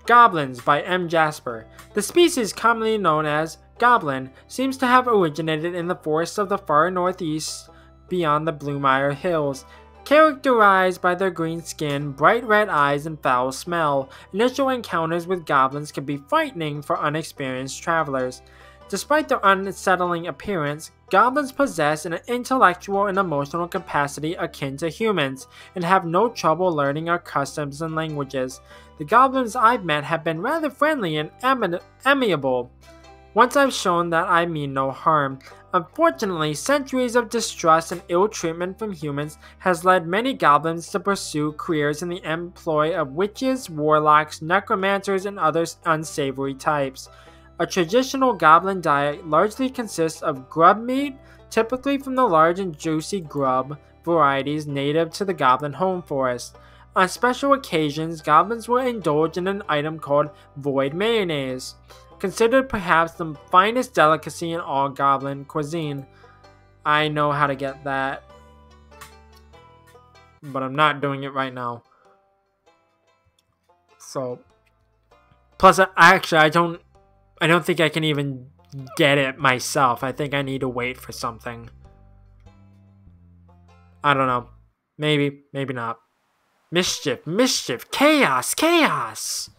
Goblins by M. Jasper. The species commonly known as goblin seems to have originated in the forests of the far northeast beyond the Bluemire Hills. Characterized by their green skin, bright red eyes, and foul smell, initial encounters with goblins can be frightening for unexperienced travelers. Despite their unsettling appearance, goblins possess an intellectual and emotional capacity akin to humans and have no trouble learning our customs and languages. The goblins I've met have been rather friendly and amiable. Once I've shown that I mean no harm. Unfortunately, centuries of distrust and ill treatment from humans has led many goblins to pursue careers in the employ of witches, warlocks, necromancers, and other unsavory types. A traditional goblin diet largely consists of grub meat, typically from the large and juicy grub varieties native to the goblin home forest. On special occasions, goblins will indulge in an item called void mayonnaise, considered perhaps the finest delicacy in all goblin cuisine. I know how to get that, but I'm not doing it right now. So, plus, I, actually, I don't I don't think I can even get it myself. I think I need to wait for something. I don't know. Maybe, maybe not. Mischief, mischief, chaos, chaos!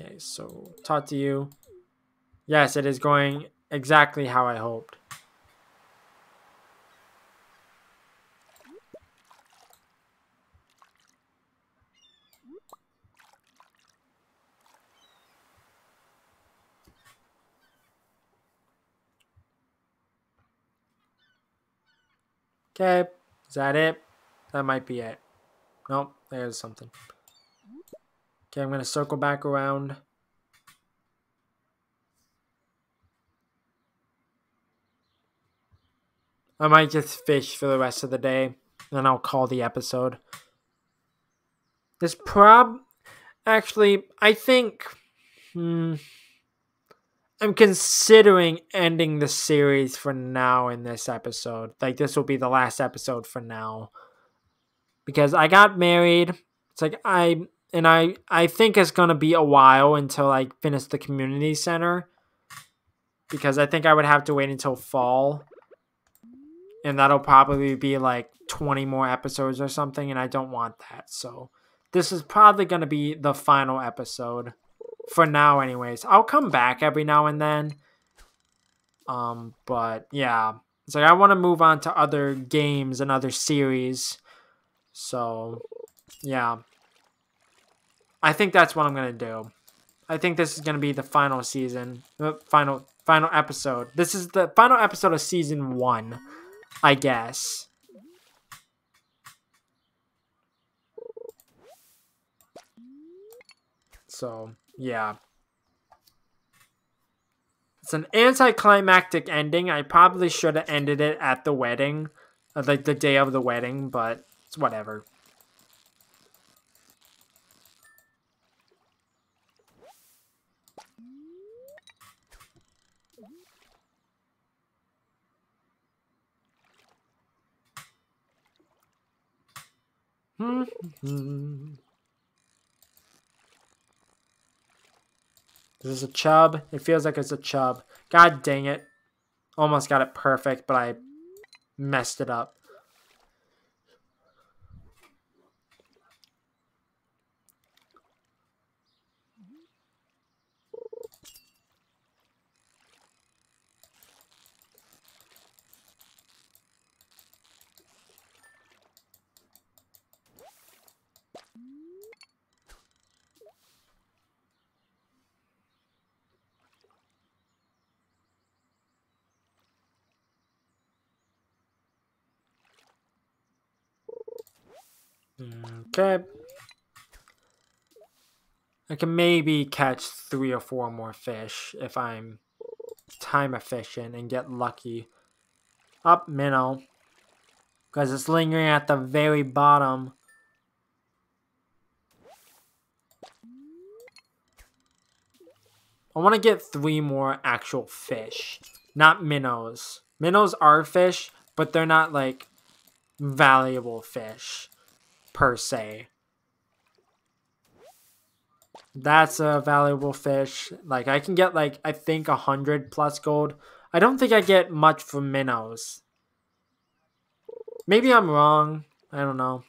Okay, so talk to you. Yes, it is going exactly how I hoped. Okay, is that it? That might be it. Nope, there's something. Okay, I'm going to circle back around. I might just fish for the rest of the day, then I'll call the episode. This prob... Actually, I think... Hmm... I'm considering ending the series for now in this episode. Like this will be the last episode for now. Because I got married. It's like I and I I think it's going to be a while until I finish the community center because I think I would have to wait until fall. And that'll probably be like 20 more episodes or something and I don't want that. So this is probably going to be the final episode for now anyways. I'll come back every now and then. Um, but yeah. It's like I want to move on to other games and other series. So, yeah. I think that's what I'm to do. I think this is to be the final season, uh, final final episode. This is the final episode of season 1, I guess. So, yeah. It's an anticlimactic ending. I probably should have ended it at the wedding, uh, like the day of the wedding, but it's whatever. This is a chub. It feels like it's a chub. God dang it. Almost got it perfect, but I messed it up. Okay. I can maybe catch three or four more fish if I'm time efficient and get lucky. Up minnow. Because it's lingering at the very bottom. I want to get three more actual fish not minnows. Minnows are fish, but they're not like valuable fish per se. That's a valuable fish. Like I can get like I think a hundred plus gold. I don't think I get much from minnows. Maybe I'm wrong. I don't know.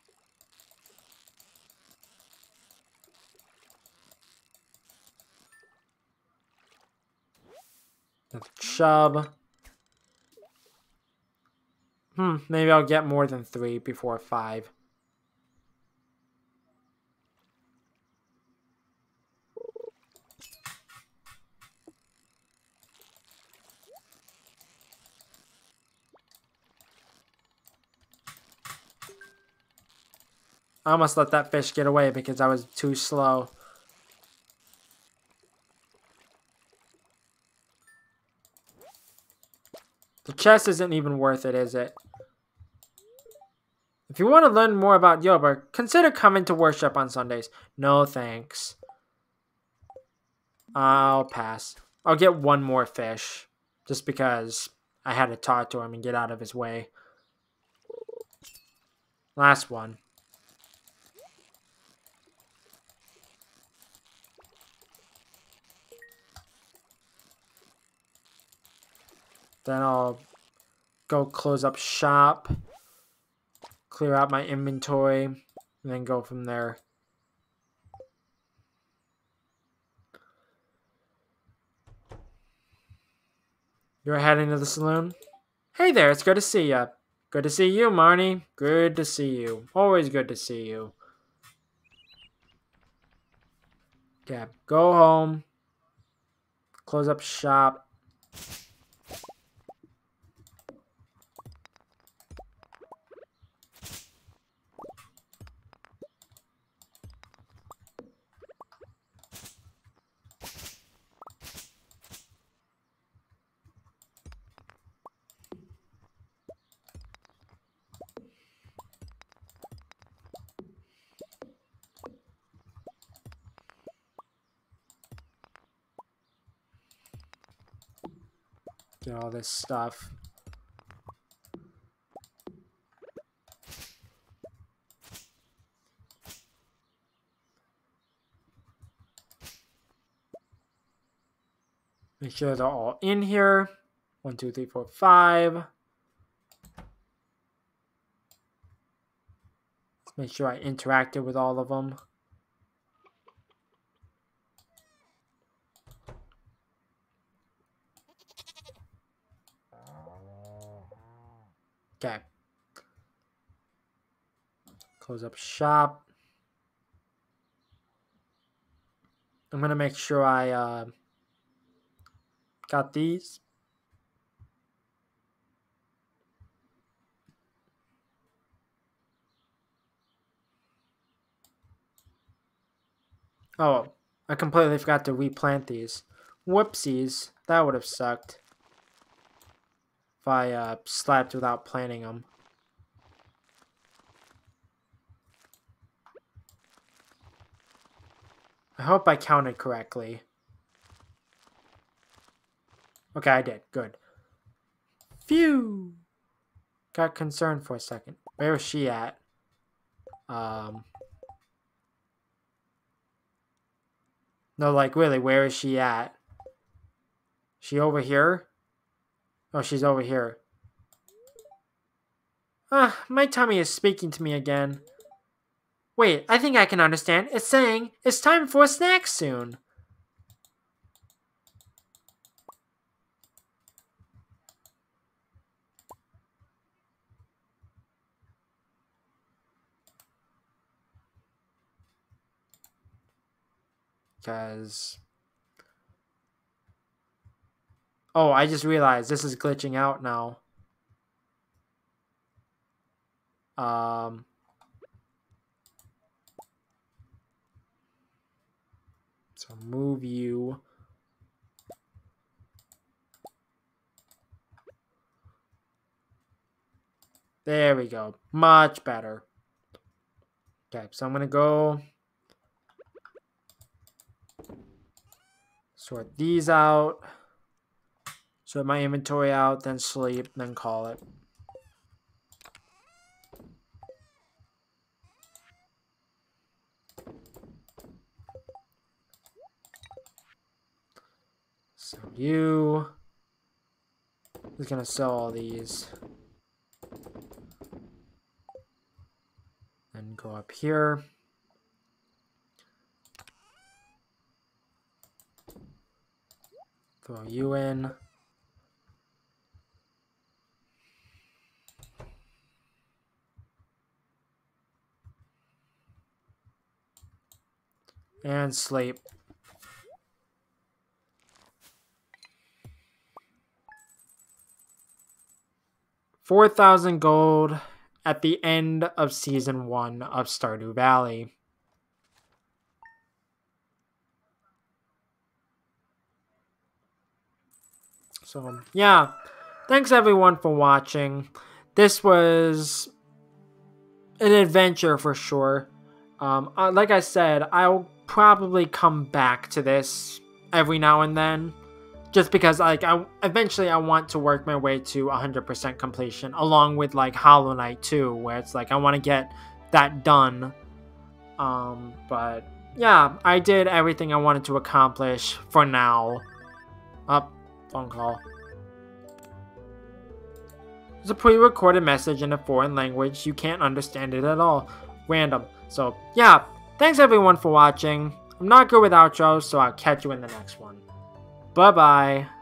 Chub. Hmm, maybe I'll get more than three before five. I almost let that fish get away because I was too slow. The chest isn't even worth it, is it? If you want to learn more about Yoba, consider coming to worship on Sundays. No thanks. I'll pass. I'll get one more fish. Just because I had to talk to him and get out of his way. Last one. Then I'll go close up shop, clear out my inventory, and then go from there. You're heading to the saloon? Hey there, it's good to see ya. Good to see you, Marnie. Good to see you. Always good to see you. Okay, go home. Close up shop. All this stuff. Make sure they're all in here. One, two, three, four, five. Let's make sure I interacted with all of them. Okay. Close up shop. I'm going to make sure I uh, got these. Oh, I completely forgot to replant these. Whoopsies. That would have sucked if I uh, slept without planting them. I hope I counted correctly. Okay, I did. Good. Phew! Got concerned for a second. Where is she at? Um... No, like, really, where is she at? She over here? Oh, she's over here. Ah, my tummy is speaking to me again. Wait, I think I can understand. It's saying it's time for a snack soon. Because Oh, I just realized this is glitching out now. Um, so move you. There we go. Much better. Okay, so I'm going to go sort these out sort my inventory out, then sleep, then call it. So you is gonna sell all these. Then go up here. Throw you in. And sleep. Four thousand gold at the end of season one of Stardew Valley. So, yeah. Thanks everyone for watching. This was an adventure for sure. Um, uh, like I said, I'll probably come back to this every now and then. Just because, like, I eventually I want to work my way to 100% completion, along with, like, Hollow Knight 2, where it's like I want to get that done. Um, but, yeah, I did everything I wanted to accomplish for now. Up. Phone call. It's a pre-recorded message in a foreign language. You can't understand it at all. Random. So, yeah. Thanks everyone for watching. I'm not good with outros, so I'll catch you in the next one. Bye-bye.